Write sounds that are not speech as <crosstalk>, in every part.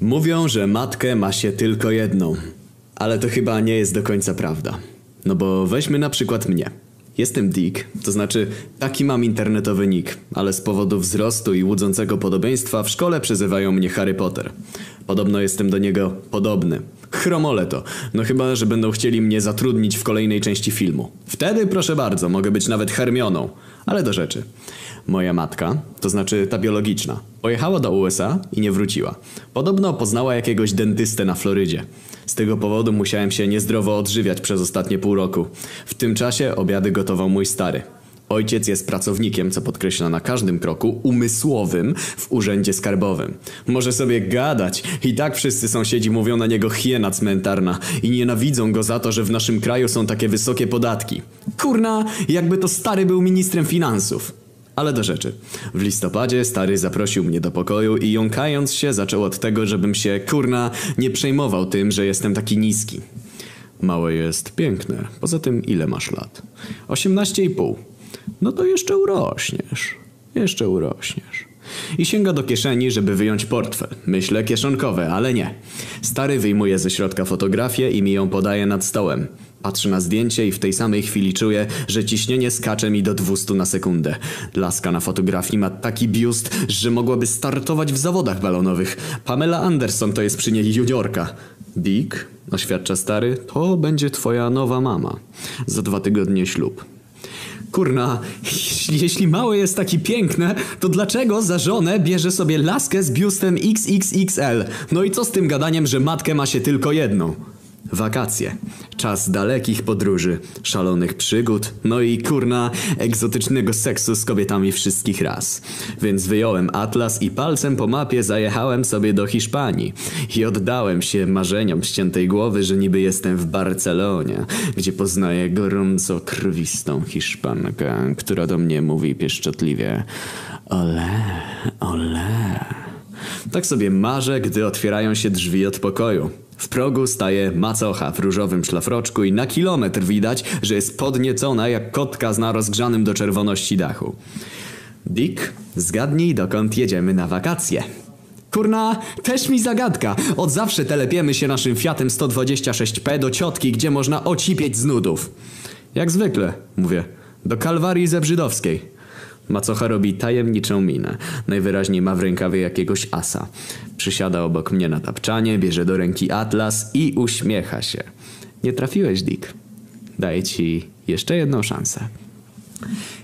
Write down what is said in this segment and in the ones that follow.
Mówią, że matkę ma się tylko jedną. Ale to chyba nie jest do końca prawda. No bo weźmy na przykład mnie. Jestem Dick, to znaczy taki mam internetowy nick, ale z powodu wzrostu i łudzącego podobieństwa w szkole przezywają mnie Harry Potter. Podobno jestem do niego podobny. Chromole to, no chyba, że będą chcieli mnie zatrudnić w kolejnej części filmu. Wtedy proszę bardzo, mogę być nawet Hermioną. Ale do rzeczy. Moja matka, to znaczy ta biologiczna, pojechała do USA i nie wróciła. Podobno poznała jakiegoś dentystę na Florydzie. Z tego powodu musiałem się niezdrowo odżywiać przez ostatnie pół roku. W tym czasie obiady gotował mój stary. Ojciec jest pracownikiem, co podkreśla na każdym kroku, umysłowym w urzędzie skarbowym. Może sobie gadać. I tak wszyscy sąsiedzi mówią na niego hiena cmentarna i nienawidzą go za to, że w naszym kraju są takie wysokie podatki. Kurna, jakby to stary był ministrem finansów. Ale do rzeczy. W listopadzie stary zaprosił mnie do pokoju i jąkając się zaczął od tego, żebym się, kurna, nie przejmował tym, że jestem taki niski. Małe jest piękne. Poza tym ile masz lat? Osiemnaście i pół. No to jeszcze urośniesz. Jeszcze urośniesz. I sięga do kieszeni, żeby wyjąć portfel. Myślę kieszonkowe, ale nie. Stary wyjmuje ze środka fotografię i mi ją podaje nad stołem. Patrzę na zdjęcie i w tej samej chwili czuję, że ciśnienie skacze mi do 200 na sekundę. Laska na fotografii ma taki biust, że mogłaby startować w zawodach balonowych. Pamela Anderson to jest przy niej juniorka. Dick, oświadcza stary, to będzie twoja nowa mama. Za dwa tygodnie ślub. Kurna, jeśli, jeśli małe jest taki piękne, to dlaczego za żonę bierze sobie laskę z biustem XXXL? No i co z tym gadaniem, że matkę ma się tylko jedną? Wakacje. Czas dalekich podróży, szalonych przygód, no i kurna egzotycznego seksu z kobietami wszystkich ras. Więc wyjąłem atlas i palcem po mapie zajechałem sobie do Hiszpanii. I oddałem się marzeniom ściętej głowy, że niby jestem w Barcelonie, gdzie poznaję gorąco krwistą Hiszpankę, która do mnie mówi pieszczotliwie Ole, ole. Tak sobie marzę, gdy otwierają się drzwi od pokoju. W progu staje macocha w różowym szlafroczku i na kilometr widać, że jest podniecona jak kotka na rozgrzanym do czerwoności dachu. Dick, zgadnij dokąd jedziemy na wakacje. Kurna, też mi zagadka. Od zawsze telepiemy się naszym Fiatem 126P do ciotki, gdzie można ocipieć z nudów. Jak zwykle, mówię. Do Kalwarii Zebrzydowskiej. Macocha robi tajemniczą minę. Najwyraźniej ma w rękawie jakiegoś asa. Przysiada obok mnie na tapczanie, bierze do ręki atlas i uśmiecha się. Nie trafiłeś, Dick. Daję ci jeszcze jedną szansę.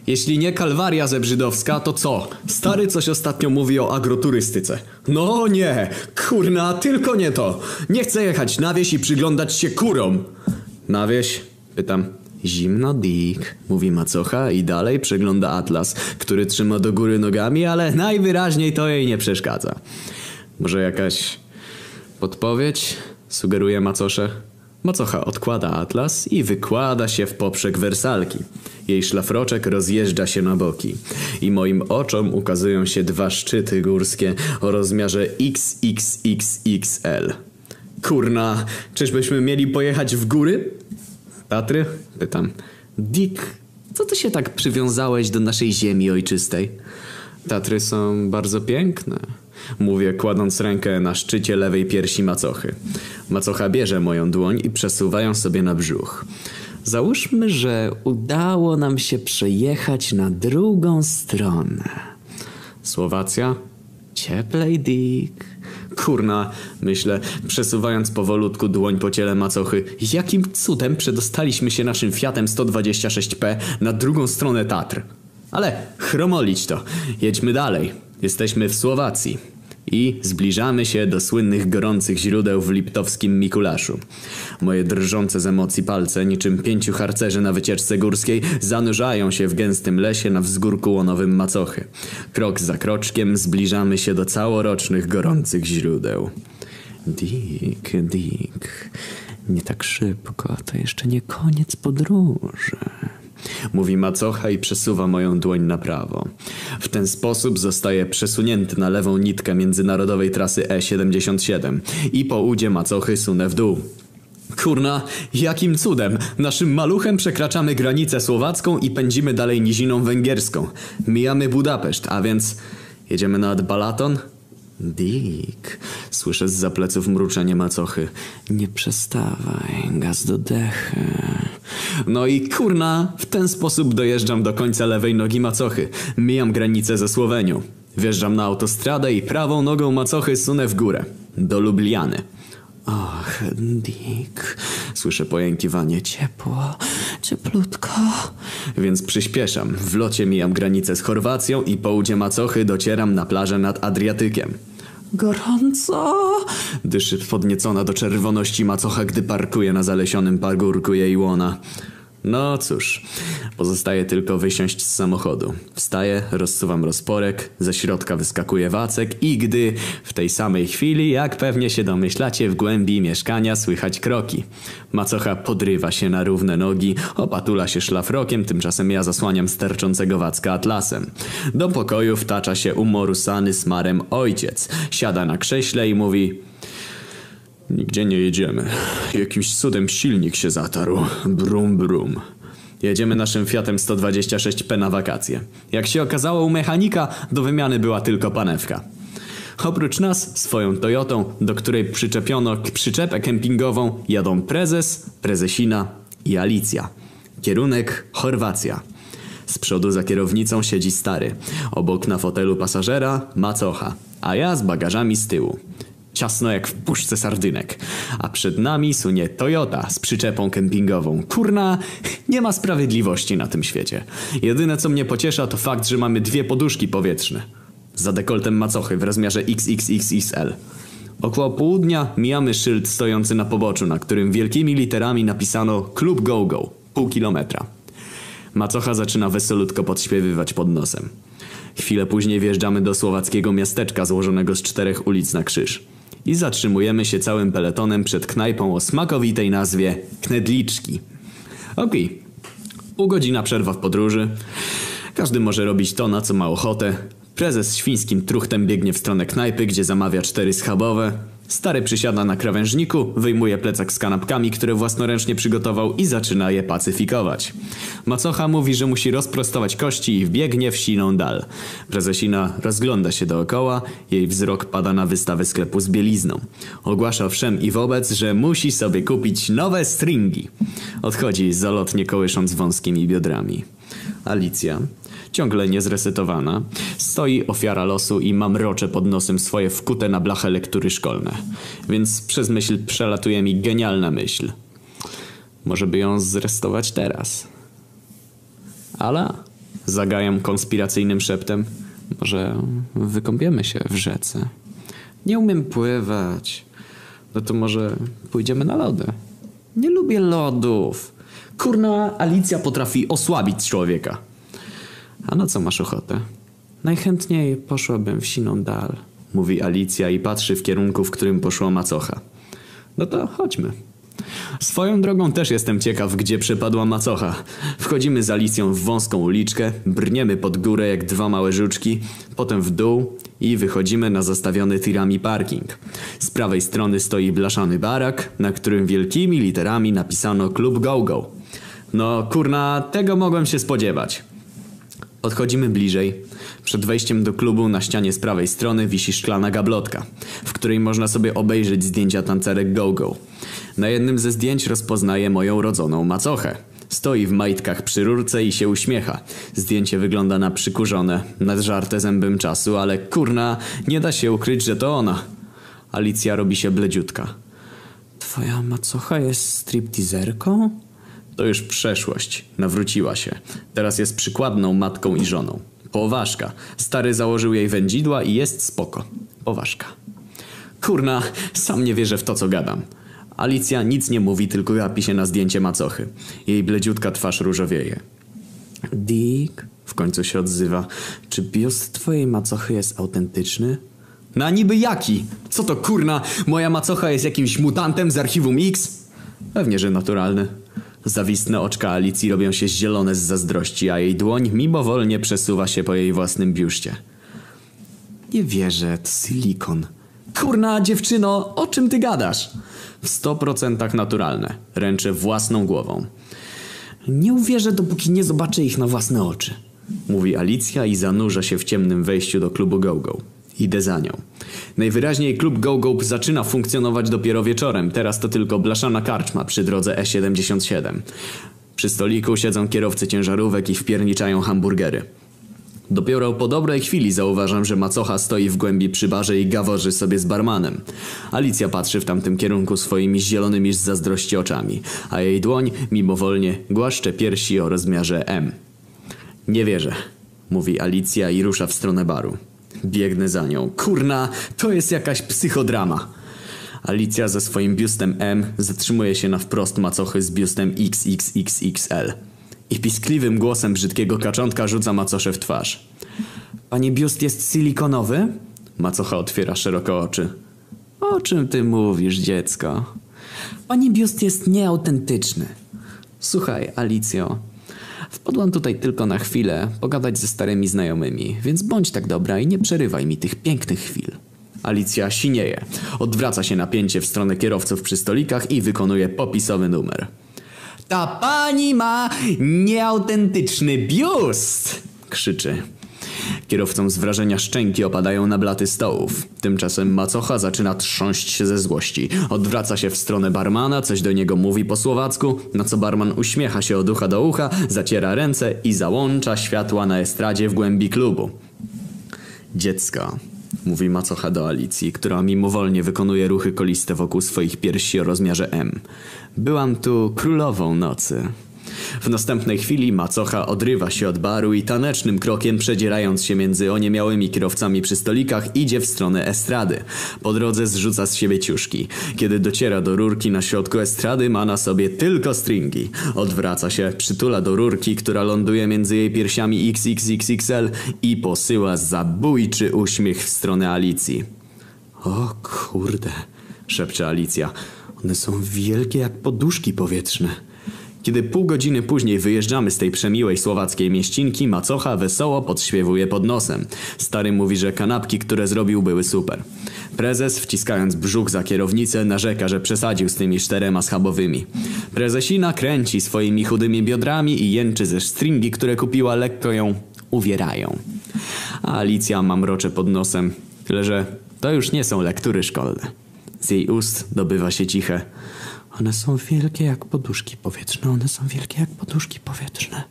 Jeśli nie Kalwaria Zebrzydowska, to co? Stary coś ostatnio mówi o agroturystyce. No nie, kurna, tylko nie to. Nie chcę jechać na wieś i przyglądać się kurom. Na wieś? Pytam. Zimno Dick, mówi macocha i dalej przegląda atlas, który trzyma do góry nogami, ale najwyraźniej to jej nie przeszkadza. Może jakaś podpowiedź? Sugeruje macosze. Macocha odkłada atlas i wykłada się w poprzek wersalki. Jej szlafroczek rozjeżdża się na boki. I moim oczom ukazują się dwa szczyty górskie o rozmiarze XXXXL. Kurna, czyżbyśmy mieli pojechać w góry? Tatry? Pytam. Dick, co ty się tak przywiązałeś do naszej ziemi ojczystej? Tatry są bardzo piękne. Mówię, kładąc rękę na szczycie lewej piersi macochy. Macocha bierze moją dłoń i przesuwa ją sobie na brzuch. Załóżmy, że udało nam się przejechać na drugą stronę. Słowacja? Cieplej, Dick. Kurna, myślę, przesuwając powolutku dłoń po ciele macochy. Jakim cudem przedostaliśmy się naszym Fiatem 126P na drugą stronę Tatr? Ale chromolić to. Jedźmy dalej. Jesteśmy w Słowacji. I zbliżamy się do słynnych gorących źródeł w liptowskim Mikulaszu. Moje drżące z emocji palce, niczym pięciu harcerzy na wycieczce górskiej, zanurzają się w gęstym lesie na wzgórku łonowym Macochy. Krok za kroczkiem zbliżamy się do całorocznych gorących źródeł. Dick, Dick, nie tak szybko, to jeszcze nie koniec podróży. Mówi macocha i przesuwa moją dłoń na prawo. W ten sposób zostaje przesunięty na lewą nitkę międzynarodowej trasy E77 i po udzie macochy sunę w dół. Kurna, jakim cudem? Naszym maluchem przekraczamy granicę słowacką i pędzimy dalej niziną węgierską. Mijamy Budapeszt, a więc jedziemy nad Balaton? Dick, słyszę z zapleców mruczenie macochy. Nie przestawaj, gaz do dechy. No i kurna, w ten sposób dojeżdżam do końca lewej nogi macochy. Mijam granicę ze Słowenią. Wjeżdżam na autostradę i prawą nogą macochy sunę w górę. Do Lubliany. Ach, Dick, słyszę pojękiwanie. Ciepło, cieplutko. Więc przyspieszam. W locie mijam granicę z Chorwacją i po udzie macochy docieram na plażę nad Adriatykiem. Gorąco! Dyszy podniecona do czerwoności macocha, gdy parkuje na zalesionym pagórku jej łona. No cóż, pozostaje tylko wysiąść z samochodu. Wstaję, rozsuwam rozporek, ze środka wyskakuje Wacek i gdy w tej samej chwili, jak pewnie się domyślacie, w głębi mieszkania słychać kroki. Macocha podrywa się na równe nogi, opatula się szlafrokiem, tymczasem ja zasłaniam sterczącego Wacka atlasem. Do pokoju wtacza się umorusany smarem ojciec. Siada na krześle i mówi... Nigdzie nie jedziemy. Jakimś cudem silnik się zatarł. Brum brum. Jedziemy naszym Fiatem 126P na wakacje. Jak się okazało u mechanika, do wymiany była tylko panewka. Oprócz nas, swoją Toyotą, do której przyczepiono przyczepę kempingową, jadą prezes, prezesina i Alicja. Kierunek Chorwacja. Z przodu za kierownicą siedzi stary. Obok na fotelu pasażera macocha, a ja z bagażami z tyłu ciasno jak w puszce sardynek. A przed nami sunie Toyota z przyczepą kempingową. Kurna, nie ma sprawiedliwości na tym świecie. Jedyne co mnie pociesza to fakt, że mamy dwie poduszki powietrzne. Za dekoltem macochy w rozmiarze XXXXL. Około południa mijamy szyld stojący na poboczu, na którym wielkimi literami napisano Klub Go Go, pół kilometra. Macocha zaczyna wesolutko podśpiewywać pod nosem. Chwilę później wjeżdżamy do słowackiego miasteczka złożonego z czterech ulic na krzyż i zatrzymujemy się całym peletonem przed knajpą o smakowitej nazwie Knedliczki. Okej, okay. pół godzina przerwa w podróży. Każdy może robić to, na co ma ochotę. Prezes świńskim truchtem biegnie w stronę knajpy, gdzie zamawia cztery schabowe. Stary przysiada na krawężniku, wyjmuje plecak z kanapkami, które własnoręcznie przygotował i zaczyna je pacyfikować. Macocha mówi, że musi rozprostować kości i wbiegnie w siną dal. Prezesina rozgląda się dookoła, jej wzrok pada na wystawę sklepu z bielizną. Ogłasza wszem i wobec, że musi sobie kupić nowe stringi. Odchodzi zalotnie kołysząc wąskimi biodrami. Alicja, ciągle niezresetowana, stoi ofiara losu i mamrocze pod nosem swoje wkute na blachę lektury szkolne. Więc przez myśl przelatuje mi genialna myśl. Może by ją zrestować teraz. Ale zagajam konspiracyjnym szeptem. Może wykąpiemy się w rzece. Nie umiem pływać. No to może pójdziemy na lody. Nie lubię lodów. Kurna, Alicja potrafi osłabić człowieka. A na co masz ochotę? Najchętniej poszłabym w siną dal, mówi Alicja i patrzy w kierunku, w którym poszła macocha. No to chodźmy. Swoją drogą też jestem ciekaw, gdzie przepadła macocha. Wchodzimy z Alicją w wąską uliczkę, brniemy pod górę jak dwa małe żuczki, potem w dół i wychodzimy na zastawiony tirami parking. Z prawej strony stoi blaszany barak, na którym wielkimi literami napisano Klub Go Go. No kurna, tego mogłem się spodziewać. Odchodzimy bliżej. Przed wejściem do klubu na ścianie z prawej strony wisi szklana gablotka, w której można sobie obejrzeć zdjęcia tancerek go-go. Na jednym ze zdjęć rozpoznaję moją rodzoną macochę. Stoi w majtkach przy rurce i się uśmiecha. Zdjęcie wygląda na przykurzone, nadżarte zębem czasu, ale kurna, nie da się ukryć, że to ona. Alicja robi się bledziutka. Twoja macocha jest stripteaserką? To już przeszłość. Nawróciła się. Teraz jest przykładną matką i żoną. Poważka. Stary założył jej wędzidła i jest spoko. Poważka. Kurna, sam nie wierzę w to, co gadam. Alicja nic nie mówi, tylko gapi się na zdjęcie macochy. Jej bledziutka twarz różowieje. Dick, w końcu się odzywa. Czy biust twojej macochy jest autentyczny? Na niby jaki? Co to kurna? Moja macocha jest jakimś mutantem z archiwum X? Pewnie, że naturalny. Zawistne oczka Alicji robią się zielone z zazdrości, a jej dłoń mimowolnie przesuwa się po jej własnym biuście. Nie wierzę, to silikon. Kurna, dziewczyno, o czym ty gadasz? W sto procentach naturalne. Ręczę własną głową. Nie uwierzę, dopóki nie zobaczę ich na własne oczy. Mówi Alicja i zanurza się w ciemnym wejściu do klubu GoGo. Idę za nią. Najwyraźniej klub Go Go zaczyna funkcjonować dopiero wieczorem. Teraz to tylko blaszana karczma przy drodze E77. Przy stoliku siedzą kierowcy ciężarówek i wpierniczają hamburgery. Dopiero po dobrej chwili zauważam, że macocha stoi w głębi przy barze i gaworzy sobie z barmanem. Alicja patrzy w tamtym kierunku swoimi zielonymi z zazdrości oczami, a jej dłoń mimowolnie głaszcze piersi o rozmiarze M. Nie wierzę, mówi Alicja i rusza w stronę baru. Biegnę za nią. Kurna, to jest jakaś psychodrama. Alicja ze swoim biustem M zatrzymuje się na wprost macochy z biustem XXXXL. I piskliwym głosem brzydkiego kaczątka rzuca macosze w twarz. Pani biust jest silikonowy? Macocha otwiera szeroko oczy. O czym ty mówisz, dziecko? Pani biust jest nieautentyczny. Słuchaj, Alicjo. Wpadłam tutaj tylko na chwilę, pogadać ze starymi znajomymi, więc bądź tak dobra i nie przerywaj mi tych pięknych chwil. Alicja sinieje. Odwraca się napięcie w stronę kierowców przy stolikach i wykonuje popisowy numer. Ta pani ma nieautentyczny biust! Krzyczy. Kierowcom z wrażenia szczęki opadają na blaty stołów. Tymczasem macocha zaczyna trząść się ze złości. Odwraca się w stronę barmana, coś do niego mówi po słowacku, na co barman uśmiecha się od ucha do ucha, zaciera ręce i załącza światła na estradzie w głębi klubu. Dziecko, mówi macocha do Alicji, która mimowolnie wykonuje ruchy koliste wokół swoich piersi o rozmiarze M. Byłam tu królową nocy. W następnej chwili macocha odrywa się od baru i tanecznym krokiem przedzierając się między oniemiałymi kierowcami przy stolikach idzie w stronę estrady. Po drodze zrzuca z siebie ciuszki. Kiedy dociera do rurki na środku estrady ma na sobie tylko stringi. Odwraca się, przytula do rurki, która ląduje między jej piersiami XXXXL i posyła zabójczy uśmiech w stronę Alicji. O kurde, szepcze Alicja. One są wielkie jak poduszki powietrzne. Kiedy pół godziny później wyjeżdżamy z tej przemiłej słowackiej mieścinki, macocha wesoło podśpiewuje pod nosem. Stary mówi, że kanapki, które zrobił, były super. Prezes, wciskając brzuch za kierownicę, narzeka, że przesadził z tymi czterema schabowymi. Prezesina kręci swoimi chudymi biodrami i jęczy ze stringi, które kupiła, lekko ją uwierają. A Alicja mamrocze pod nosem, tyle że to już nie są lektury szkolne. Z jej ust dobywa się ciche. One są wielkie jak poduszki powietrzne, one są wielkie jak poduszki powietrzne.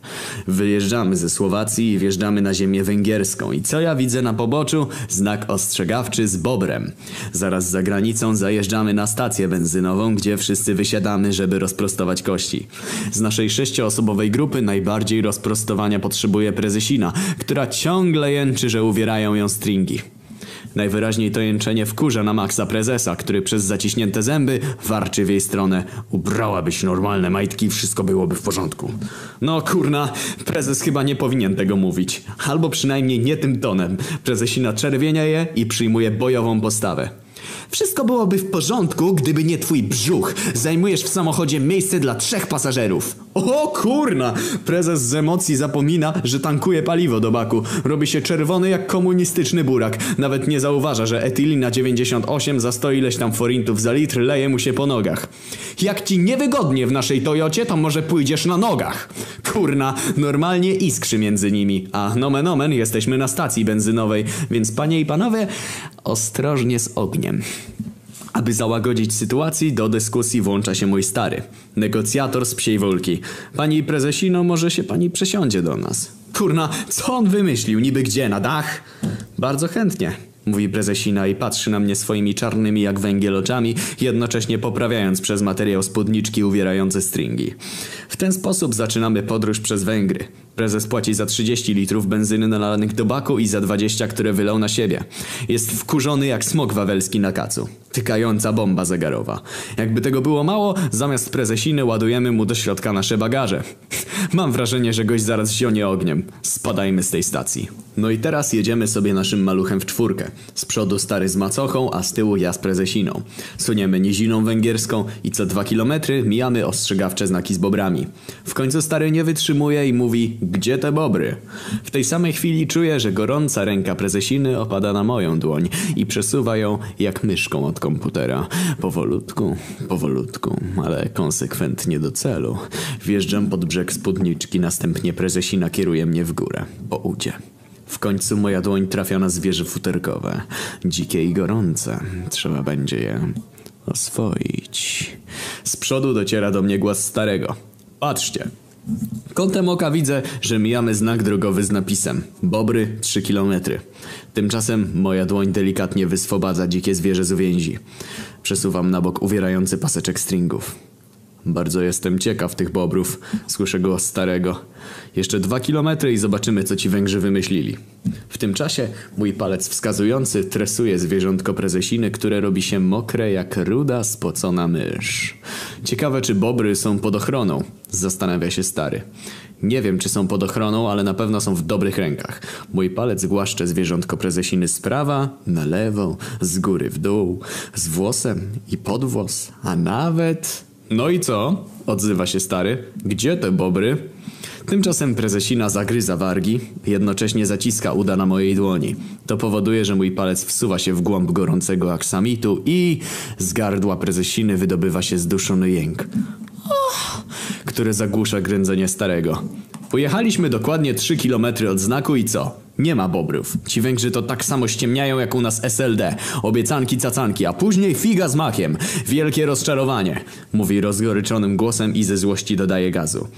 Wyjeżdżamy ze Słowacji i wjeżdżamy na ziemię węgierską. I co ja widzę na poboczu? Znak ostrzegawczy z bobrem. Zaraz za granicą zajeżdżamy na stację benzynową, gdzie wszyscy wysiadamy, żeby rozprostować kości. Z naszej sześcioosobowej grupy najbardziej rozprostowania potrzebuje prezesina, która ciągle jęczy, że uwierają ją stringi. Najwyraźniej to jęczenie wkurza na maksa prezesa, który przez zaciśnięte zęby warczy w jej stronę. Ubrałabyś normalne majtki i wszystko byłoby w porządku. No kurna, prezes chyba nie powinien tego mówić. Albo przynajmniej nie tym tonem. Prezesina czerwienia je i przyjmuje bojową postawę. Wszystko byłoby w porządku, gdyby nie twój brzuch. Zajmujesz w samochodzie miejsce dla trzech pasażerów. O kurna! Prezes z emocji zapomina, że tankuje paliwo do baku. Robi się czerwony jak komunistyczny burak. Nawet nie zauważa, że etylina 98 za 100 ileś tam forintów za litr leje mu się po nogach. Jak ci niewygodnie w naszej Toyocie, to może pójdziesz na nogach. Kurna, normalnie iskrzy między nimi. A nomen omen, jesteśmy na stacji benzynowej, więc panie i panowie, ostrożnie z ogniem. Aby załagodzić sytuację, do dyskusji włącza się mój stary. Negocjator z psiej wólki. Pani prezesino, może się pani przesiądzie do nas. Kurna, co on wymyślił? Niby gdzie? Na dach? Bardzo chętnie. Mówi prezesina i patrzy na mnie swoimi czarnymi jak węgiel oczami, jednocześnie poprawiając przez materiał spódniczki uwierające stringi. W ten sposób zaczynamy podróż przez Węgry. Prezes płaci za 30 litrów benzyny nalanych do baku i za 20, które wylał na siebie. Jest wkurzony jak smok wawelski na kacu. Tykająca bomba zegarowa. Jakby tego było mało, zamiast prezesiny ładujemy mu do środka nasze bagaże. <laughs> Mam wrażenie, że gość zaraz zionie ogniem. Spadajmy z tej stacji. No i teraz jedziemy sobie naszym maluchem w czwórkę. Z przodu stary z macochą, a z tyłu ja z prezesiną. Suniemy niziną węgierską i co dwa kilometry mijamy ostrzegawcze znaki z bobrami. W końcu stary nie wytrzymuje i mówi gdzie te bobry? W tej samej chwili czuję, że gorąca ręka prezesiny opada na moją dłoń i przesuwa ją jak myszką od komputera. Powolutku, powolutku, ale konsekwentnie do celu. Wjeżdżam pod brzeg spódniczki, następnie prezesina kieruje mnie w górę, po udzie. W końcu moja dłoń trafia na zwierzę futerkowe. Dzikie i gorące. Trzeba będzie je oswoić. Z przodu dociera do mnie głos starego. Patrzcie. Kątem oka widzę, że mijamy znak drogowy z napisem Bobry 3 km. Tymczasem moja dłoń delikatnie wyswobadza dzikie zwierzę z uwięzi. Przesuwam na bok uwierający paseczek stringów. Bardzo jestem ciekaw tych bobrów. Słyszę głos starego. Jeszcze dwa kilometry i zobaczymy, co ci Węgrzy wymyślili. W tym czasie mój palec wskazujący tresuje zwierzątko prezesiny, które robi się mokre jak ruda spocona mysz. Ciekawe, czy bobry są pod ochroną, zastanawia się stary. Nie wiem, czy są pod ochroną, ale na pewno są w dobrych rękach. Mój palec głaszcze zwierzątko prezesiny z prawa, na lewo, z góry w dół, z włosem i pod włos, a nawet... No i co? Odzywa się stary. Gdzie te bobry? Tymczasem prezesina zagryza wargi, jednocześnie zaciska uda na mojej dłoni. To powoduje, że mój palec wsuwa się w głąb gorącego aksamitu i z gardła prezesiny wydobywa się zduszony jęk. Który zagłusza grędzenie starego. Pojechaliśmy dokładnie 3 km od znaku i co? Nie ma bobrów. Ci Węgrzy to tak samo ściemniają jak u nas SLD. Obiecanki cacanki, a później figa z makiem. Wielkie rozczarowanie. Mówi rozgoryczonym głosem i ze złości dodaje gazu.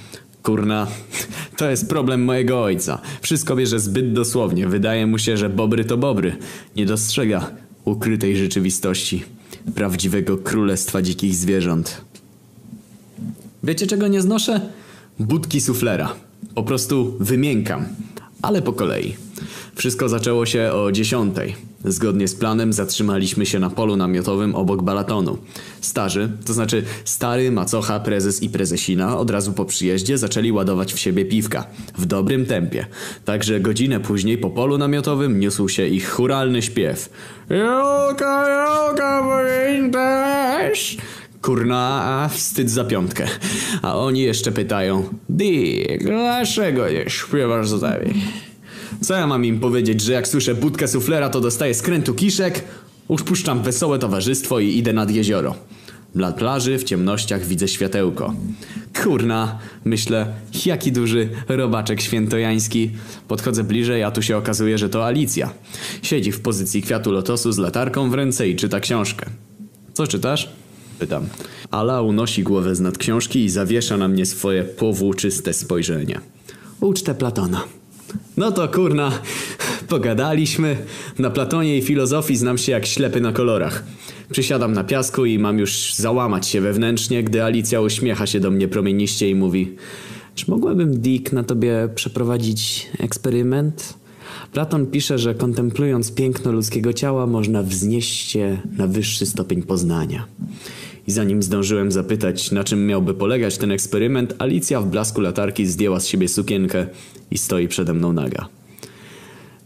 Kurna, <laughs> to jest problem mojego ojca. Wszystko bierze zbyt dosłownie. Wydaje mu się, że bobry to bobry. Nie dostrzega ukrytej rzeczywistości. Prawdziwego królestwa dzikich zwierząt. Wiecie czego nie znoszę? Budki suflera. Po prostu wymiękam. Ale po kolei. Wszystko zaczęło się o dziesiątej. Zgodnie z planem zatrzymaliśmy się na polu namiotowym obok balatonu. Starzy, to znaczy stary, macocha, prezes i prezesina od razu po przyjeździe zaczęli ładować w siebie piwka. W dobrym tempie. Także godzinę później po polu namiotowym niósł się ich churalny śpiew. Jolka, pamiętasz? Kurna, wstyd za piątkę. A oni jeszcze pytają Dick, dlaczego nie śpiewasz z? Co ja mam im powiedzieć, że jak słyszę budkę suflera to dostaję skrętu kiszek? Upuszczam wesołe towarzystwo i idę nad jezioro. Dla plaży w ciemnościach widzę światełko. Kurna, myślę, jaki duży robaczek świętojański. Podchodzę bliżej, a tu się okazuje, że to Alicja. Siedzi w pozycji kwiatu lotosu z latarką w ręce i czyta książkę. Co czytasz? Pytam. Ala unosi głowę z nad książki i zawiesza na mnie swoje powłóczyste spojrzenie. Ucztę Platona. No to kurna, pogadaliśmy. Na Platonie i filozofii znam się jak ślepy na kolorach. Przysiadam na piasku i mam już załamać się wewnętrznie, gdy Alicja uśmiecha się do mnie promieniście i mówi Czy mogłabym, Dick, na tobie przeprowadzić eksperyment? Platon pisze, że kontemplując piękno ludzkiego ciała można wznieść się na wyższy stopień poznania. I zanim zdążyłem zapytać, na czym miałby polegać ten eksperyment, Alicja w blasku latarki zdjęła z siebie sukienkę i stoi przede mną naga.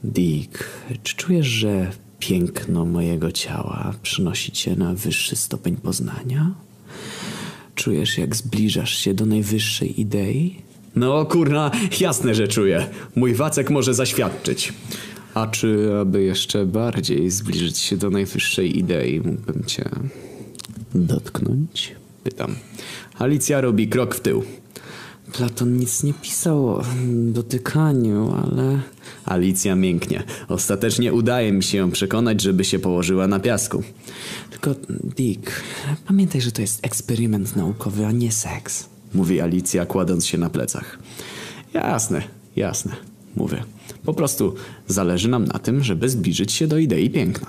Dick, czy czujesz, że piękno mojego ciała przynosi cię na wyższy stopień poznania? Czujesz, jak zbliżasz się do najwyższej idei? No kurna, jasne, że czuję. Mój Wacek może zaświadczyć. A czy aby jeszcze bardziej zbliżyć się do najwyższej idei, mógłbym cię dotknąć? Pytam. Alicja robi krok w tył. Platon nic nie pisał o dotykaniu, ale... Alicja mięknie. Ostatecznie udaje mi się ją przekonać, żeby się położyła na piasku. Tylko, Dick, pamiętaj, że to jest eksperyment naukowy, a nie seks. Mówi Alicja, kładąc się na plecach. Jasne, jasne, mówię. Po prostu zależy nam na tym, żeby zbliżyć się do idei piękna.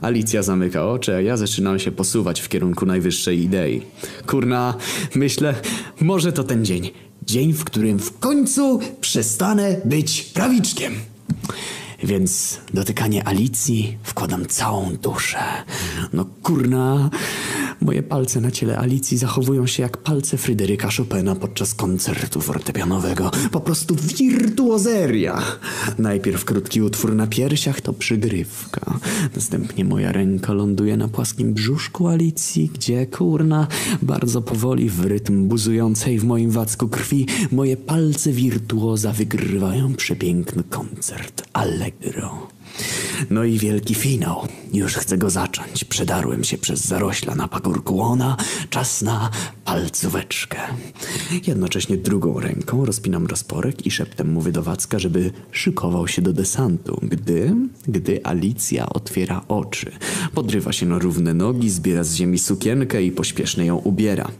Alicja zamyka oczy, a ja zaczynam się posuwać w kierunku najwyższej idei. Kurna, myślę, może to ten dzień. Dzień, w którym w końcu przestanę być prawiczkiem. Więc dotykanie Alicji wkładam całą duszę. No kurna, moje palce na ciele Alicji zachowują się jak palce Fryderyka Chopina podczas koncertu fortepianowego. Po prostu wirtuozeria. Najpierw krótki utwór na piersiach to przygrywka. Następnie moja ręka ląduje na płaskim brzuszku Alicji, gdzie kurna bardzo powoli w rytm buzującej w moim wacku krwi moje palce wirtuoza wygrywają przepiękny koncert Allegro. No i wielki finał. Już chcę go zacząć. Przedarłem się przez zarośla na pagórku łona. Czas na palcóweczkę. Jednocześnie drugą ręką rozpinam rozporek i szeptem mówię do Wacka, żeby szykował się do desantu. Gdy, gdy Alicja otwiera oczy. Podrywa się na równe nogi, zbiera z ziemi sukienkę i pośpiesznie ją ubiera.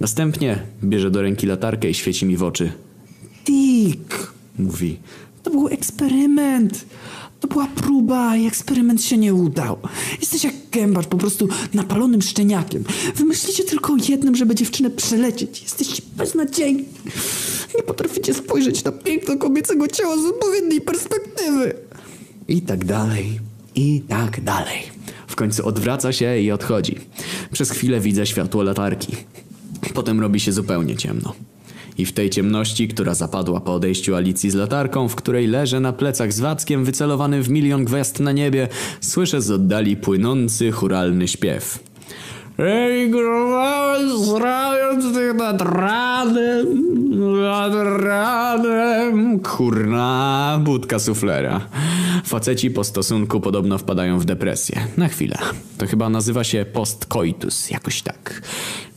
Następnie bierze do ręki latarkę i świeci mi w oczy. Dick, mówi. To był eksperyment. To była próba i eksperyment się nie udał. Jesteś jak gębacz, po prostu napalonym szczeniakiem. Wymyślicie tylko jednym, żeby dziewczynę przelecieć. Jesteście beznadziejni. Nie potraficie spojrzeć na piękno kobiecego ciała z odpowiedniej perspektywy. I tak dalej, i tak dalej. W końcu odwraca się i odchodzi. Przez chwilę widzę światło latarki. Potem robi się zupełnie ciemno. I w tej ciemności, która zapadła po odejściu Alicji z latarką, w której leżę na plecach z Wackiem wycelowany w milion gwiazd na niebie, słyszę z oddali płynący, churalny śpiew. Emigrowałem z rając tych nad ranem, nad ranem. Kurna, budka suflera. Faceci po stosunku podobno wpadają w depresję. Na chwilę. To chyba nazywa się postcoitus, jakoś tak.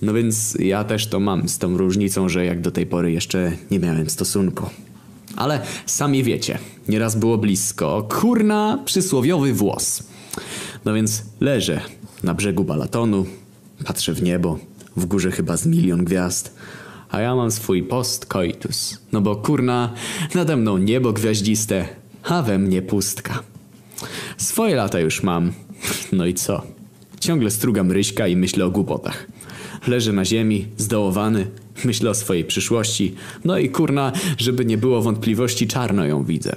No więc ja też to mam, z tą różnicą, że jak do tej pory jeszcze nie miałem stosunku. Ale sami wiecie, nieraz było blisko. Kurna, przysłowiowy włos. No więc leżę na brzegu balatonu, patrzę w niebo, w górze chyba z milion gwiazd, a ja mam swój post-coitus. No bo kurna, nade mną niebo gwiaździste, a we mnie pustka. Swoje lata już mam. No i co? Ciągle strugam ryśka i myślę o głupotach. Leżę na ziemi, zdołowany, myślę o swojej przyszłości. No i kurna, żeby nie było wątpliwości, czarno ją widzę.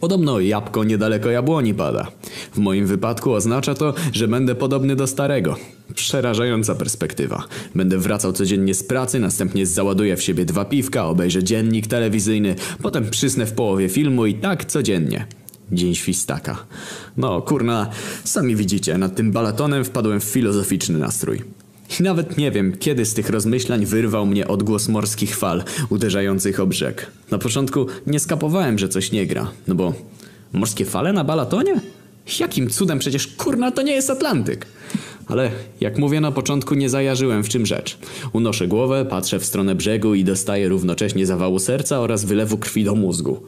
Podobno jabłko niedaleko jabłoni pada. W moim wypadku oznacza to, że będę podobny do starego. Przerażająca perspektywa. Będę wracał codziennie z pracy, następnie załaduję w siebie dwa piwka, obejrzę dziennik telewizyjny, potem przysnę w połowie filmu i tak codziennie. Dzień świstaka. No, kurna, sami widzicie, nad tym balatonem wpadłem w filozoficzny nastrój. I nawet nie wiem, kiedy z tych rozmyślań wyrwał mnie odgłos morskich fal uderzających o brzeg. Na początku nie skapowałem, że coś nie gra, no bo morskie fale na balatonie? Jakim cudem przecież kurna to nie jest Atlantyk? Ale jak mówię na początku nie zajarzyłem w czym rzecz. Unoszę głowę, patrzę w stronę brzegu i dostaję równocześnie zawału serca oraz wylewu krwi do mózgu.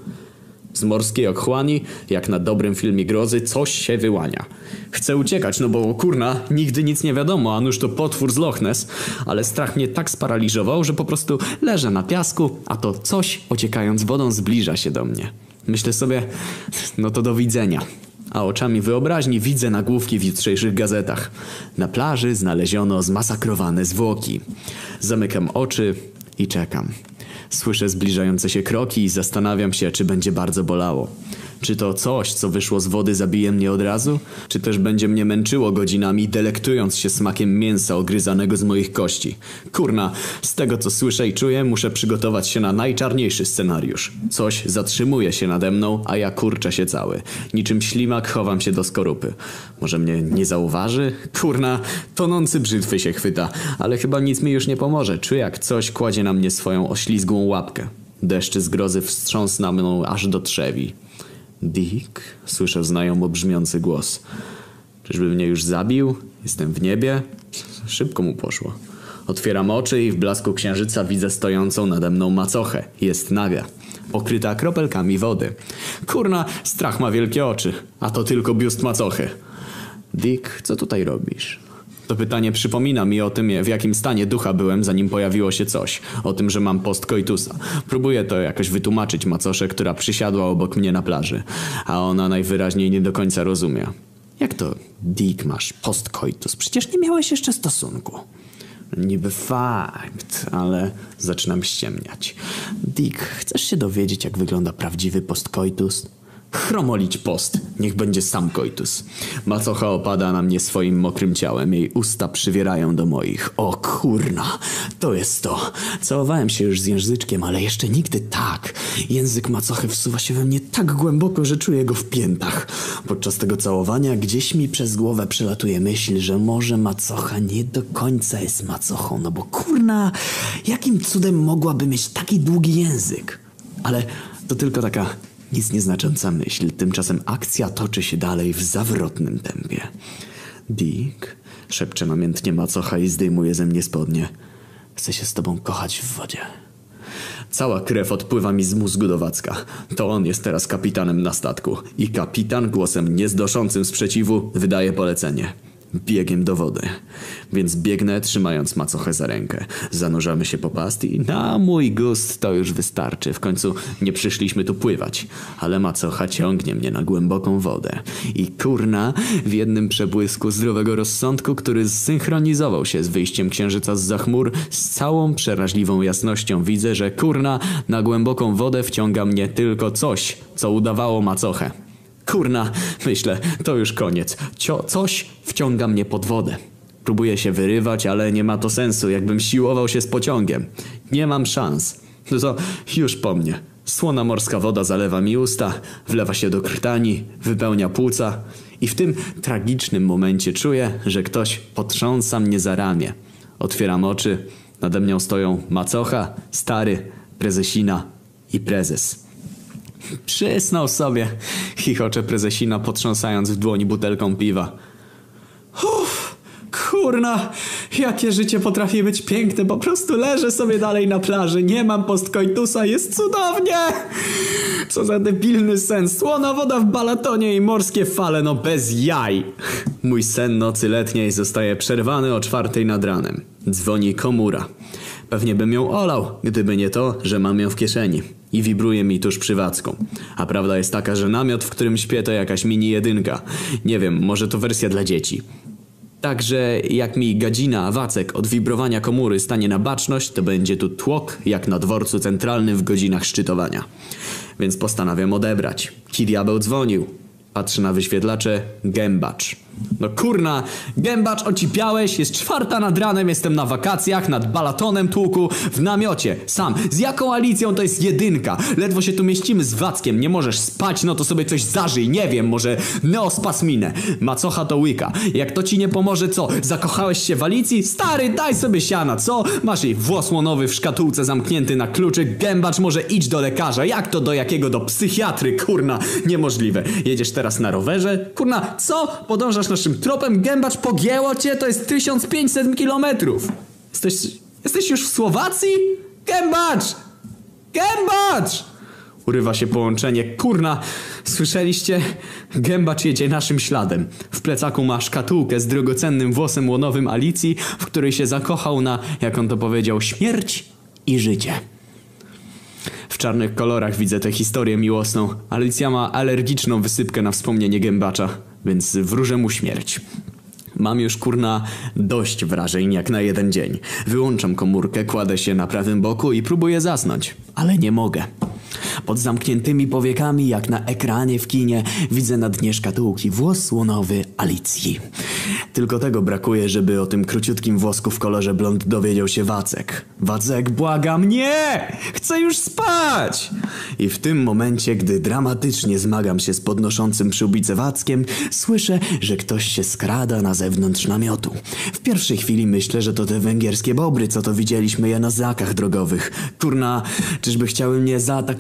Z morskiej okchłani, jak na dobrym filmie grozy, coś się wyłania. Chcę uciekać, no bo kurna, nigdy nic nie wiadomo, a nuż to potwór z Loch Ness, ale strach mnie tak sparaliżował, że po prostu leżę na piasku, a to coś ociekając wodą zbliża się do mnie. Myślę sobie, no to do widzenia. A oczami wyobraźni widzę nagłówki w jutrzejszych gazetach. Na plaży znaleziono zmasakrowane zwłoki. Zamykam oczy i czekam. Słyszę zbliżające się kroki i zastanawiam się, czy będzie bardzo bolało. Czy to coś, co wyszło z wody, zabije mnie od razu? Czy też będzie mnie męczyło godzinami, delektując się smakiem mięsa ogryzanego z moich kości? Kurna, z tego co słyszę i czuję, muszę przygotować się na najczarniejszy scenariusz. Coś zatrzymuje się nade mną, a ja kurczę się cały. Niczym ślimak chowam się do skorupy. Może mnie nie zauważy? Kurna, tonący brzytwy się chwyta, ale chyba nic mi już nie pomoże. Czuję jak coś kładzie na mnie swoją oślizgłą łapkę. Deszczy z grozy na mną aż do trzewi. Dick? Słyszę znajomo brzmiący głos. Czyżby mnie już zabił? Jestem w niebie? Szybko mu poszło. Otwieram oczy i w blasku księżyca widzę stojącą nade mną macochę. Jest naga. Pokryta kropelkami wody. Kurna, strach ma wielkie oczy. A to tylko biust macochy. Dick, co tutaj robisz? To pytanie przypomina mi o tym, w jakim stanie ducha byłem, zanim pojawiło się coś. O tym, że mam postcoitusa. Próbuję to jakoś wytłumaczyć macosze, która przysiadła obok mnie na plaży. A ona najwyraźniej nie do końca rozumie. Jak to, Dick, masz postcoitus? Przecież nie miałeś jeszcze stosunku. Niby fakt, ale zaczynam ściemniać. Dick, chcesz się dowiedzieć, jak wygląda prawdziwy postcoitus? Chromolić post, niech będzie sam koitus. Macocha opada na mnie swoim mokrym ciałem, jej usta przywierają do moich. O kurna, to jest to. Całowałem się już z języczkiem, ale jeszcze nigdy tak. Język macochy wsuwa się we mnie tak głęboko, że czuję go w piętach. Podczas tego całowania gdzieś mi przez głowę przelatuje myśl, że może macocha nie do końca jest macochą, no bo kurna, jakim cudem mogłaby mieć taki długi język? Ale to tylko taka Nic nieznacząca myśl, tymczasem akcja toczy się dalej w zawrotnym tempie. Dick, szepcze namiętnie macocha i zdejmuje ze mnie spodnie. Chcę się z tobą kochać w wodzie. Cała krew odpływa mi z mózgu do Wacka. To on jest teraz kapitanem na statku. I kapitan głosem nieznoszącym sprzeciwu wydaje polecenie. Biegiem do wody. Więc biegnę trzymając macochę za rękę. Zanurzamy się po past i na mój gust to już wystarczy. W końcu nie przyszliśmy tu pływać. Ale macocha ciągnie mnie na głęboką wodę. I kurna w jednym przebłysku zdrowego rozsądku, który zsynchronizował się z wyjściem księżyca z zachmur, z całą przeraźliwą jasnością widzę, że kurna na głęboką wodę wciąga mnie tylko coś, co udawało macochę. Kurna, myślę, to już koniec. Cio coś wciąga mnie pod wodę. Próbuję się wyrywać, ale nie ma to sensu, jakbym siłował się z pociągiem. Nie mam szans. No to już po mnie. Słona morska woda zalewa mi usta, wlewa się do krtani, wypełnia płuca i w tym tragicznym momencie czuję, że ktoś potrząsa mnie za ramię. Otwieram oczy, nade mną stoją macocha, stary, prezesina i prezes. Przysnął sobie, chichocze prezesina potrząsając w dłoni butelką piwa. Uff, kurna, jakie życie potrafi być piękne, po prostu leżę sobie dalej na plaży, nie mam postkoitusa, jest cudownie! Co za debilny sen, słona woda w balatonie i morskie fale, no bez jaj! Mój sen nocy letniej zostaje przerwany o czwartej nad ranem. Dzwoni komura. Pewnie bym ją olał, gdyby nie to, że mam ją w kieszeni. I wibruje mi tuż przy Wacku. A prawda jest taka, że namiot, w którym śpię to jakaś mini jedynka. Nie wiem, może to wersja dla dzieci. Także jak mi gadzina Wacek od wibrowania komury stanie na baczność, to będzie tu tłok jak na dworcu centralnym w godzinach szczytowania. Więc postanawiam odebrać. Kiriabeł dzwonił. Patrzy na wyświetlacze. Gębacz. No kurna, gębacz ocipiałeś, jest czwarta nad ranem, jestem na wakacjach, nad balatonem tłuku, w namiocie, sam. Z jaką Alicją to jest jedynka? Ledwo się tu mieścimy z Wackiem, nie możesz spać, no to sobie coś zażyj, nie wiem, może neospasminę. Macocha to łyka. Jak to ci nie pomoże, co? Zakochałeś się w Alicji? Stary, daj sobie siana, co? Masz jej włos łonowy w szkatułce zamknięty na kluczyk, gębacz może idź do lekarza. Jak to do jakiego? Do psychiatry, kurna, niemożliwe. Jedziesz teraz na rowerze? Kurna, co? Podążasz naszym tropem, gębacz pogięło cię, to jest 1500 kilometrów. Jesteś, jesteś już w Słowacji? Gębacz! Gębacz! Urywa się połączenie. Kurna, słyszeliście? Gębacz jedzie naszym śladem. W plecaku ma szkatułkę z drogocennym włosem łonowym Alicji, w której się zakochał na, jak on to powiedział, śmierć i życie. W czarnych kolorach widzę tę historię miłosną. Alicja ma alergiczną wysypkę na wspomnienie gębacza, więc wróżę mu śmierć. Mam już kurna dość wrażeń jak na jeden dzień. Wyłączam komórkę, kładę się na prawym boku i próbuję zasnąć, ale nie mogę. Pod zamkniętymi powiekami, jak na ekranie w kinie, widzę na dnie szkatułki włos słonowy Alicji. Tylko tego brakuje, żeby o tym króciutkim włosku w kolorze blond dowiedział się Wacek. Wacek, błagam, nie! Chcę już spać! I w tym momencie, gdy dramatycznie zmagam się z podnoszącym przyłbicę Wackiem, słyszę, że ktoś się skrada na zewnątrz namiotu. W pierwszej chwili myślę, że to te węgierskie bobry, co to widzieliśmy je na znakach drogowych. Kurna, czyżby chciały mnie zaatakować?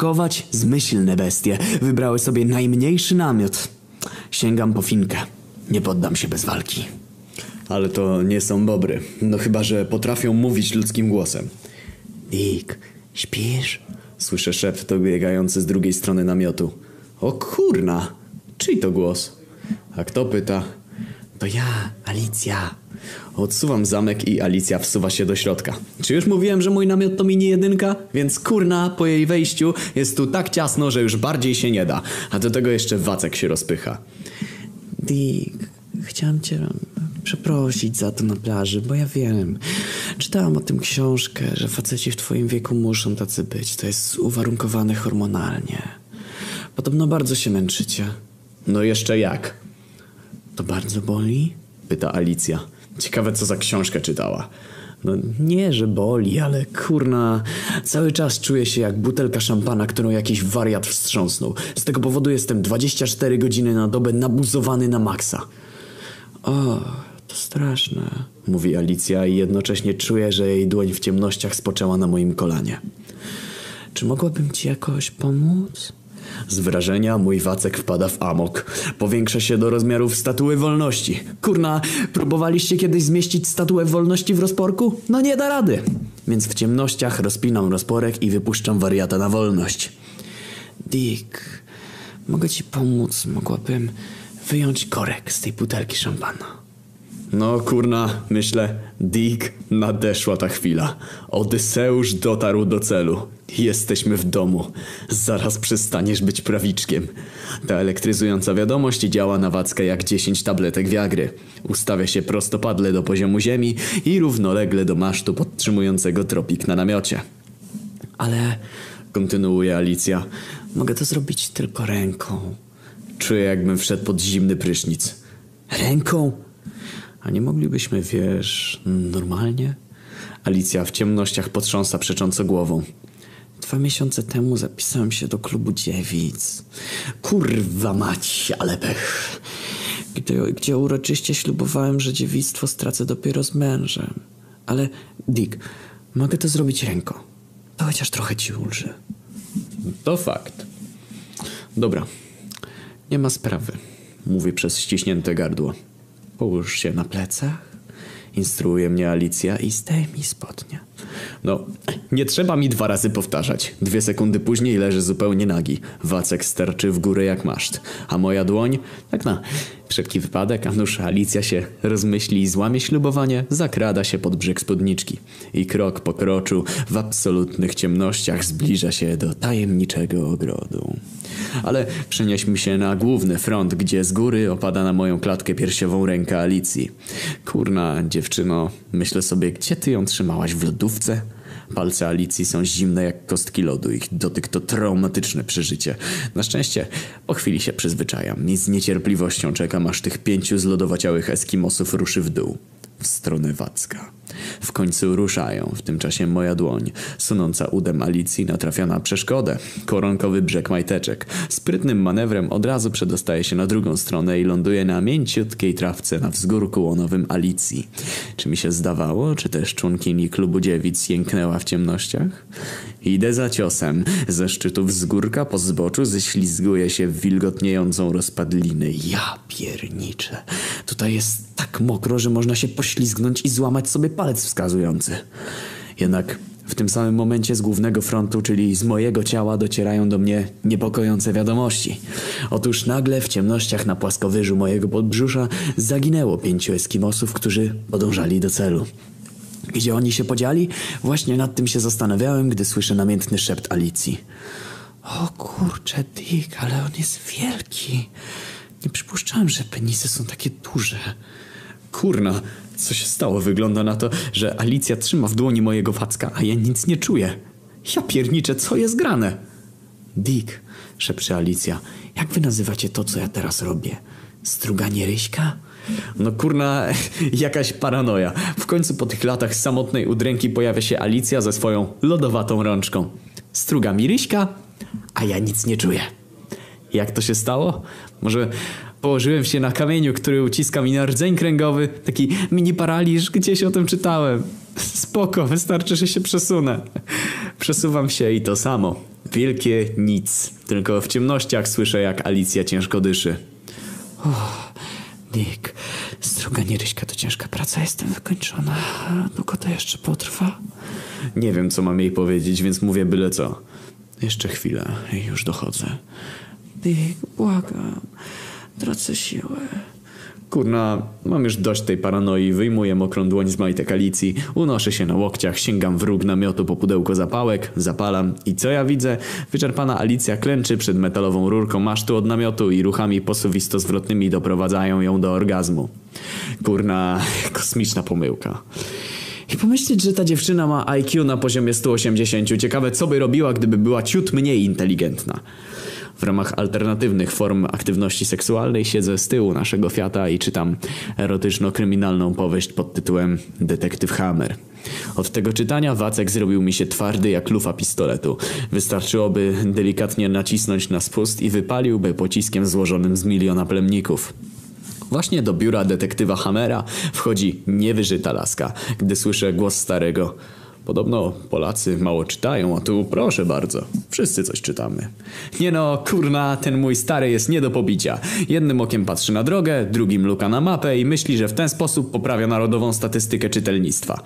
Zmyślne bestie. Wybrały sobie najmniejszy namiot. Sięgam po finkę. Nie poddam się bez walki. Ale to nie są bobry. No chyba, że potrafią mówić ludzkim głosem. Dick, śpisz? Słyszę szept dobiegający z drugiej strony namiotu. O kurna! Czyj to głos? A kto pyta? To ja, Alicja. Odsuwam zamek i Alicja wsuwa się do środka. Czy już mówiłem, że mój namiot to mini jedynka? Więc kurna, po jej wejściu jest tu tak ciasno, że już bardziej się nie da. A do tego jeszcze Wacek się rozpycha. Dick, chciałam cię przeprosić za to na plaży, bo ja wiem. Czytałam o tym książkę, że faceci w twoim wieku muszą tacy być. To jest uwarunkowane hormonalnie. Podobno bardzo się męczycie. No jeszcze jak? To bardzo boli? Pyta Alicja. Ciekawe co za książkę czytała. No nie, że boli, ale kurna, cały czas czuję się jak butelka szampana, którą jakiś wariat wstrząsnął. Z tego powodu jestem 24 godziny na dobę nabuzowany na maksa. O, to straszne, mówi Alicja i jednocześnie czuję, że jej dłoń w ciemnościach spoczęła na moim kolanie. Czy mogłabym ci jakoś pomóc? Z wrażenia mój Wacek wpada w amok. Powiększa się do rozmiarów statuły wolności. Kurna, próbowaliście kiedyś zmieścić statuę wolności w rozporku? No nie da rady. Więc w ciemnościach rozpinam rozporek i wypuszczam wariata na wolność. Dick, mogę ci pomóc? Mogłabym wyjąć korek z tej butelki szampana. No kurna, myślę, Dick, nadeszła ta chwila. Odyseusz dotarł do celu. Jesteśmy w domu. Zaraz przestaniesz być prawiczkiem. Ta elektryzująca wiadomość działa na Wackę jak 10 tabletek wiagry. Ustawia się prostopadle do poziomu ziemi i równolegle do masztu podtrzymującego tropik na namiocie. Ale, kontynuuje Alicja, mogę to zrobić tylko ręką. Czuję jakbym wszedł pod zimny prysznic. Ręką? A nie moglibyśmy, wiesz, normalnie? Alicja w ciemnościach potrząsa przecząco głową. Dwa miesiące temu zapisałem się do klubu dziewic. Kurwa mać, ale pech. Gdzie, gdzie uroczyście ślubowałem, że dziewictwo stracę dopiero z mężem. Ale, Dick, mogę to zrobić ręką. To chociaż trochę ci ulży. To fakt. Dobra. Nie ma sprawy. Mówię przez ściśnięte gardło. Połóż się na plecach. Instruuje mnie Alicja i zdejmij spodnie. No, nie trzeba mi dwa razy powtarzać. Dwie sekundy później leży zupełnie nagi. Wacek sterczy w górę jak maszt. A moja dłoń, tak na wszelki wypadek, a nuż Alicja się rozmyśli i złamie ślubowanie, zakrada się pod brzeg spódniczki. I krok po kroczu w absolutnych ciemnościach zbliża się do tajemniczego ogrodu. Ale przenieśmy się na główny front, gdzie z góry opada na moją klatkę piersiową ręka Alicji. Kurna, dziewczyno, myślę sobie, gdzie ty ją trzymałaś w lodówce? Palce Alicji są zimne jak kostki lodu. Ich dotyk to traumatyczne przeżycie. Na szczęście po chwili się przyzwyczajam i z niecierpliwością czekam, aż tych pięciu zlodowaciałych eskimosów ruszy w dół. W stronę Wacka. W końcu ruszają. W tym czasie moja dłoń, sunąca udem Alicji, natrafia na przeszkodę. Koronkowy brzeg majteczek. Sprytnym manewrem od razu przedostaje się na drugą stronę i ląduje na mięciutkiej trawce na wzgórku łonowym Alicji. Czy mi się zdawało, czy też członkini klubu dziewic jęknęła w ciemnościach? Idę za ciosem. Ze szczytu wzgórka po zboczu ześlizguje się w wilgotniejącą rozpadlinę. Ja pierniczę. Tutaj jest tak mokro, że można się poślizgnąć i złamać sobie palec wskazujący. Jednak w tym samym momencie z głównego frontu, czyli z mojego ciała, docierają do mnie niepokojące wiadomości. Otóż nagle w ciemnościach na płaskowyżu mojego podbrzusza zaginęło pięciu Eskimosów, którzy podążali do celu. Gdzie oni się podzieli? Właśnie nad tym się zastanawiałem, gdy słyszę namiętny szept Alicji. O kurczę, Dick, ale on jest wielki. Nie przypuszczałem, że penisy są takie duże. Kurna, co się stało? Wygląda na to, że Alicja trzyma w dłoni mojego facka, a ja nic nie czuję. Ja pierniczę, co jest grane? Dick, szepcze Alicja, jak wy nazywacie to, co ja teraz robię? Struganie ryśka? No kurna, <laughs> jakaś paranoja. W końcu po tych latach samotnej udręki pojawia się Alicja ze swoją lodowatą rączką. Struga mi ryśka, a ja nic nie czuję. Jak to się stało? Może położyłem się na kamieniu, który uciska mi na rdzeń kręgowy. Taki mini paraliż, gdzieś o tym czytałem. Spoko, wystarczy, że się przesunę. Przesuwam się i to samo. Wielkie nic. Tylko w ciemnościach słyszę, jak Alicja ciężko dyszy. Oh, Nick, struganie ryśka to ciężka praca, jestem wykończona. Długo to jeszcze potrwa? Nie wiem, co mam jej powiedzieć, więc mówię byle co. Jeszcze chwilę i już dochodzę. Dick, błagam. Tracę siłę. Kurna, mam już dość tej paranoi. Wyjmuję mokrą dłoń z majtek Alicji, unoszę się na łokciach, sięgam w róg namiotu po pudełko zapałek, zapalam i co ja widzę? Wyczerpana Alicja klęczy przed metalową rurką masztu od namiotu i ruchami posuwisto-zwrotnymi doprowadzają ją do orgazmu. Kurna, <laughs> kosmiczna pomyłka. I pomyśleć, że ta dziewczyna ma IQ na poziomie 180. Ciekawe, co by robiła, gdyby była ciut mniej inteligentna. W ramach alternatywnych form aktywności seksualnej siedzę z tyłu naszego Fiata i czytam erotyczno-kryminalną powieść pod tytułem Detektyw Hammer. Od tego czytania Wacek zrobił mi się twardy jak lufa pistoletu. Wystarczyłoby delikatnie nacisnąć na spust i wypaliłby pociskiem złożonym z miliona plemników. Właśnie do biura detektywa Hammera wchodzi niewyżyta laska, gdy słyszę głos starego. Podobno Polacy mało czytają, a tu proszę bardzo, wszyscy coś czytamy. Nie no, kurna, ten mój stary jest nie do pobicia. Jednym okiem patrzy na drogę, drugim luka na mapę i myśli, że w ten sposób poprawia narodową statystykę czytelnictwa.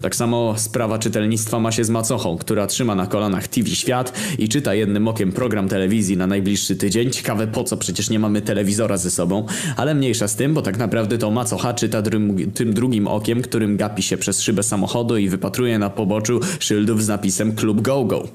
Tak samo sprawa czytelnictwa ma się z macochą, która trzyma na kolanach TV Świat i czyta jednym okiem program telewizji na najbliższy tydzień. Ciekawe po co, przecież nie mamy telewizora ze sobą, ale mniejsza z tym, bo tak naprawdę to macocha czyta drym, tym drugim okiem, którym gapi się przez szybę samochodu i wypatruje na poboczu szyldów z napisem Klub Go Go.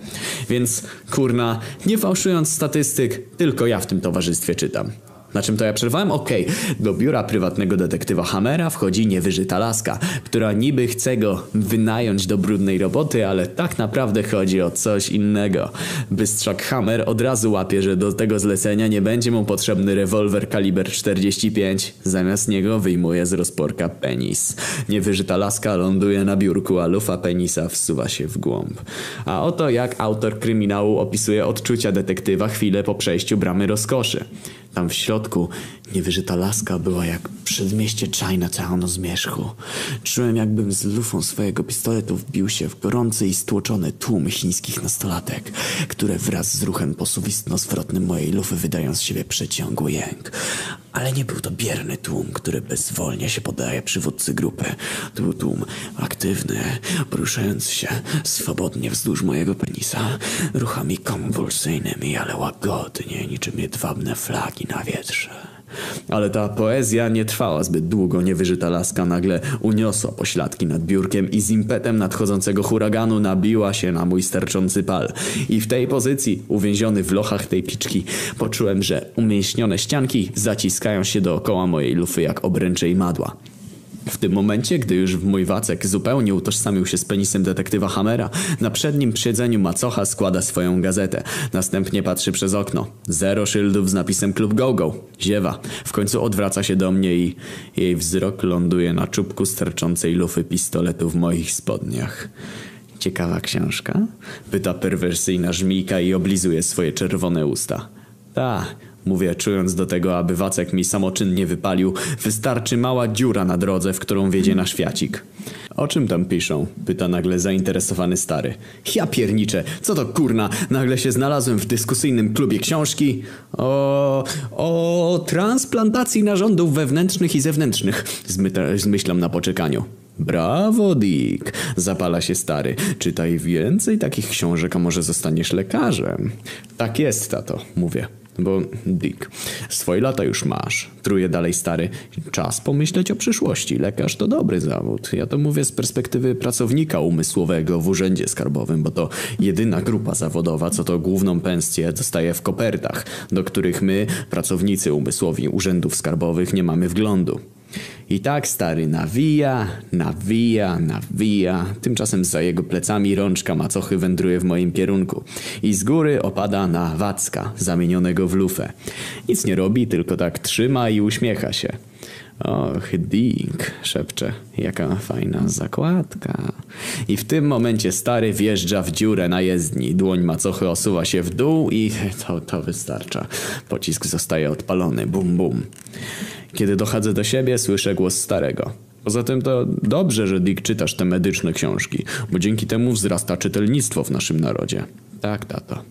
Więc kurna, nie fałszując statystyk, tylko ja w tym towarzystwie czytam. Na czym to ja przerwałem? Okej, do biura prywatnego detektywa Hammera wchodzi niewyżyta laska, która niby chce go wynająć do brudnej roboty, ale tak naprawdę chodzi o coś innego. Bystrzak Hammer od razu łapie, że do tego zlecenia nie będzie mu potrzebny rewolwer kaliber 45. Zamiast niego wyjmuje z rozporka penis. Niewyżyta laska ląduje na biurku, a lufa penisa wsuwa się w głąb. A oto jak autor kryminału opisuje odczucia detektywa chwilę po przejściu bramy rozkoszy. Tam w środku niewyżyta laska była jak przedmieście Chinatown o zmierzchu. Czułem jakbym z lufą swojego pistoletu wbił się w gorący i stłoczony tłum chińskich nastolatek, które wraz z ruchem posuwistno-zwrotnym mojej lufy wydają z siebie przeciągły jęk. Ale nie był to bierny tłum, który bezwolnie się podaje przywódcy grupy. To był tłum aktywny, poruszający się swobodnie wzdłuż mojego penisa, ruchami konwulsyjnymi, ale łagodnie, niczym jedwabne flagi na wietrze. Ale ta poezja nie trwała zbyt długo. Niewyżyta laska nagle uniosła pośladki nad biurkiem i z impetem nadchodzącego huraganu nabiła się na mój sterczący pal. I w tej pozycji, uwięziony w lochach tej piczki, poczułem, że umięśnione ścianki zaciskają się dookoła mojej lufy jak obręcze i madła. W tym momencie, gdy już mój Wacek zupełnie utożsamił się z penisem detektywa Hammera, na przednim siedzeniu macocha składa swoją gazetę. Następnie patrzy przez okno. Zero szyldów z napisem Klub Go Go. Ziewa. W końcu odwraca się do mnie i jej wzrok ląduje na czubku sterczącej lufy pistoletu w moich spodniach. Ciekawa książka? Pyta perwersyjna żmijka i oblizuje swoje czerwone usta. Ta, Mówię, czując do tego, aby Wacek mi samoczynnie wypalił, wystarczy mała dziura na drodze, w którą wiedzie na świacik. O czym tam piszą? Pyta nagle zainteresowany stary. Ja pierniczę, co to kurna? Nagle się znalazłem w dyskusyjnym klubie książki o... o transplantacji narządów wewnętrznych i zewnętrznych. Zmyta, zmyślam na poczekaniu. Brawo, Dick! Zapala się stary. Czytaj więcej takich książek, a może zostaniesz lekarzem. Tak jest, tato, mówię. Bo Dick, swoje lata już masz. Truje dalej stary. Czas pomyśleć o przyszłości. Lekarz to dobry zawód. Ja to mówię z perspektywy pracownika umysłowego w urzędzie skarbowym, bo to jedyna grupa zawodowa, co to główną pensję dostaje w kopertach, do których my, pracownicy umysłowi urzędów skarbowych, nie mamy wglądu. I tak stary nawija, nawija, nawija. Tymczasem za jego plecami rączka macochy wędruje w moim kierunku. I z góry opada na Wacka, zamienionego w lufę. Nic nie robi, tylko tak trzyma i uśmiecha się. Och, Dick, szepcze, jaka fajna zakładka. I w tym momencie stary wjeżdża w dziurę na jezdni. Dłoń macochy osuwa się w dół i to, to wystarcza. Pocisk zostaje odpalony. Bum, bum. Kiedy dochodzę do siebie, słyszę głos starego. Poza tym to dobrze, że Dick czytasz te medyczne książki, bo dzięki temu wzrasta czytelnictwo w naszym narodzie. Tak, tato.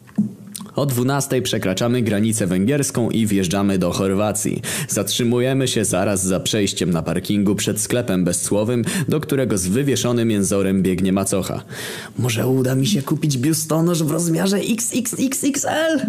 O 12 przekraczamy granicę węgierską i wjeżdżamy do Chorwacji. Zatrzymujemy się zaraz za przejściem na parkingu przed sklepem bezsłowym, do którego z wywieszonym jęzorem biegnie macocha. Może uda mi się kupić biustonosz w rozmiarze XXXXL?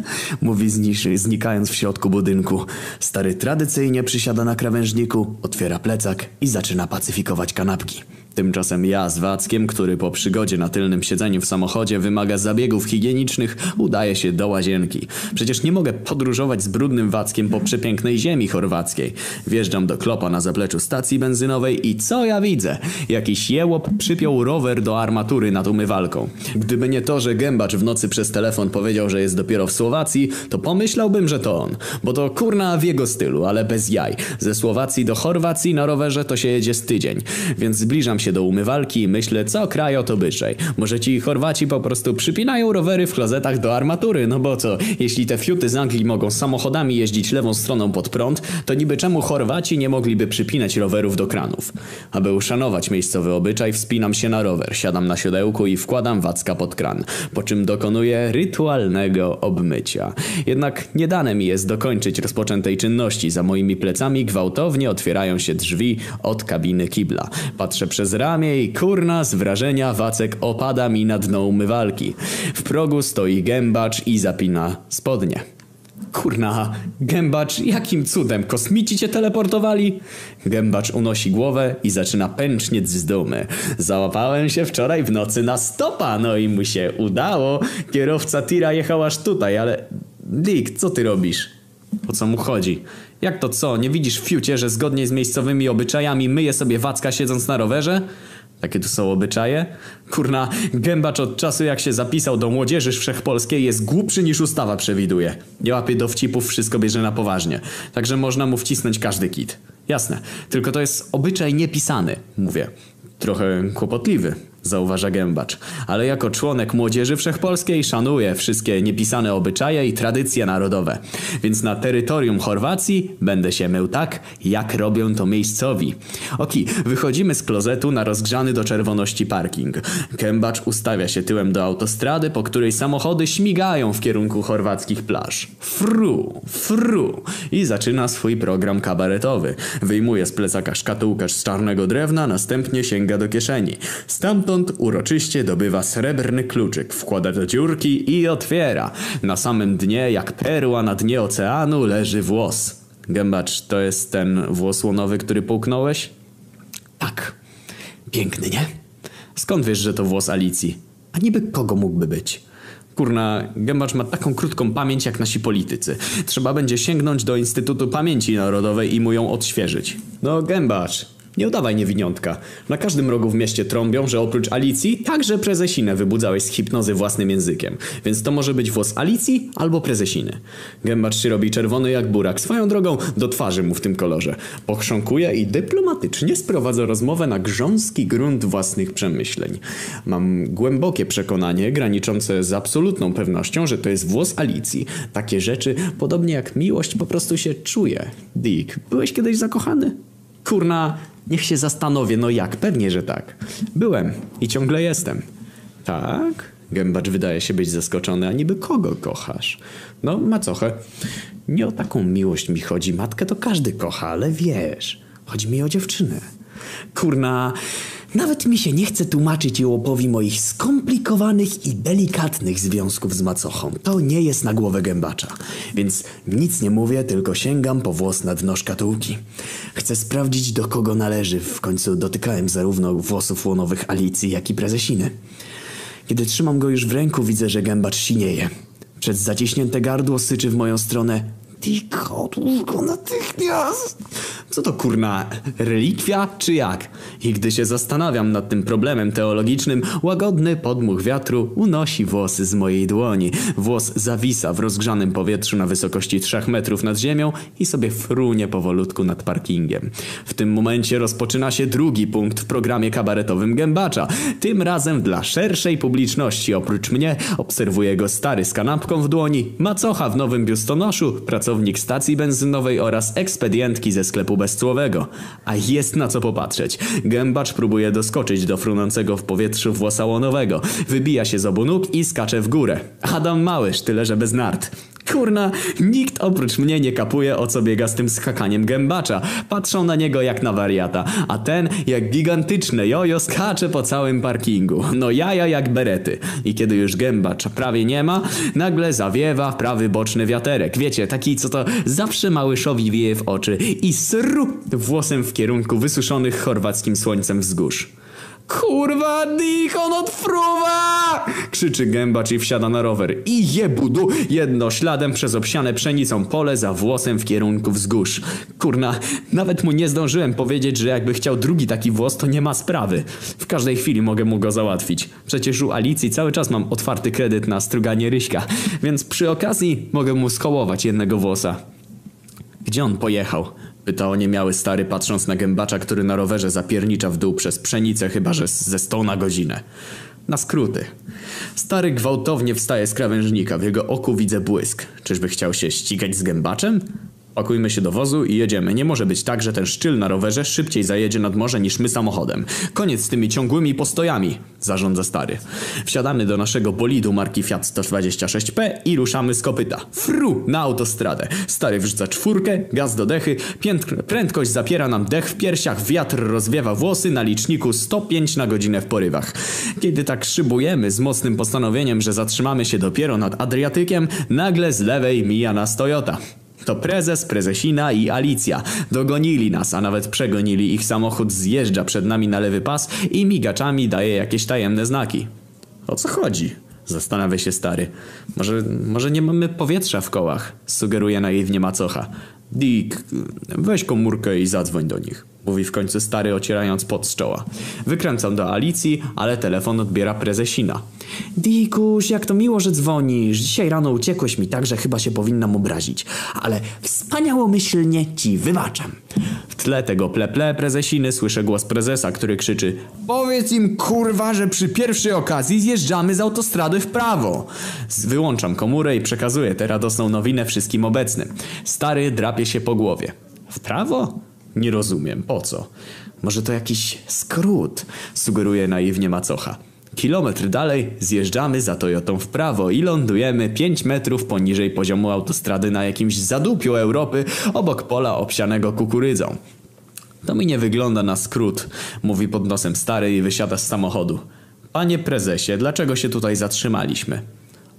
Mówi zniszy, znikając w środku budynku. Stary tradycyjnie przysiada na krawężniku, otwiera plecak i zaczyna pacyfikować kanapki. Tymczasem ja z Wackiem, który po przygodzie na tylnym siedzeniu w samochodzie wymaga zabiegów higienicznych, udaje się do łazienki. Przecież nie mogę podróżować z brudnym Wackiem po przepięknej ziemi chorwackiej. Wjeżdżam do klopa na zapleczu stacji benzynowej i co ja widzę? Jakiś jełop przypiął rower do armatury nad umywalką. Gdyby nie to, że gębacz w nocy przez telefon powiedział, że jest dopiero w Słowacji, to pomyślałbym, że to on. Bo to kurna w jego stylu, ale bez jaj. Ze Słowacji do Chorwacji na rowerze to się jedzie z tydzień. Więc zbliżam się się do umywalki i myślę, co kraj to obyczaj. Może ci Chorwaci po prostu przypinają rowery w klozetach do armatury, no bo co, jeśli te fiuty z Anglii mogą samochodami jeździć lewą stroną pod prąd, to niby czemu Chorwaci nie mogliby przypinać rowerów do kranów? Aby uszanować miejscowy obyczaj, wspinam się na rower, siadam na siodełku i wkładam wacka pod kran, po czym dokonuję rytualnego obmycia. Jednak nie dane mi jest dokończyć rozpoczętej czynności. Za moimi plecami gwałtownie otwierają się drzwi od kabiny kibla. Patrzę przez ramię i kurna z wrażenia wacek opada mi na dno umywalki. W progu stoi gębacz i zapina spodnie. Kurna, gębacz, jakim cudem? Kosmici cię teleportowali? Gębacz unosi głowę i zaczyna pęcznieć z dumy. Załapałem się wczoraj w nocy na stopa, no i mu się udało. Kierowca tira jechał aż tutaj, ale... Dick, co ty robisz? O co mu chodzi? Jak to co? Nie widzisz w fiucie, że zgodnie z miejscowymi obyczajami myje sobie wacka siedząc na rowerze? Takie tu są obyczaje? Kurna, gębacz od czasu jak się zapisał do młodzieży wszechpolskiej jest głupszy niż ustawa przewiduje. Nie łapie dowcipów, wszystko bierze na poważnie. Także można mu wcisnąć każdy kit. Jasne, tylko to jest obyczaj niepisany, mówię. Trochę kłopotliwy zauważa Gębacz. Ale jako członek Młodzieży Wszechpolskiej szanuję wszystkie niepisane obyczaje i tradycje narodowe. Więc na terytorium Chorwacji będę się mył tak, jak robią to miejscowi. Oki, wychodzimy z klozetu na rozgrzany do czerwoności parking. Gębacz ustawia się tyłem do autostrady, po której samochody śmigają w kierunku chorwackich plaż. Fru, fru. I zaczyna swój program kabaretowy. Wyjmuje z plecaka szkatułkę z czarnego drewna, następnie sięga do kieszeni. Stamtąd Stamtąd uroczyście dobywa srebrny kluczyk, wkłada do dziurki i otwiera. Na samym dnie, jak perła na dnie oceanu, leży włos. Gębacz, to jest ten włos łonowy, który połknąłeś? Tak. Piękny, nie? Skąd wiesz, że to włos Alicji? A niby kogo mógłby być? Kurna, Gębacz ma taką krótką pamięć jak nasi politycy. Trzeba będzie sięgnąć do Instytutu Pamięci Narodowej i mu ją odświeżyć. No, Gębacz, nie udawaj niewiniątka. Na każdym rogu w mieście trąbią, że oprócz Alicji także prezesinę wybudzałeś z hipnozy własnym językiem. Więc to może być włos Alicji albo prezesiny. Gębacz się robi czerwony jak burak. Swoją drogą do twarzy mu w tym kolorze. Pochrząkuje i dyplomatycznie sprowadza rozmowę na grząski grunt własnych przemyśleń. Mam głębokie przekonanie, graniczące z absolutną pewnością, że to jest włos Alicji. Takie rzeczy, podobnie jak miłość, po prostu się czuje. Dick, byłeś kiedyś zakochany? Kurna, Niech się zastanowię, no jak? Pewnie, że tak. Byłem i ciągle jestem. Tak? Gębacz wydaje się być zaskoczony, a niby kogo kochasz? No, macochę. Nie o taką miłość mi chodzi. Matkę to każdy kocha, ale wiesz. Chodzi mi o dziewczynę. Kurna, nawet mi się nie chce tłumaczyć Jołopowi moich skomplikowanych i delikatnych związków z macochą. To nie jest na głowę gębacza. Więc nic nie mówię, tylko sięgam po włos na dno szkatułki. Chcę sprawdzić, do kogo należy. W końcu dotykałem zarówno włosów łonowych Alicji, jak i prezesiny. Kiedy trzymam go już w ręku, widzę, że gębacz sinieje. Przez zaciśnięte gardło syczy w moją stronę Dick, odłóż go natychmiast. Co to kurna, relikwia czy jak? I gdy się zastanawiam nad tym problemem teologicznym, łagodny podmuch wiatru unosi włosy z mojej dłoni. Włos zawisa w rozgrzanym powietrzu na wysokości trzech metrów nad ziemią i sobie frunie powolutku nad parkingiem. W tym momencie rozpoczyna się drugi punkt w programie kabaretowym Gębacza. Tym razem dla szerszej publiczności. Oprócz mnie obserwuje go stary z kanapką w dłoni, macocha w nowym biustonoszu, pracownik stacji benzynowej oraz ekspedientki ze sklepu bezcłowego. A jest na co popatrzeć. Gębacz próbuje doskoczyć do frunącego w powietrzu włosa łonowego. Wybija się z obu nóg i skacze w górę. Adam Małysz, tyle że bez nart. Kurna, nikt oprócz mnie nie kapuje o co biega z tym skakaniem gębacza. Patrzą na niego jak na wariata, a ten jak gigantyczne jojo skacze po całym parkingu. No jaja jak berety. I kiedy już gębacza prawie nie ma, nagle zawiewa prawy boczny wiaterek. Wiecie, taki co to zawsze małyszowi wieje w oczy i sru włosem w kierunku wysuszonych chorwackim słońcem wzgórz. Kurwa, Dichon odfruwa! Krzyczy gębacz i wsiada na rower. I jebudu jedno śladem przez obsiane pszenicą pole za włosem w kierunku wzgórz. Kurna, nawet mu nie zdążyłem powiedzieć, że jakby chciał drugi taki włos, to nie ma sprawy. W każdej chwili mogę mu go załatwić. Przecież u Alicji cały czas mam otwarty kredyt na struganie Ryśka, więc przy okazji mogę mu skołować jednego włosa. Gdzie on pojechał? Pyta oniemiały stary patrząc na gębacza, który na rowerze zapiernicza w dół przez pszenicę chyba że ze 100 na godzinę. Na skróty. Stary gwałtownie wstaje z krawężnika, w jego oku widzę błysk. Czyżby chciał się ścigać z gębaczem? Pakujmy się do wozu i jedziemy. Nie może być tak, że ten szczyl na rowerze szybciej zajedzie nad morze niż my samochodem. Koniec z tymi ciągłymi postojami, zarządza stary. Wsiadamy do naszego bolidu marki Fiat 126P i ruszamy z kopyta. Fru! Na autostradę. Stary wrzuca czwórkę, gaz do dechy, prędkość zapiera nam dech w piersiach, wiatr rozwiewa włosy, na liczniku 105 na godzinę w porywach. Kiedy tak szybujemy z mocnym postanowieniem, że zatrzymamy się dopiero nad Adriatykiem, nagle z lewej mija nas Toyota. To prezes, prezesina i Alicja. Dogonili nas, a nawet przegonili. Ich samochód zjeżdża przed nami na lewy pas i migaczami daje jakieś tajemne znaki. O co chodzi? Zastanawia się stary. Może, może nie mamy powietrza w kołach? Sugeruje naiwnie macocha. Dick, weź komórkę i zadzwoń do nich. Mówi w końcu stary ocierając pot z czoła. Wykręcam do Alicji, ale telefon odbiera prezesina. Dikuś, jak to miło, że dzwonisz. Dzisiaj rano uciekłeś mi tak, że chyba się powinnam obrazić. Ale wspaniałomyślnie ci wybaczam. W tle tego pleple prezesiny słyszę głos prezesa, który krzyczy Powiedz im kurwa, że przy pierwszej okazji zjeżdżamy z autostrady w prawo. Wyłączam komórę i przekazuję tę radosną nowinę wszystkim obecnym. Stary drapie się po głowie. W prawo? Nie rozumiem, po co? Może to jakiś skrót, sugeruje naiwnie macocha. Kilometr dalej zjeżdżamy za Toyotą w prawo i lądujemy 5 metrów poniżej poziomu autostrady na jakimś zadupiu Europy obok pola obsianego kukurydzą. To mi nie wygląda na skrót, mówi pod nosem stary i wysiada z samochodu. Panie prezesie, dlaczego się tutaj zatrzymaliśmy?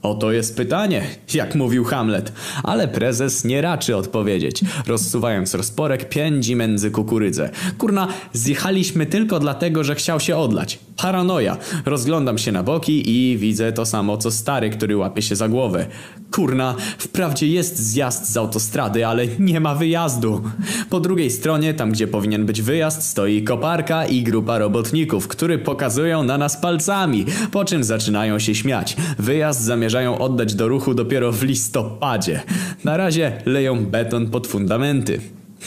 Oto jest pytanie, jak mówił Hamlet, ale prezes nie raczy odpowiedzieć. Rozsuwając rozporek, pędzi między kukurydzę. Kurna, zjechaliśmy tylko dlatego, że chciał się odlać. Paranoja. Rozglądam się na boki i widzę to samo co stary, który łapie się za głowę. Kurna, wprawdzie jest zjazd z autostrady, ale nie ma wyjazdu. Po drugiej stronie, tam gdzie powinien być wyjazd, stoi koparka i grupa robotników, którzy pokazują na nas palcami, po czym zaczynają się śmiać. Wyjazd zamierzają oddać do ruchu dopiero w listopadzie. Na razie leją beton pod fundamenty.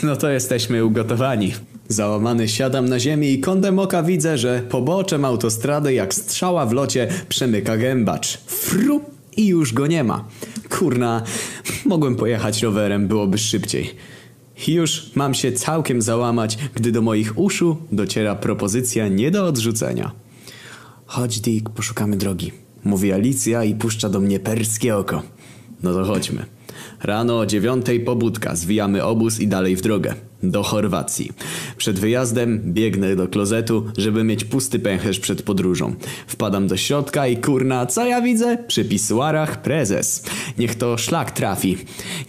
No to jesteśmy ugotowani. Załamany siadam na ziemi i kątem oka widzę, że poboczem autostrady jak strzała w locie przemyka gębacz. Fru! I już go nie ma. Kurna, mogłem pojechać rowerem, byłoby szybciej. Już mam się całkiem załamać, gdy do moich uszu dociera propozycja nie do odrzucenia. Chodź Dick, poszukamy drogi. Mówi Alicja i puszcza do mnie perskie oko. No to chodźmy. Rano o dziewiątej pobudka, zwijamy obóz i dalej w drogę. Do Chorwacji. Przed wyjazdem biegnę do klozetu, żeby mieć pusty pęcherz przed podróżą. Wpadam do środka i kurna, co ja widzę? Przy pisuarach prezes. Niech to szlak trafi.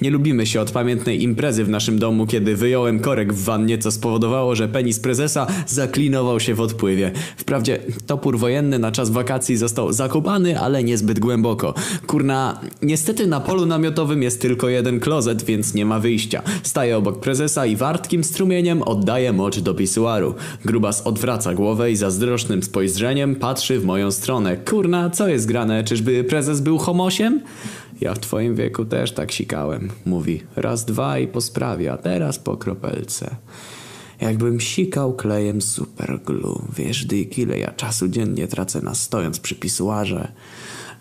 Nie lubimy się od pamiętnej imprezy w naszym domu, kiedy wyjąłem korek w wannie, co spowodowało, że penis prezesa zaklinował się w odpływie. Wprawdzie topór wojenny na czas wakacji został zakopany, ale niezbyt głęboko. Kurna, niestety na polu namiotowym jest tylko jeden klozet, więc nie ma wyjścia. Staję obok prezesa i wartkim strumieniem oddaję mocz do pisuaru. Grubas odwraca głowę i zazdrosznym spojrzeniem patrzy w moją stronę. Kurna, co jest grane? Czyżby prezes był homosiem? Ja w twoim wieku też tak sikałem. Mówi, raz, dwa i po sprawie, a teraz po kropelce. Jakbym sikał klejem superglue. Wiesz, Dick, ile ja czasu dziennie tracę na stojąc przy pisuarze.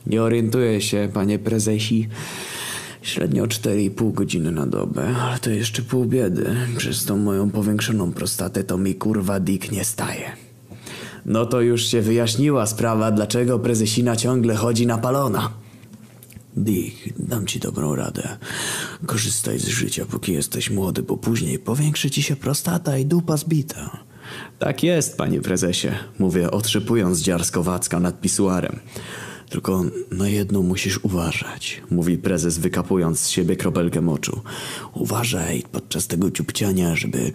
Nie orientuję się, panie prezesi. Średnio 4,5 godziny na dobę, ale to jeszcze pół biedy. Przez tą moją powiększoną prostatę to mi kurwa Dick nie staje. No to już się wyjaśniła sprawa, dlaczego prezesina ciągle chodzi na palona. Dick, dam ci dobrą radę. Korzystaj z życia, póki jesteś młody, bo później powiększy ci się prostata i dupa zbita. Tak jest, panie prezesie, mówię, otrzepując dziarskowacka nad pisuarem. Tylko na jedno musisz uważać, mówi prezes wykapując z siebie kropelkę moczu. Uważaj podczas tego ciupciania, żeby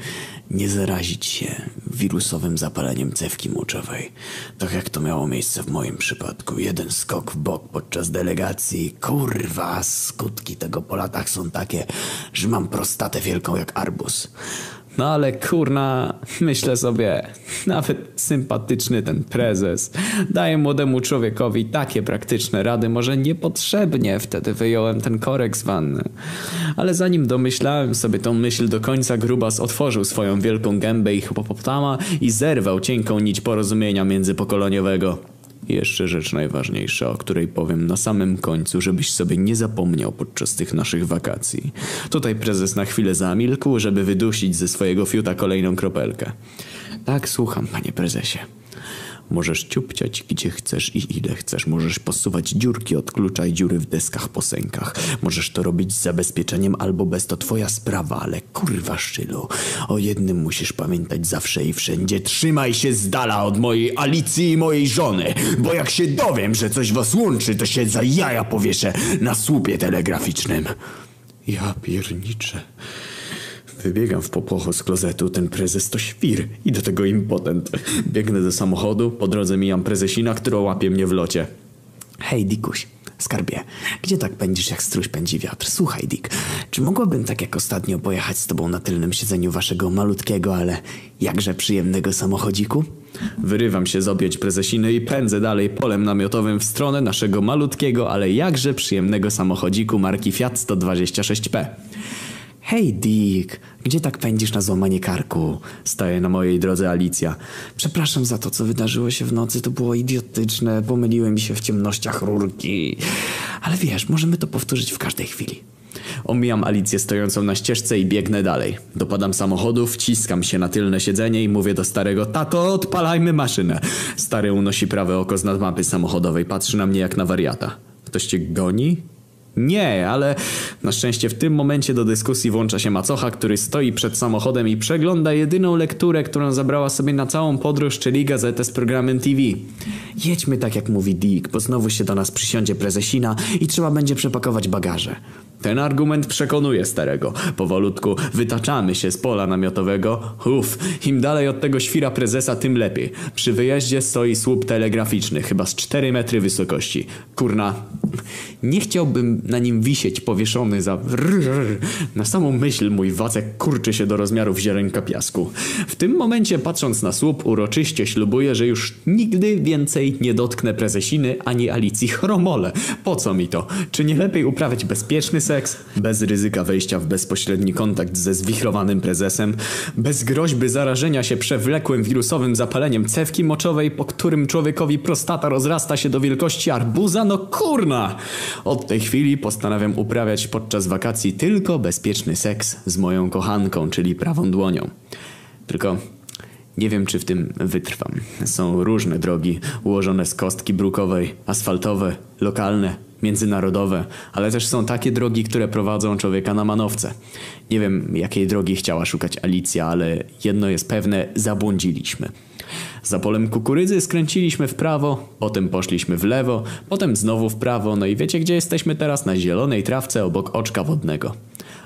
nie zarazić się wirusowym zapaleniem cewki moczowej. Tak jak to miało miejsce w moim przypadku. Jeden skok w bok podczas delegacji. Kurwa, skutki tego po latach są takie, że mam prostatę wielką jak arbuz. No ale kurna, myślę sobie, nawet sympatyczny ten prezes daje młodemu człowiekowi takie praktyczne rady, może niepotrzebnie wtedy wyjąłem ten korek z wanny. Ale zanim domyślałem sobie tą myśl do końca, Grubas otworzył swoją wielką gębę i hipopotama i zerwał cienką nić porozumienia międzypokoleniowego. Jeszcze rzecz najważniejsza, o której powiem na samym końcu, żebyś sobie nie zapomniał podczas tych naszych wakacji. Tutaj prezes na chwilę zamilkł, żeby wydusić ze swojego fiuta kolejną kropelkę. Tak, słucham, panie prezesie. Możesz ciupciać gdzie chcesz i ile chcesz. Możesz posuwać dziurki od klucza i dziury w deskach po sękach. Możesz to robić z zabezpieczeniem albo bez, to twoja sprawa, ale kurwa szczylu. O jednym musisz pamiętać zawsze i wszędzie. Trzymaj się z dala od mojej Alicji i mojej żony, bo jak się dowiem, że coś was łączy, to się za jaja powieszę na słupie telegraficznym. Ja pierniczę. Wybiegam w popłochu z klozetu, ten prezes to świr i do tego impotent. Biegnę do samochodu, po drodze mijam prezesina, która łapie mnie w locie. Hej, Dikuś, skarbie, gdzie tak pędzisz jak stróż pędzi wiatr? Słuchaj, Dick, czy mogłabym tak jak ostatnio pojechać z tobą na tylnym siedzeniu waszego malutkiego, ale jakże przyjemnego samochodziku? Wyrywam się z objęć prezesiny i pędzę dalej polem namiotowym w stronę naszego malutkiego, ale jakże przyjemnego samochodziku marki Fiat 126P. Hej Dick, gdzie tak pędzisz na złamanie karku? Staje na mojej drodze Alicja. Przepraszam za to, co wydarzyło się w nocy, to było idiotyczne, pomyliły mi się w ciemnościach rurki. Ale wiesz, możemy to powtórzyć w każdej chwili. Omijam Alicję stojącą na ścieżce i biegnę dalej. Dopadam samochodu, wciskam się na tylne siedzenie i mówię do starego Tato, odpalajmy maszynę. Stary unosi prawe oko z nad mapy samochodowej, patrzy na mnie jak na wariata. Ktoś cię goni? Nie, ale na szczęście w tym momencie do dyskusji włącza się macocha, który stoi przed samochodem i przegląda jedyną lekturę, którą zabrała sobie na całą podróż, czyli gazetę z programem TV. Jedźmy tak jak mówi Dick, bo znowu się do nas przysiądzie prezesina i trzeba będzie przepakować bagaże. Ten argument przekonuje starego. Powolutku wytaczamy się z pola namiotowego. Uff, im dalej od tego świra prezesa, tym lepiej. Przy wyjeździe stoi słup telegraficzny, chyba z 4 metry wysokości. Kurna, nie chciałbym na nim wisieć powieszony za... Na samą myśl mój wacek kurczy się do rozmiarów ziarenka piasku. W tym momencie patrząc na słup uroczyście ślubuję, że już nigdy więcej nie dotknę prezesiny ani Alicji Chromole. Po co mi to? Czy nie lepiej uprawiać bezpieczny seks? Bez ryzyka wejścia w bezpośredni kontakt ze zwichrowanym prezesem? Bez groźby zarażenia się przewlekłym wirusowym zapaleniem cewki moczowej, po którym człowiekowi prostata rozrasta się do wielkości arbuza? No kurna! Od tej chwili postanawiam uprawiać podczas wakacji tylko bezpieczny seks z moją kochanką, czyli prawą dłonią. Tylko nie wiem, czy w tym wytrwam. Są różne drogi, ułożone z kostki brukowej, asfaltowe, lokalne, międzynarodowe, ale też są takie drogi, które prowadzą człowieka na manowce. Nie wiem, jakiej drogi chciała szukać Alicja, ale jedno jest pewne, zabłądziliśmy. Za polem kukurydzy skręciliśmy w prawo, potem poszliśmy w lewo, potem znowu w prawo, no i wiecie gdzie jesteśmy teraz? Na zielonej trawce obok oczka wodnego.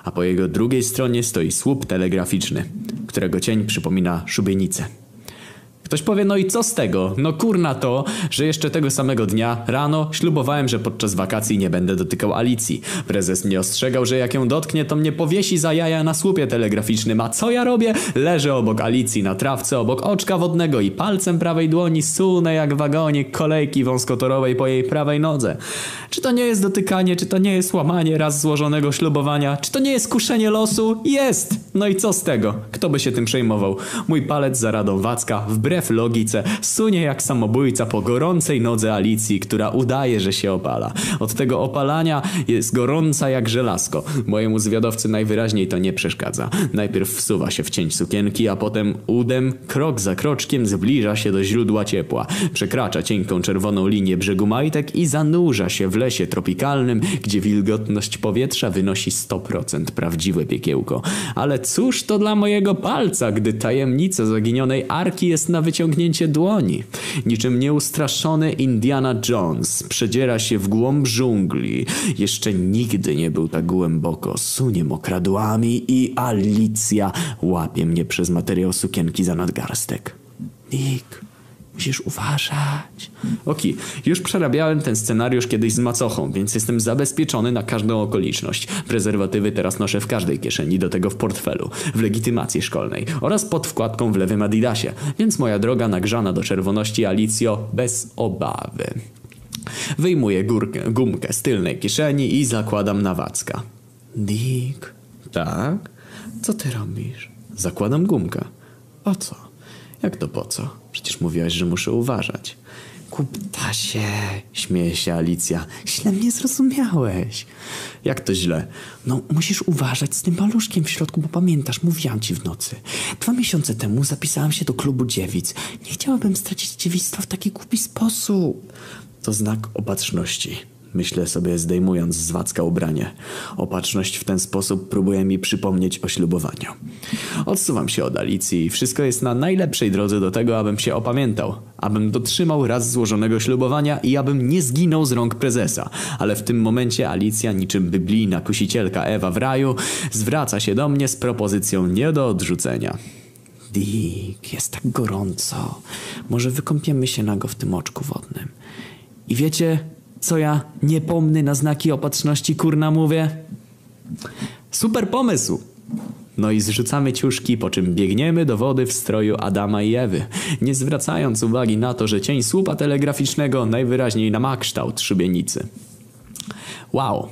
A po jego drugiej stronie stoi słup telegraficzny, którego cień przypomina szubienicę. Ktoś powie, no i co z tego? No kurna to, że jeszcze tego samego dnia, rano, ślubowałem, że podczas wakacji nie będę dotykał Alicji. Prezes mnie ostrzegał, że jak ją dotknie, to mnie powiesi za jaja na słupie telegraficznym. A co ja robię? Leżę obok Alicji na trawce, obok oczka wodnego i palcem prawej dłoni sunę jak wagonik kolejki wąskotorowej po jej prawej nodze. Czy to nie jest dotykanie, czy to nie jest łamanie raz złożonego ślubowania? Czy to nie jest kuszenie losu? Jest! No i co z tego? Kto by się tym przejmował? Mój palec za radą Wacka, wbrew wbrew logice sunie jak samobójca po gorącej nodze Alicji, która udaje, że się opala. Od tego opalania jest gorąca jak żelazko. Mojemu zwiadowcy najwyraźniej to nie przeszkadza. Najpierw wsuwa się w cień sukienki, a potem udem, krok za kroczkiem zbliża się do źródła ciepła. Przekracza cienką czerwoną linię brzegu majtek i zanurza się w lesie tropikalnym, gdzie wilgotność powietrza wynosi 100% prawdziwe piekiełko. Ale cóż to dla mojego palca, gdy tajemnica zaginionej arki jest na wyciągnięcie dłoni. Niczym nieustraszony Indiana Jones przedziera się w głąb dżungli. Jeszcze nigdy nie był tak głęboko. Sunie mokradłami i Alicja łapie mnie przez materiał sukienki za nadgarstek. Nick, Musisz uważać. Oki, już przerabiałem ten scenariusz kiedyś z macochą, więc jestem zabezpieczony na każdą okoliczność. Prezerwatywy teraz noszę w każdej kieszeni, do tego w portfelu, w legitymacji szkolnej oraz pod wkładką w lewym adidasie, więc moja droga nagrzana do czerwoności Alicjo bez obawy. Wyjmuję górkę, gumkę z tylnej kieszeni i zakładam na wacka. Dick, Tak? co ty robisz? Zakładam gumkę. Po co? Jak to po co? Przecież mówiłaś, że muszę uważać. Kuptasie. Śmieje się Alicja. Źle mnie zrozumiałeś. Jak to źle? No, musisz uważać z tym paluszkiem w środku, bo pamiętasz, mówiłam ci w nocy. Dwa miesiące temu zapisałam się do klubu dziewic. Nie chciałabym stracić dziewictwa w taki głupi sposób. To znak opatrzności. Myślę sobie zdejmując z wacka ubranie. Opatrzność w ten sposób próbuje mi przypomnieć o ślubowaniu. Odsuwam się od Alicji i wszystko jest na najlepszej drodze do tego, abym się opamiętał. Abym dotrzymał raz złożonego ślubowania i abym nie zginął z rąk prezesa. Ale w tym momencie Alicja, niczym byblijna kusicielka Ewa w raju, zwraca się do mnie z propozycją nie do odrzucenia. Dick, jest tak gorąco. Może wykąpiemy się nago w tym oczku wodnym. I wiecie, co ja niepomny na znaki opatrzności kurna mówię? Super pomysł! No i zrzucamy ciuszki, po czym biegniemy do wody w stroju Adama i Ewy, nie zwracając uwagi na to, że cień słupa telegraficznego najwyraźniej ma kształt szubienicy. Wow,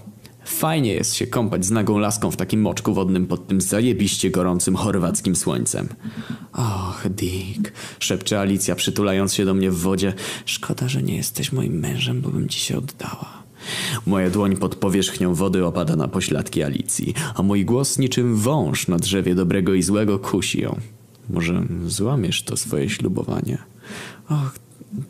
fajnie jest się kąpać z nagą laską w takim moczku wodnym pod tym zajebiście gorącym chorwackim słońcem. Och, Dick, Szepcze Alicja przytulając się do mnie w wodzie. szkoda, że nie jesteś moim mężem, bo bym ci się oddała. Moja dłoń pod powierzchnią wody opada na pośladki Alicji, a mój głos niczym wąż na drzewie dobrego i złego kusi ją. Może złamiesz to swoje ślubowanie? Och,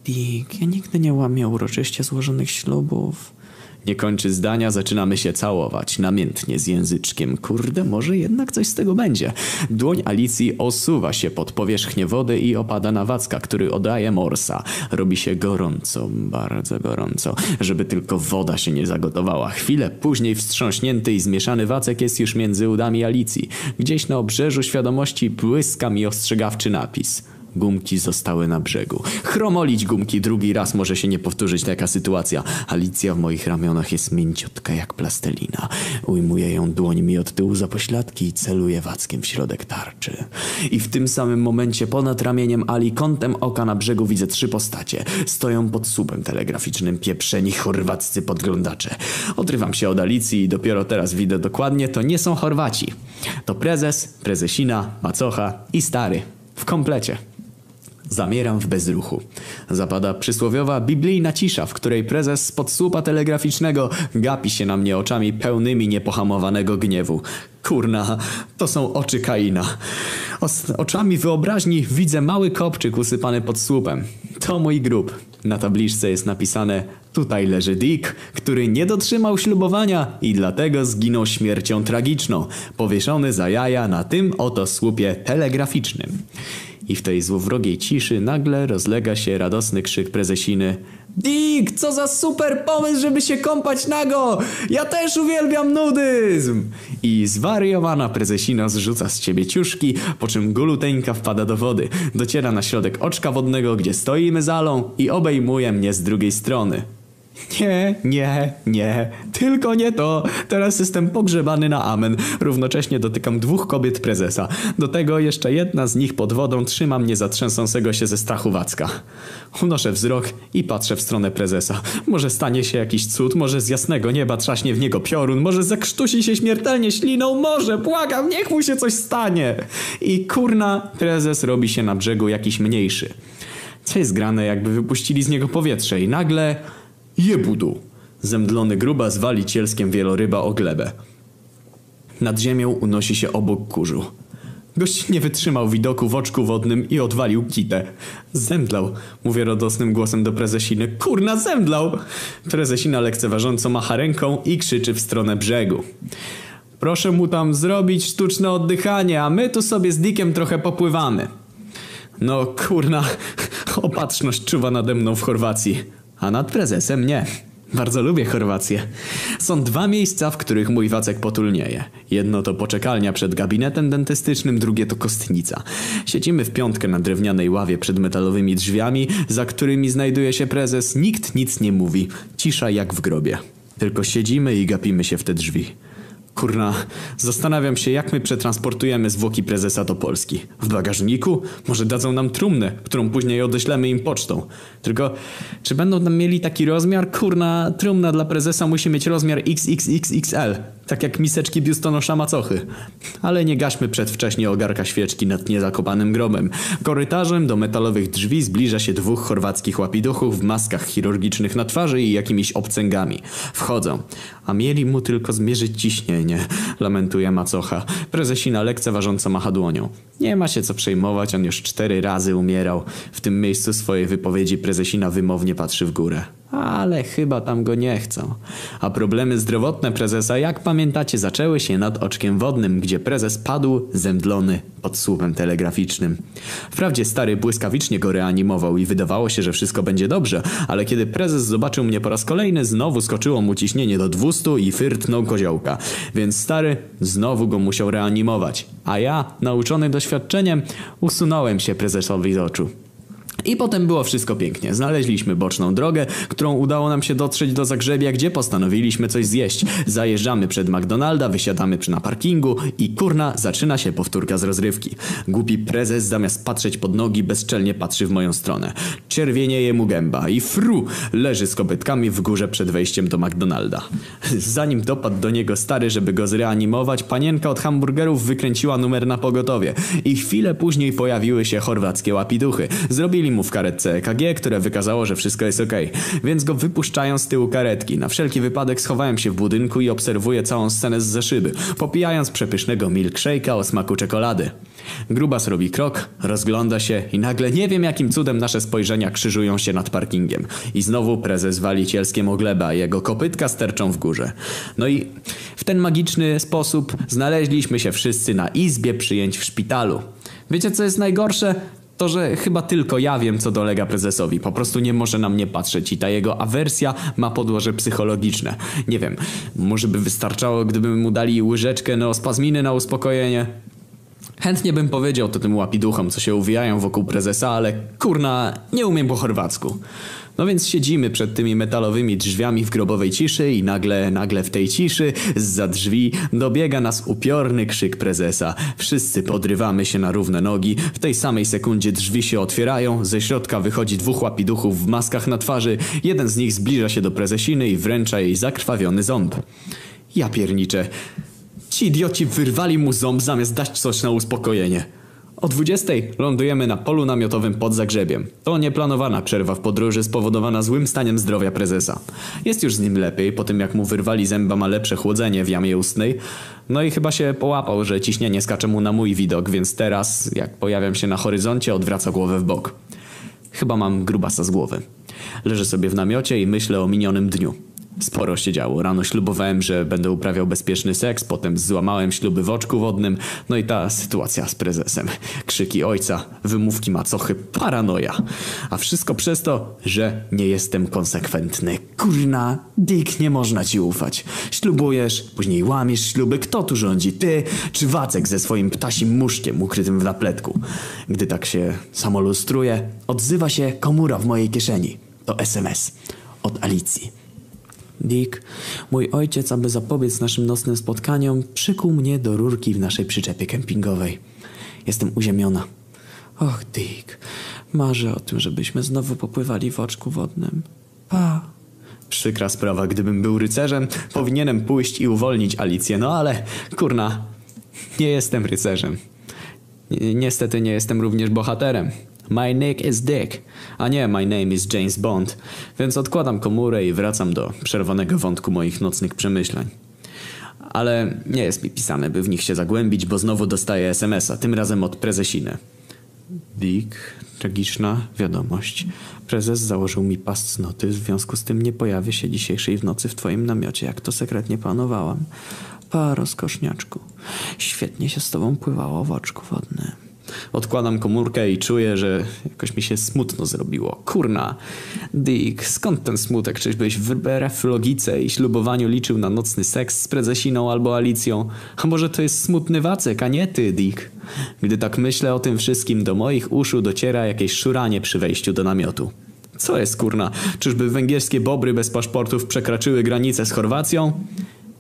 Dick, ja nigdy nie łamię uroczyście złożonych ślubów. Nie kończy zdania, zaczynamy się całować, namiętnie z języczkiem. Kurde, może jednak coś z tego będzie. Dłoń Alicji osuwa się pod powierzchnię wody i opada na Wacka, który oddaje morsa. Robi się gorąco, bardzo gorąco, żeby tylko woda się nie zagotowała. Chwilę później wstrząśnięty i zmieszany Wacek jest już między udami Alicji. Gdzieś na obrzeżu świadomości błyska mi ostrzegawczy napis. Gumki zostały na brzegu. Chromolić gumki drugi raz może się nie powtórzyć taka sytuacja. Alicja w moich ramionach jest mięciutka jak plastelina. Ujmuję ją dłońmi od tyłu za pośladki i celuję wackiem w środek tarczy. I w tym samym momencie ponad ramieniem Ali kątem oka na brzegu widzę trzy postacie. Stoją pod słupem telegraficznym pieprzeni chorwaccy podglądacze. Odrywam się od Alicji i dopiero teraz widzę dokładnie, to nie są Chorwaci. To prezes, prezesina, macocha i stary. W komplecie. Zamieram w bezruchu. Zapada przysłowiowa biblijna cisza, w której prezes z podsłupa telegraficznego gapi się na mnie oczami pełnymi niepohamowanego gniewu. Kurna, to są oczy Kaina. Os- oczami wyobraźni widzę mały kopczyk usypany pod słupem. To mój grób. Na tabliczce jest napisane Tutaj leży Dick, który nie dotrzymał ślubowania i dlatego zginął śmiercią tragiczną, powieszony za jaja na tym oto słupie telegraficznym. I w tej złowrogiej ciszy nagle rozlega się radosny krzyk prezesiny. Dick, co za super pomysł, żeby się kąpać nago! Ja też uwielbiam nudyzm! I zwariowana prezesina zrzuca z ciebie ciuszki, po czym guluteńka wpada do wody. Dociera na środek oczka wodnego, gdzie stoimy zalą i obejmuje mnie z drugiej strony. Nie, nie, nie, tylko nie to. Teraz jestem pogrzebany na amen. Równocześnie dotykam dwóch kobiet prezesa. Do tego jeszcze jedna z nich pod wodą trzyma mnie za trzęsącego się ze strachu Wacka. Unoszę wzrok i patrzę w stronę prezesa. Może stanie się jakiś cud, może z jasnego nieba trzaśnie w niego piorun, może zakrztusi się śmiertelnie śliną, może, błagam, niech mu się coś stanie. I kurna, prezes robi się na brzegu jakiś mniejszy. Co jest grane, jakby wypuścili z niego powietrze i nagle... Jebudu! Zemdlony gruba zwali cielskiem wieloryba o glebę. Nad ziemią unosi się obok kurzu. Gość nie wytrzymał widoku w oczku wodnym i odwalił kitę. Zemdlał, mówię radosnym głosem do prezesiny. Kurna, zemdlał! Prezesina lekceważąco macha ręką i krzyczy w stronę brzegu. Proszę mu tam zrobić sztuczne oddychanie, a my tu sobie z Dickiem trochę popływamy. No kurna, <laughs> opatrzność czuwa nade mną w Chorwacji, a nad prezesem nie. Bardzo lubię Chorwację. Są dwa miejsca, w których mój wacek potulnieje. Jedno to poczekalnia przed gabinetem dentystycznym, drugie to kostnica. Siedzimy w piątkę na drewnianej ławie przed metalowymi drzwiami, za którymi znajduje się prezes. Nikt nic nie mówi. Cisza jak w grobie. Tylko siedzimy i gapimy się w te drzwi. Kurna, zastanawiam się, jak my przetransportujemy zwłoki prezesa do Polski. W bagażniku? Może dadzą nam trumnę, którą później odeślemy im pocztą. Tylko, czy będą tam mieli taki rozmiar? Kurna, trumna dla prezesa musi mieć rozmiar XXXXL. Tak jak miseczki biustonosza macochy. Ale nie gaśmy przedwcześnie ogarka świeczki nad niezakopanym grobem. Korytarzem do metalowych drzwi zbliża się dwóch chorwackich łapiduchów w maskach chirurgicznych na twarzy i jakimiś obcęgami. Wchodzą. A mieli mu tylko zmierzyć ciśnienie, lamentuje macocha. Prezesina lekceważąco macha dłonią. Nie ma się co przejmować, on już cztery razy umierał. W tym miejscu swojej wypowiedzi prezesina wymownie patrzy w górę. Ale chyba tam go nie chcą. A problemy zdrowotne prezesa, jak pamiętacie, zaczęły się nad oczkiem wodnym, gdzie prezes padł zemdlony pod słupem telegraficznym. Wprawdzie stary błyskawicznie go reanimował i wydawało się, że wszystko będzie dobrze, ale kiedy prezes zobaczył mnie po raz kolejny, znowu skoczyło mu ciśnienie do 200 i fyrtnął koziołka. Więc stary znowu go musiał reanimować. A ja, nauczony doświadczeniem, usunąłem się prezesowi z oczu. I potem było wszystko pięknie. Znaleźliśmy boczną drogę, którą udało nam się dotrzeć do Zagrzebia, gdzie postanowiliśmy coś zjeść. Zajeżdżamy przed McDonalda, wysiadamy przy na parkingu i kurna, zaczyna się powtórka z rozrywki. Głupi prezes zamiast patrzeć pod nogi bezczelnie patrzy w moją stronę. Czerwienieje mu gęba i fru leży z kopytkami w górze przed wejściem do McDonalda. Zanim dopadł do niego stary, żeby go zreanimować, panienka od hamburgerów wykręciła numer na pogotowie i chwilę później pojawiły się chorwackie łapiduchy. Zrobili mu w karetce EKG, które wykazało, że wszystko jest ok, więc go wypuszczają z tyłu karetki. Na wszelki wypadek schowałem się w budynku i obserwuję całą scenę z za szyby, popijając przepysznego milkshake'a o smaku czekolady. Grubas robi krok, rozgląda się i nagle nie wiem jakim cudem nasze spojrzenia krzyżują się nad parkingiem. I znowu prezes wali cielskiem jego kopytka sterczą w górze. No i w ten magiczny sposób znaleźliśmy się wszyscy na izbie przyjęć w szpitalu. Wiecie co jest najgorsze? To, że chyba tylko ja wiem, co dolega prezesowi. Po prostu nie może na mnie patrzeć i ta jego awersja ma podłoże psychologiczne. Nie wiem, może by wystarczało, gdyby mu dali łyżeczkę neospazminy na uspokojenie. Chętnie bym powiedział to tym łapiduchom, co się uwijają wokół prezesa, ale kurna, nie umiem po chorwacku. No więc siedzimy przed tymi metalowymi drzwiami w grobowej ciszy i nagle, nagle w tej ciszy, zza drzwi, dobiega nas upiorny krzyk prezesa. Wszyscy podrywamy się na równe nogi. W tej samej sekundzie drzwi się otwierają, ze środka wychodzi dwóch łapiduchów w maskach na twarzy. Jeden z nich zbliża się do prezesiny i wręcza jej zakrwawiony ząb. Ja pierniczę. Ci idioci wyrwali mu ząb zamiast dać coś na uspokojenie. O 20 lądujemy na polu namiotowym pod Zagrzebiem. To nieplanowana przerwa w podróży spowodowana złym staniem zdrowia prezesa. Jest już z nim lepiej, po tym jak mu wyrwali zęba ma lepsze chłodzenie w jamie ustnej. No i chyba się połapał, że ciśnienie skacze mu na mój widok, więc teraz, jak pojawiam się na horyzoncie, odwraca głowę w bok. Chyba mam grubasa z głowy. Leżę sobie w namiocie i myślę o minionym dniu. Sporo się działo. Rano ślubowałem, że będę uprawiał bezpieczny seks, potem złamałem śluby w oczku wodnym, no i ta sytuacja z prezesem. Krzyki ojca, wymówki macochy, paranoja. A wszystko przez to, że nie jestem konsekwentny. Kurna, Dick, nie można ci ufać. Ślubujesz, później łamiesz śluby. Kto tu rządzi? Ty czy Wacek ze swoim ptasim muszkiem ukrytym w napletku? Gdy tak się samolustruje, odzywa się komura w mojej kieszeni. To SMS od Alicji. Dick, mój ojciec, aby zapobiec naszym nocnym spotkaniom, przykuł mnie do rurki w naszej przyczepie kempingowej. Jestem uziemiona. Och, Dick, marzę o tym, żebyśmy znowu popływali w oczku wodnym. Pa. Przykra sprawa, gdybym był rycerzem, powinienem pójść i uwolnić Alicję, no ale kurna, nie jestem rycerzem. Ni- Niestety nie jestem również bohaterem. My nick is Dick, a nie my name is James Bond, więc odkładam komórę i wracam do przerwanego wątku moich nocnych przemyśleń. Ale nie jest mi pisane, by w nich się zagłębić, bo znowu dostaję SMS-a, tym razem od prezesiny. Dick, tragiczna wiadomość. Prezes założył mi pas cnoty, w związku z tym nie pojawię się dzisiejszej w nocy w twoim namiocie, jak to sekretnie planowałam. Pa, rozkoszniaczku. Świetnie się z tobą pływało w oczku wodnym. Odkładam komórkę i czuję, że jakoś mi się smutno zrobiło. Kurna. Dick, skąd ten smutek? Czyżbyś wbrew logice i ślubowaniu liczył na nocny seks z prezesiną albo Alicją? A może to jest smutny wacek, a nie ty, Dick? Gdy tak myślę o tym wszystkim, do moich uszu dociera jakieś szuranie przy wejściu do namiotu. Co jest kurna? Czyżby węgierskie bobry bez paszportów przekraczyły granicę z Chorwacją?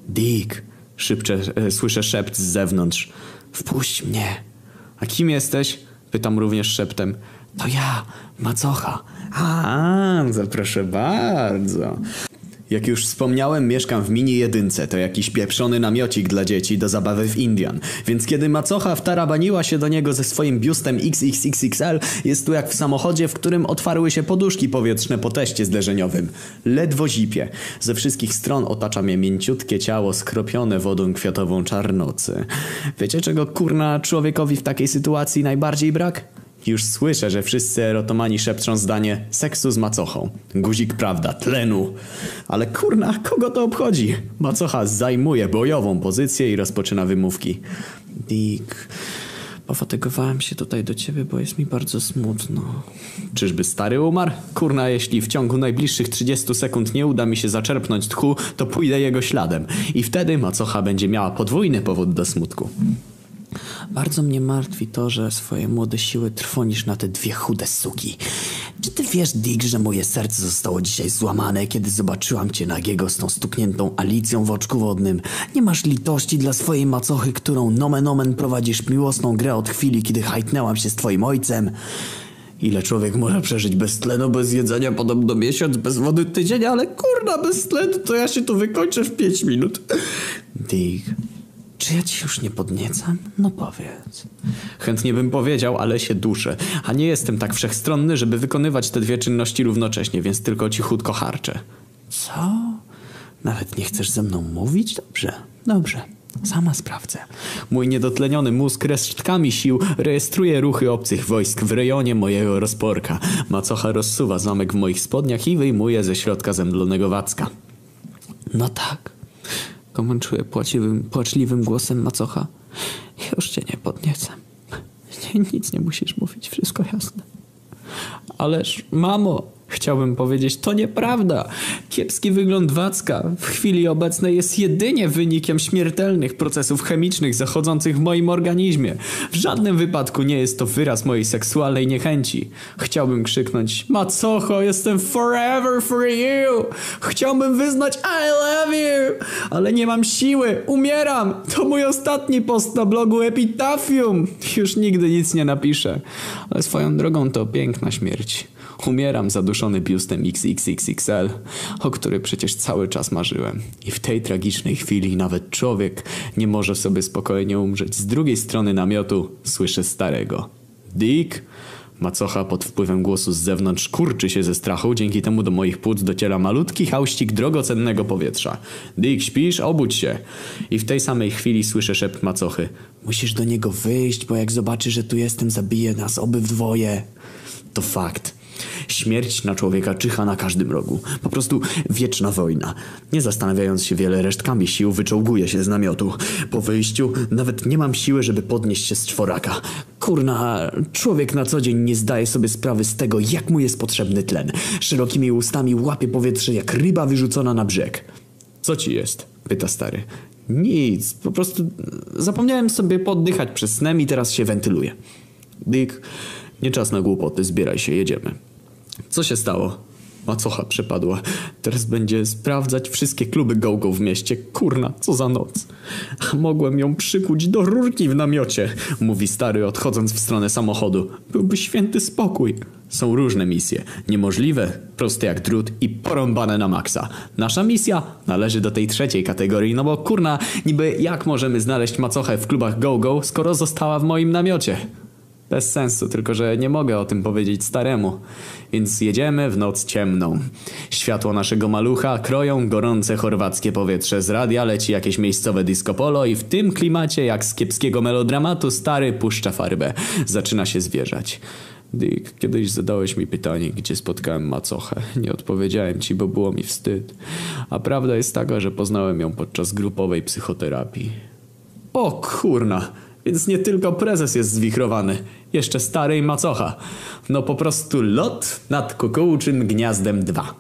Dick, szybcze, e, słyszę szept z zewnątrz. Wpuść mnie. A kim jesteś? Pytam również szeptem. To ja, macocha. A, to proszę bardzo. Jak już wspomniałem, mieszkam w mini jedynce, to jakiś pieprzony namiocik dla dzieci do zabawy w Indian. Więc kiedy macocha wtarabaniła się do niego ze swoim biustem XXXXL, jest tu jak w samochodzie, w którym otwarły się poduszki powietrzne po teście zderzeniowym. Ledwo zipie. Ze wszystkich stron otacza mnie mięciutkie ciało skropione wodą kwiatową czarnocy. Wiecie czego kurna człowiekowi w takiej sytuacji najbardziej brak? Już słyszę, że wszyscy erotomani szepczą zdanie seksu z macochą. Guzik prawda, tlenu. Ale kurna, kogo to obchodzi? Macocha zajmuje bojową pozycję i rozpoczyna wymówki. Dick, pofatygowałem się tutaj do ciebie, bo jest mi bardzo smutno. Czyżby stary umarł? Kurna, jeśli w ciągu najbliższych 30 sekund nie uda mi się zaczerpnąć tchu, to pójdę jego śladem. I wtedy macocha będzie miała podwójny powód do smutku. Bardzo mnie martwi to, że swoje młode siły trwonisz na te dwie chude suki. Czy ty wiesz, Dick, że moje serce zostało dzisiaj złamane, kiedy zobaczyłam cię nagiego z tą stukniętą Alicją w oczku wodnym? Nie masz litości dla swojej macochy, którą nomen omen prowadzisz miłosną grę od chwili, kiedy hajtnęłam się z twoim ojcem? Ile człowiek może przeżyć bez tlenu, bez jedzenia, podobno miesiąc, bez wody tydzień, ale kurna, bez tlenu to ja się tu wykończę w 5 minut. Dick, czy ja ci już nie podniecam? No powiedz. Chętnie bym powiedział, ale się duszę. A nie jestem tak wszechstronny, żeby wykonywać te dwie czynności równocześnie, więc tylko cichutko harczę. Co? Nawet nie chcesz ze mną mówić? Dobrze, dobrze. Sama sprawdzę. Mój niedotleniony mózg resztkami sił rejestruje ruchy obcych wojsk w rejonie mojego rozporka. Macocha rozsuwa zamek w moich spodniach i wyjmuje ze środka zemdlonego wacka. No tak. Komenczuje płaciwym, płaczliwym głosem macocha. Już cię nie podniecę. Nie, nic nie musisz mówić, wszystko jasne. Ależ, mamo, chciałbym powiedzieć, to nieprawda. Kiepski wygląd Wacka w chwili obecnej jest jedynie wynikiem śmiertelnych procesów chemicznych zachodzących w moim organizmie. W żadnym wypadku nie jest to wyraz mojej seksualnej niechęci. Chciałbym krzyknąć, macocho, jestem forever for you. Chciałbym wyznać I love you, ale nie mam siły, umieram. To mój ostatni post na blogu Epitafium. Już nigdy nic nie napiszę. Ale swoją drogą to piękna śmierć. Umieram zaduszony biustem XXXXL, o który przecież cały czas marzyłem. I w tej tragicznej chwili nawet człowiek nie może sobie spokojnie umrzeć. Z drugiej strony namiotu słyszę starego. Dick? Macocha pod wpływem głosu z zewnątrz kurczy się ze strachu, dzięki temu do moich płuc dociera malutki hałścik drogocennego powietrza. Dick, śpisz? Obudź się. I w tej samej chwili słyszę szept macochy. Musisz do niego wyjść, bo jak zobaczy, że tu jestem, zabije nas obydwoje. To fakt. Śmierć na człowieka czyha na każdym rogu. Po prostu wieczna wojna. Nie zastanawiając się wiele resztkami sił, wyczołguję się z namiotu. Po wyjściu nawet nie mam siły, żeby podnieść się z czworaka. Kurna, człowiek na co dzień nie zdaje sobie sprawy z tego, jak mu jest potrzebny tlen. Szerokimi ustami łapie powietrze jak ryba wyrzucona na brzeg. Co ci jest? pyta stary. Nic, po prostu zapomniałem sobie poddychać przez snem i teraz się wentyluję. Dick, nie czas na głupoty, zbieraj się, jedziemy. Co się stało? Macocha przepadła. Teraz będzie sprawdzać wszystkie kluby go-go w mieście. Kurna, co za noc. A mogłem ją przykuć do rurki w namiocie, mówi stary odchodząc w stronę samochodu. Byłby święty spokój. Są różne misje. Niemożliwe, proste jak drut i porąbane na maksa. Nasza misja należy do tej trzeciej kategorii, no bo kurna, niby jak możemy znaleźć macochę w klubach go-go, skoro została w moim namiocie? Bez sensu, tylko że nie mogę o tym powiedzieć staremu. Więc jedziemy w noc ciemną. Światło naszego malucha kroją gorące chorwackie powietrze. Z radia leci jakieś miejscowe disco polo i w tym klimacie, jak z kiepskiego melodramatu, stary puszcza farbę. Zaczyna się zwierzać. Dick, kiedyś zadałeś mi pytanie, gdzie spotkałem macochę. Nie odpowiedziałem ci, bo było mi wstyd. A prawda jest taka, że poznałem ją podczas grupowej psychoterapii. O kurna! Więc nie tylko prezes jest zwichrowany, jeszcze stary i macocha. No po prostu lot nad kukułczym gniazdem 2.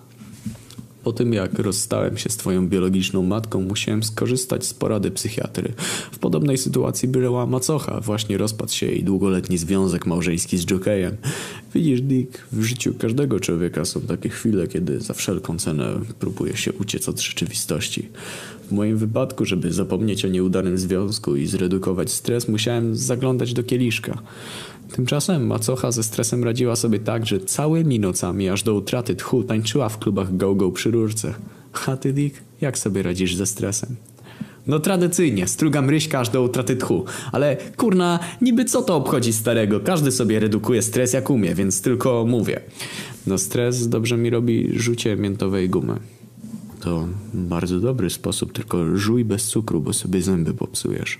Po tym jak rozstałem się z twoją biologiczną matką, musiałem skorzystać z porady psychiatry. W podobnej sytuacji była macocha. Właśnie rozpadł się jej długoletni związek małżeński z jokejem. Widzisz, Dick, w życiu każdego człowieka są takie chwile, kiedy za wszelką cenę próbuje się uciec od rzeczywistości. W moim wypadku, żeby zapomnieć o nieudanym związku i zredukować stres, musiałem zaglądać do kieliszka. Tymczasem macocha ze stresem radziła sobie tak, że całymi nocami aż do utraty tchu tańczyła w klubach go-go przy rurce. A ty, Dick, jak sobie radzisz ze stresem? No tradycyjnie, strugam ryśka aż do utraty tchu. Ale kurna, niby co to obchodzi starego? Każdy sobie redukuje stres jak umie, więc tylko mówię. No stres dobrze mi robi rzucie miętowej gumy. To bardzo dobry sposób, tylko żuj bez cukru, bo sobie zęby popsujesz.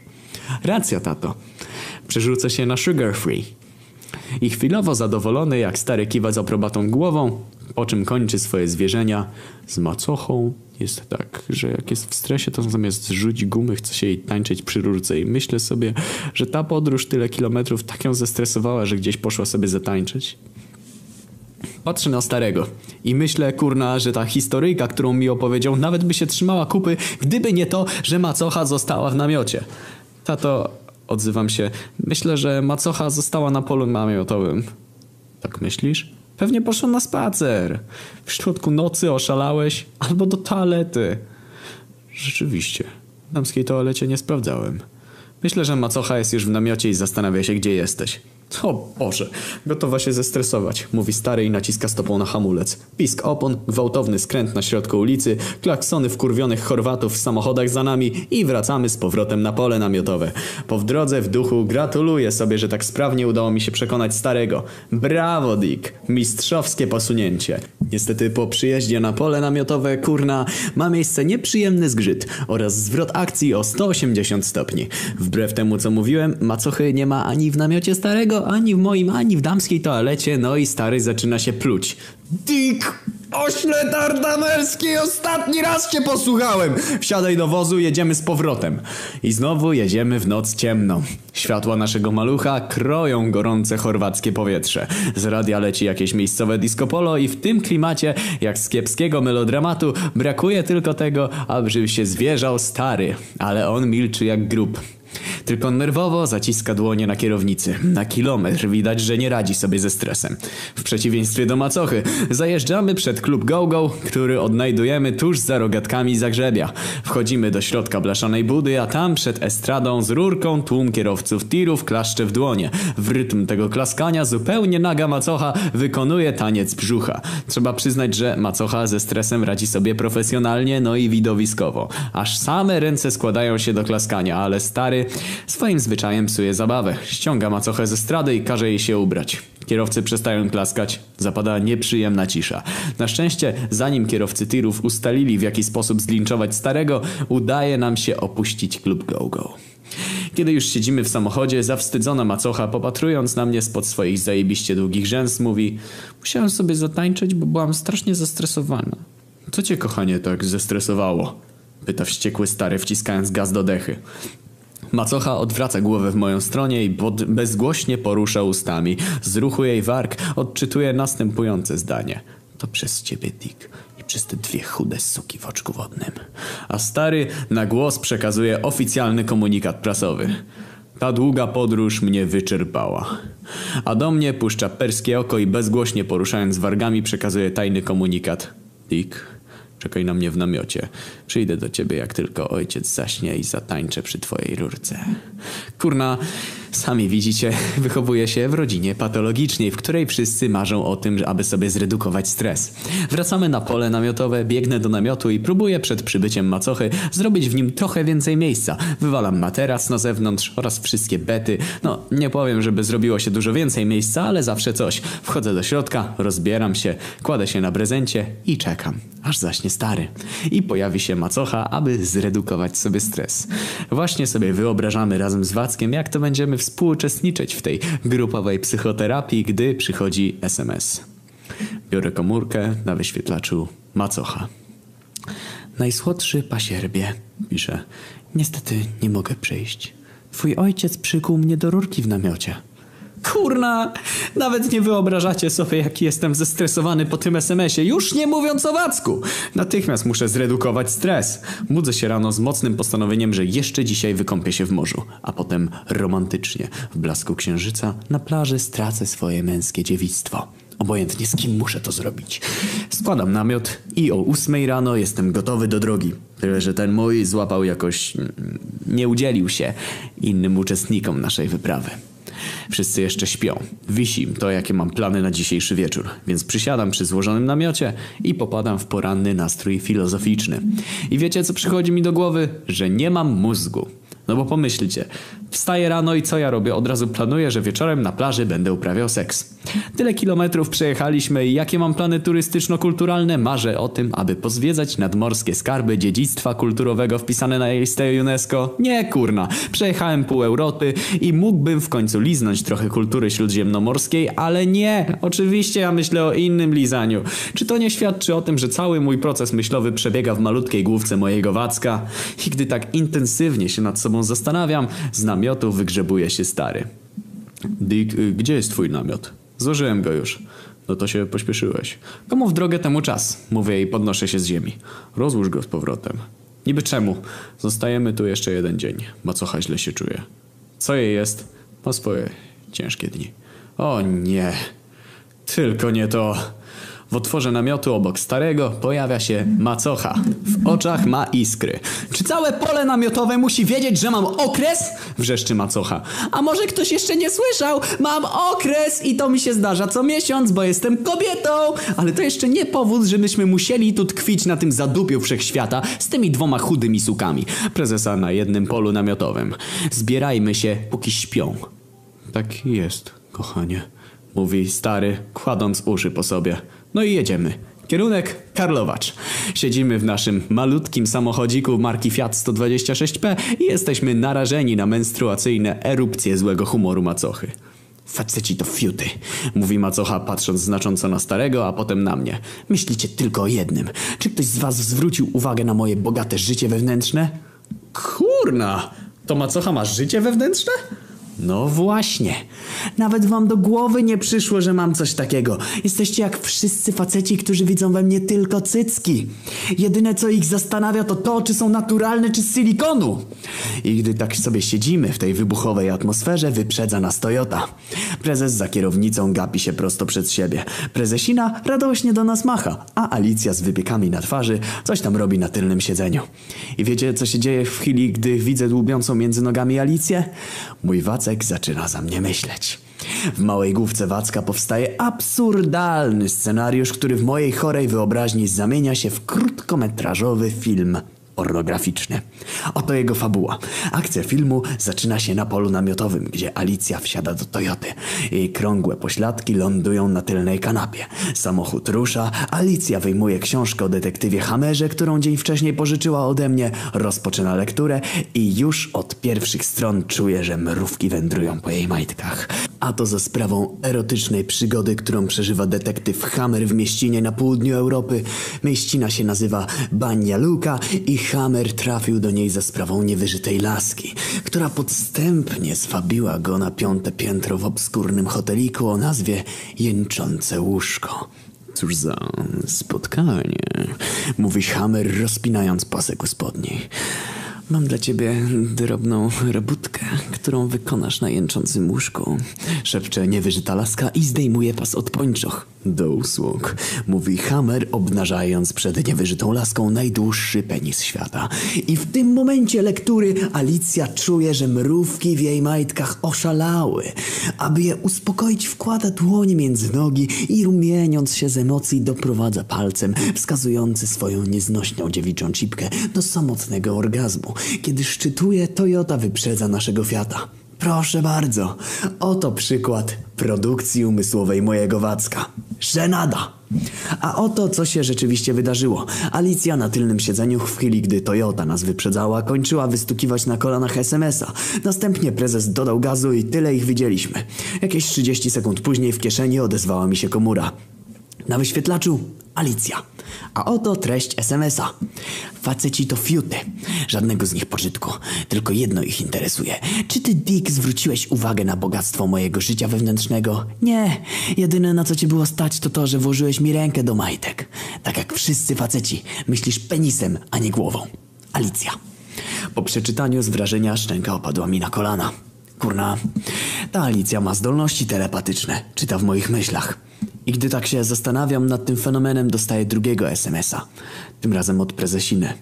Racja, tato. Przerzucę się na sugar free. I chwilowo zadowolony, jak stary kiwa z aprobatą głową, po czym kończy swoje zwierzenia z macochą. Jest tak, że jak jest w stresie, to zamiast rzucić gumy, chce się jej tańczyć przy rurce i myślę sobie, że ta podróż tyle kilometrów tak ją zestresowała, że gdzieś poszła sobie zatańczyć. Patrzę na starego i myślę, kurna, że ta historyjka, którą mi opowiedział, nawet by się trzymała kupy, gdyby nie to, że macocha została w namiocie. Tato, odzywam się, myślę, że macocha została na polu namiotowym. Tak myślisz? Pewnie poszła na spacer. W środku nocy oszalałeś albo do toalety. Rzeczywiście, w damskiej toalecie nie sprawdzałem. Myślę, że macocha jest już w namiocie i zastanawia się, gdzie jesteś. O Boże, gotowa się zestresować, mówi stary i naciska stopą na hamulec. Pisk opon, gwałtowny skręt na środku ulicy, klaksony wkurwionych Chorwatów w samochodach za nami i wracamy z powrotem na pole namiotowe. Po w drodze w duchu gratuluję sobie, że tak sprawnie udało mi się przekonać starego. Brawo Dick, mistrzowskie posunięcie. Niestety po przyjeździe na pole namiotowe, kurna, ma miejsce nieprzyjemny zgrzyt oraz zwrot akcji o 180 stopni. Wbrew temu co mówiłem, macochy nie ma ani w namiocie starego, ani w moim, ani w damskiej toalecie, no i stary zaczyna się pluć. Dick! Ośle tardamelski, ostatni raz cię posłuchałem! Wsiadaj do wozu, jedziemy z powrotem. I znowu jedziemy w noc ciemną. Światła naszego malucha kroją gorące chorwackie powietrze. Z radia leci jakieś miejscowe disco polo i w tym klimacie, jak z kiepskiego melodramatu, brakuje tylko tego, aby się zwierzał stary. Ale on milczy jak grób. Tylko nerwowo zaciska dłonie na kierownicy. Na kilometr widać, że nie radzi sobie ze stresem. W przeciwieństwie do macochy, zajeżdżamy przed klub GoGo, który odnajdujemy tuż za rogatkami Zagrzebia. Wchodzimy do środka blaszanej budy, a tam przed estradą z rurką tłum kierowców tirów klaszcze w dłonie. W rytm tego klaskania zupełnie naga macocha wykonuje taniec brzucha. Trzeba przyznać, że macocha ze stresem radzi sobie profesjonalnie, no i widowiskowo. Aż same ręce składają się do klaskania, ale stary swoim zwyczajem psuje zabawę. Ściąga macochę ze strady i każe jej się ubrać. Kierowcy przestają klaskać, zapada nieprzyjemna cisza. Na szczęście, zanim kierowcy tirów ustalili w jaki sposób zlinczować starego, udaje nam się opuścić klub GoGo. Kiedy już siedzimy w samochodzie, zawstydzona macocha, popatrując na mnie spod swoich zajebiście długich rzęs, mówi Musiałem sobie zatańczyć, bo byłam strasznie zestresowana. Co cię, kochanie, tak zestresowało? Pyta wściekły stary, wciskając gaz do dechy. Macocha odwraca głowę w moją stronę i bezgłośnie porusza ustami. Z ruchu jej warg odczytuje następujące zdanie. To przez ciebie, Dick. Przez te dwie chude suki w oczku wodnym. A stary na głos przekazuje oficjalny komunikat prasowy. Ta długa podróż mnie wyczerpała. A do mnie puszcza perskie oko i bezgłośnie poruszając wargami przekazuje tajny komunikat. Dick, czekaj na mnie w namiocie. Przyjdę do ciebie, jak tylko ojciec zaśnie i zatańczę przy twojej rurce. Kurna, sami widzicie, <laughs> wychowuję się w rodzinie patologicznej, w której wszyscy marzą o tym, aby sobie zredukować stres. Wracamy na pole namiotowe, biegnę do namiotu i próbuję przed przybyciem macochy zrobić w nim trochę więcej miejsca. Wywalam materac na zewnątrz oraz wszystkie bety. No, nie powiem, żeby zrobiło się dużo więcej miejsca, ale zawsze coś. Wchodzę do środka, rozbieram się, kładę się na prezencie i czekam, aż zaśnie stary. I pojawi się macocha, aby zredukować sobie stres. Właśnie sobie wyobrażamy razem z Wackiem, jak to będziemy współuczestniczyć w tej grupowej psychoterapii, gdy przychodzi SMS. Biorę komórkę na wyświetlaczu macocha. Najsłodszy pasierbie, pisze. Niestety nie mogę przyjść. Twój ojciec przykuł mnie do rurki w namiocie. Kurna, nawet nie wyobrażacie sobie, jaki jestem zestresowany po tym SMS-ie. Już nie mówiąc o Wacku. Natychmiast muszę zredukować stres. Budzę się rano z mocnym postanowieniem, że jeszcze dzisiaj wykąpię się w morzu, a potem romantycznie, w blasku księżyca, na plaży stracę swoje męskie dziewictwo. Obojętnie z kim muszę to zrobić. Składam namiot i o ósmej rano jestem gotowy do drogi. Tyle, że ten mój złapał jakoś... mm, nie udzielił się innym uczestnikom naszej wyprawy. Wszyscy jeszcze śpią. Wisi to, jakie mam plany na dzisiejszy wieczór, więc przysiadam przy złożonym namiocie i popadam w poranny nastrój filozoficzny. I wiecie, co przychodzi mi do głowy? Że nie mam mózgu. No bo pomyślcie, wstaję rano i co ja robię? Od razu planuję, że wieczorem na plaży będę uprawiał seks. Tyle kilometrów przejechaliśmy i jakie mam plany turystyczno-kulturalne? Marzę o tym, aby pozwiedzać nadmorskie skarby dziedzictwa kulturowego wpisane na listę UNESCO. Nie kurna, przejechałem pół Europy i mógłbym w końcu liznąć trochę kultury śródziemnomorskiej, ale nie, oczywiście ja myślę o innym lizaniu. Czy to nie świadczy o tym, że cały mój proces myślowy przebiega w malutkiej główce mojego Wacka? I gdy tak intensywnie się nad sobą zastanawiam, z namiotu wygrzebuje się stary. Dick, y, gdzie jest twój namiot? Złożyłem go już. No to się pośpieszyłeś. Komu w drogę temu czas? Mówię i podnoszę się z ziemi. Rozłóż go z powrotem. Niby czemu? Zostajemy tu jeszcze jeden dzień. Macocha źle się czuje. Co jej jest? Ma swoje ciężkie dni. O nie. Tylko nie to. W otworze namiotu obok starego pojawia się macocha. W oczach ma iskry. Czy całe pole namiotowe musi wiedzieć, że mam okres? Wrzeszczy macocha. A może ktoś jeszcze nie słyszał? Mam okres i to mi się zdarza co miesiąc, bo jestem kobietą. Ale to jeszcze nie powód, żebyśmy musieli tu tkwić na tym zadupiu wszechświata z tymi dwoma chudymi sukami. Prezesa na jednym polu namiotowym. Zbierajmy się, póki śpią. Tak jest, kochanie, mówi stary, kładąc uszy po sobie. No i jedziemy. Kierunek Karlowacz. Siedzimy w naszym malutkim samochodziku marki Fiat 126P i jesteśmy narażeni na menstruacyjne erupcje złego humoru macochy. Faceci to fiuty, mówi macocha patrząc znacząco na starego, a potem na mnie. Myślicie tylko o jednym. Czy ktoś z was zwrócił uwagę na moje bogate życie wewnętrzne? Kurna! To macocha ma życie wewnętrzne? No właśnie. Nawet wam do głowy nie przyszło, że mam coś takiego. Jesteście jak wszyscy faceci, którzy widzą we mnie tylko cycki. Jedyne co ich zastanawia to to, czy są naturalne, czy z silikonu. I gdy tak sobie siedzimy w tej wybuchowej atmosferze, wyprzedza nas Toyota. Prezes za kierownicą gapi się prosto przed siebie. Prezesina radośnie do nas macha, a Alicja z wypiekami na twarzy coś tam robi na tylnym siedzeniu. I wiecie, co się dzieje w chwili, gdy widzę dłubiącą między nogami Alicję? Mój Wacek zaczyna za mnie myśleć. W małej główce Wacka powstaje absurdalny scenariusz, który w mojej chorej wyobraźni zamienia się w krótkometrażowy film pornograficzny. Oto jego fabuła. Akcja filmu zaczyna się na polu namiotowym, gdzie Alicja wsiada do Toyoty. Jej krągłe pośladki lądują na tylnej kanapie. Samochód rusza, Alicja wyjmuje książkę o detektywie Hamerze, którą dzień wcześniej pożyczyła ode mnie, rozpoczyna lekturę i już od pierwszych stron czuje, że mrówki wędrują po jej majtkach. A to za sprawą erotycznej przygody, którą przeżywa detektyw Hammer w mieścinie na południu Europy. Mieścina się nazywa Banja Luka i Hammer trafił do niej za sprawą niewyżytej laski, która podstępnie zwabiła go na piąte piętro w obskurnym hoteliku o nazwie Jęczące Łóżko. Cóż za spotkanie, mówi Hammer rozpinając pasek u spodni. Mam dla ciebie drobną robótkę, którą wykonasz na jęczącym łóżku. Szepcze niewyżyta laska i zdejmuje pas od pończoch. Do usług, mówi Hammer, obnażając przed niewyżytą laską najdłuższy penis świata. I w tym momencie lektury Alicja czuje, że mrówki w jej majtkach oszalały. Aby je uspokoić, wkłada dłonie między nogi i rumieniąc się z emocji doprowadza palcem wskazujący swoją nieznośną dziewiczą cipkę do samotnego orgazmu. Kiedy szczytuje, Toyota wyprzedza naszego Fiata. Proszę bardzo, oto przykład produkcji umysłowej mojego Wacka. Żenada! A oto co się rzeczywiście wydarzyło. Alicja na tylnym siedzeniu w chwili, gdy Toyota nas wyprzedzała, kończyła wystukiwać na kolanach SMS-a. Następnie prezes dodał gazu i tyle ich widzieliśmy. Jakieś 30 sekund później w kieszeni odezwała mi się komura. Na wyświetlaczu Alicja. A oto treść SMS-a. Faceci to fiuty. Żadnego z nich pożytku. Tylko jedno ich interesuje. Czy ty, Dick, zwróciłeś uwagę na bogactwo mojego życia wewnętrznego? Nie. Jedyne na co cię było stać to to, że włożyłeś mi rękę do majtek. Tak jak wszyscy faceci. Myślisz penisem, a nie głową. Alicja. Po przeczytaniu z wrażenia szczęka opadła mi na kolana. Kurna, ta Alicja ma zdolności telepatyczne. Czyta w moich myślach. I gdy tak się zastanawiam nad tym fenomenem, dostaję drugiego SMS-a. Tym razem od prezesiny.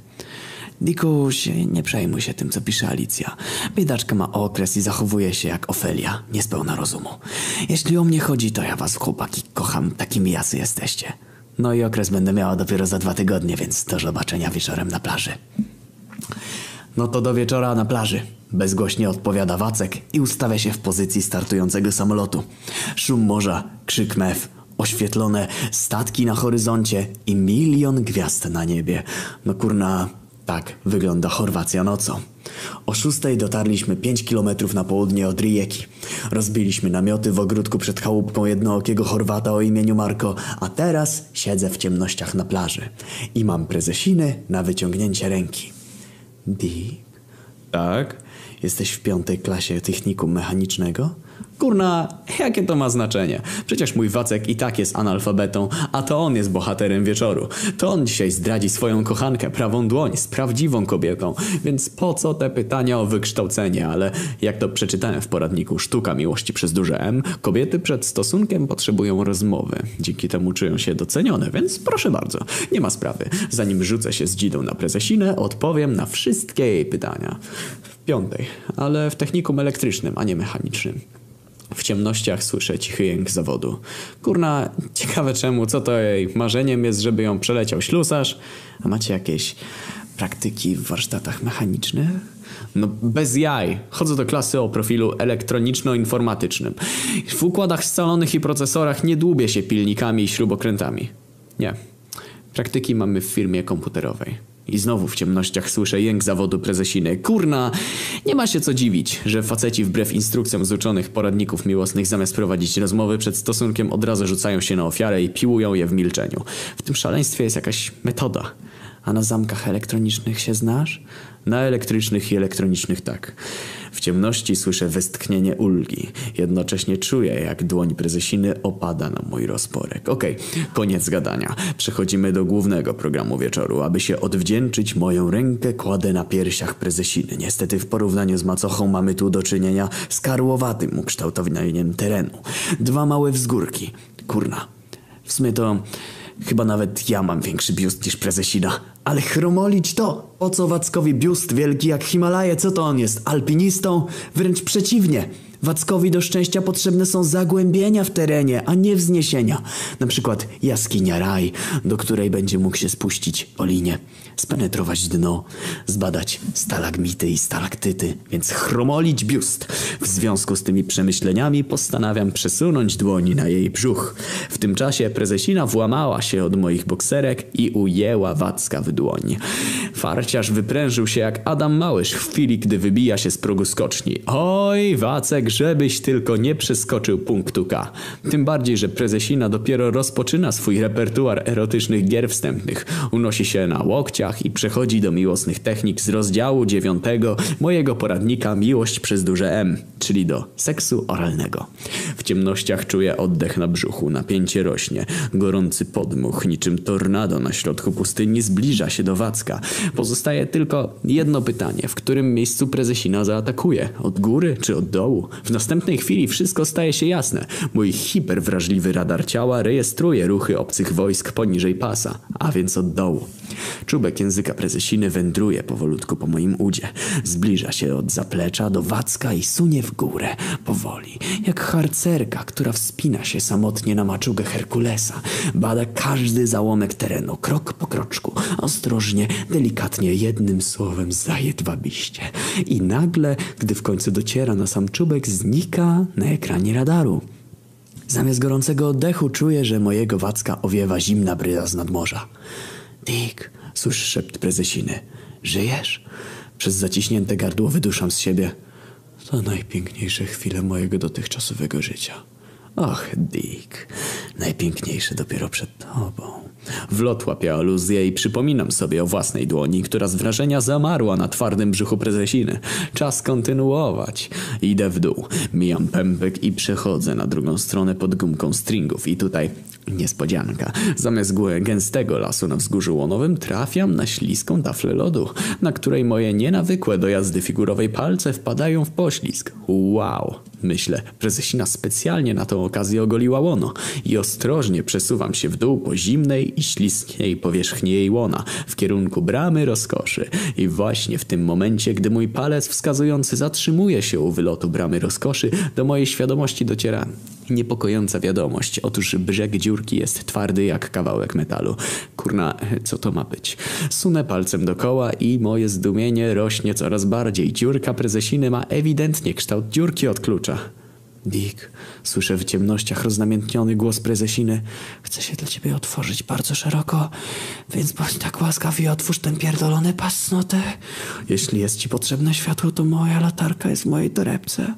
Dikuś, nie przejmuj się tym, co pisze Alicja. Biedaczka ma okres i zachowuje się jak Ofelia, niespełna rozumu. Jeśli o mnie chodzi, to ja was, chłopaki, kocham, takimi jacy jesteście. No i okres będę miała dopiero za dwa tygodnie, więc do zobaczenia wieczorem na plaży. No to do wieczora na plaży. Bezgłośnie odpowiada Wacek i ustawia się w pozycji startującego samolotu. Szum morza, krzyk mew, oświetlone statki na horyzoncie i milion gwiazd na niebie. No kurna, tak wygląda Chorwacja nocą. O szóstej dotarliśmy 5 kilometrów na południe od Rijeki. Rozbiliśmy namioty w ogródku przed chałupką jednookiego Chorwata o imieniu Marko, a teraz siedzę w ciemnościach na plaży i mam prezesiny na wyciągnięcie ręki. Dick? Tak? Jesteś w piątej klasie technikum mechanicznego? Kurna, jakie to ma znaczenie? Przecież mój Wacek i tak jest analfabetą, a to on jest bohaterem wieczoru. To on dzisiaj zdradzi swoją kochankę, prawą dłoń, z prawdziwą kobietą. Więc po co te pytania o wykształcenie? Ale jak to przeczytałem w poradniku Sztuka Miłości przez duże M, kobiety przed stosunkiem potrzebują rozmowy. Dzięki temu czują się docenione, więc proszę bardzo, nie ma sprawy. Zanim rzucę się z dzidą na prezesinę, odpowiem na wszystkie jej pytania. W piątej, ale w technikum elektrycznym, a nie mechanicznym. W ciemnościach słyszę cichy jęk zawodu. Kurna, ciekawe czemu, co to jej marzeniem jest, żeby ją przeleciał ślusarz? A macie jakieś praktyki w warsztatach mechanicznych? No bez jaj. Chodzę do klasy o profilu elektroniczno-informatycznym. W układach scalonych i procesorach nie dłubię się pilnikami i śrubokrętami. Nie. Praktyki mamy w firmie komputerowej. I znowu w ciemnościach słyszę jęk zawodu prezesiny. Kurna, nie ma się co dziwić, że faceci wbrew instrukcjom z uczonych poradników miłosnych zamiast prowadzić rozmowy przed stosunkiem od razu rzucają się na ofiarę i piłują je w milczeniu. W tym szaleństwie jest jakaś metoda. A na zamkach elektronicznych się znasz? Na elektrycznych i elektronicznych tak. W ciemności słyszę westchnienie ulgi. Jednocześnie czuję, jak dłoń prezesiny opada na mój rozporek. Okej, koniec gadania. Przechodzimy do głównego programu wieczoru. Aby się odwdzięczyć, moją rękę kładę na piersiach prezesiny. Niestety w porównaniu z macochą mamy tu do czynienia z karłowatym ukształtowaniem terenu. Dwa małe wzgórki. Kurna. W sumie to... Chyba nawet ja mam większy biust niż prezesina. Ale chromolić to! Po co Wackowi biust wielki jak Himalaje? Co to on jest? Alpinistą? Wręcz przeciwnie. Wackowi do szczęścia potrzebne są zagłębienia w terenie, a nie wzniesienia. Na przykład jaskinia raj, do której będzie mógł się spuścić o linię, spenetrować dno, zbadać stalagmity i stalaktyty, więc chromolić biust. W związku z tymi przemyśleniami postanawiam przesunąć dłoni na jej brzuch. W tym czasie prezesina włamała się od moich bokserek i ujęła Wacka w dłoń. Farciarz wyprężył się jak Adam Małysz w chwili, gdy wybija się z progu skoczni. Oj, Wacek, żebyś tylko nie przeskoczył punktu K. Tym bardziej, że prezesina dopiero rozpoczyna swój repertuar erotycznych gier wstępnych. Unosi się na łokciach i przechodzi do miłosnych technik z rozdziału dziewiątego mojego poradnika Miłość przez duże M, czyli do seksu oralnego. W ciemnościach czuję oddech na brzuchu, napięcie rośnie, gorący podmuch niczym tornado na środku pustyni zbliża się do Wacka. Pozostaje tylko jedno pytanie, w którym miejscu prezesina zaatakuje? Od góry czy od dołu? W następnej chwili wszystko staje się jasne. Mój hiperwrażliwy radar ciała rejestruje ruchy obcych wojsk poniżej pasa, a więc od dołu. Czubek języka prezesiny wędruje powolutku po moim udzie. Zbliża się od zaplecza do Wacka i sunie w górę, powoli, jak harcerka, która wspina się samotnie na maczugę Herkulesa. Bada każdy załomek terenu, krok po kroczku, ostrożnie, delikatnie, jednym słowem zajedwabiście. I nagle, gdy w końcu dociera na sam czubek, znika na ekranie radaru. Zamiast gorącego oddechu czuję, że mojego Wacka owiewa zimna bryza z nadmorza. Dick, słyszę szept prezesiny. Żyjesz? Przez zaciśnięte gardło wyduszam z siebie. To najpiękniejsze chwile mojego dotychczasowego życia. Och, Dick, najpiękniejsze dopiero przed tobą. W lot łapię aluzję i przypominam sobie o własnej dłoni, która z wrażenia zamarła na twardym brzuchu prezesiny. Czas kontynuować. Idę w dół, mijam pępek i przechodzę na drugą stronę pod gumką stringów i tutaj niespodzianka. Zamiast gęstego lasu na wzgórzu łonowym trafiam na śliską taflę lodu, na której moje nienawykłe do jazdy figurowej palce wpadają w poślizg. Wow, myślę, prezesina specjalnie na tą okazję ogoliła łono i ostrożnie przesuwam się w dół po zimnej i śliskiej powierzchni jej łona w kierunku bramy rozkoszy. I właśnie w tym momencie, gdy mój palec wskazujący zatrzymuje się u wylotu bramy rozkoszy, do mojej świadomości dociera niepokojąca wiadomość. Otóż brzeg dziurki jest twardy jak kawałek metalu. Kurna, co to ma być? Sunę palcem dokoła i moje zdumienie rośnie coraz bardziej. Dziurka prezesiny ma ewidentnie kształt dziurki od klucza. Dick, słyszę w ciemnościach roznamiętniony głos prezesiny. Chcę się dla ciebie otworzyć bardzo szeroko, więc bądź tak łaskaw i otwórz ten pierdolony pas cnoty. Jeśli jest ci potrzebne światło, to moja latarka jest w mojej torebce.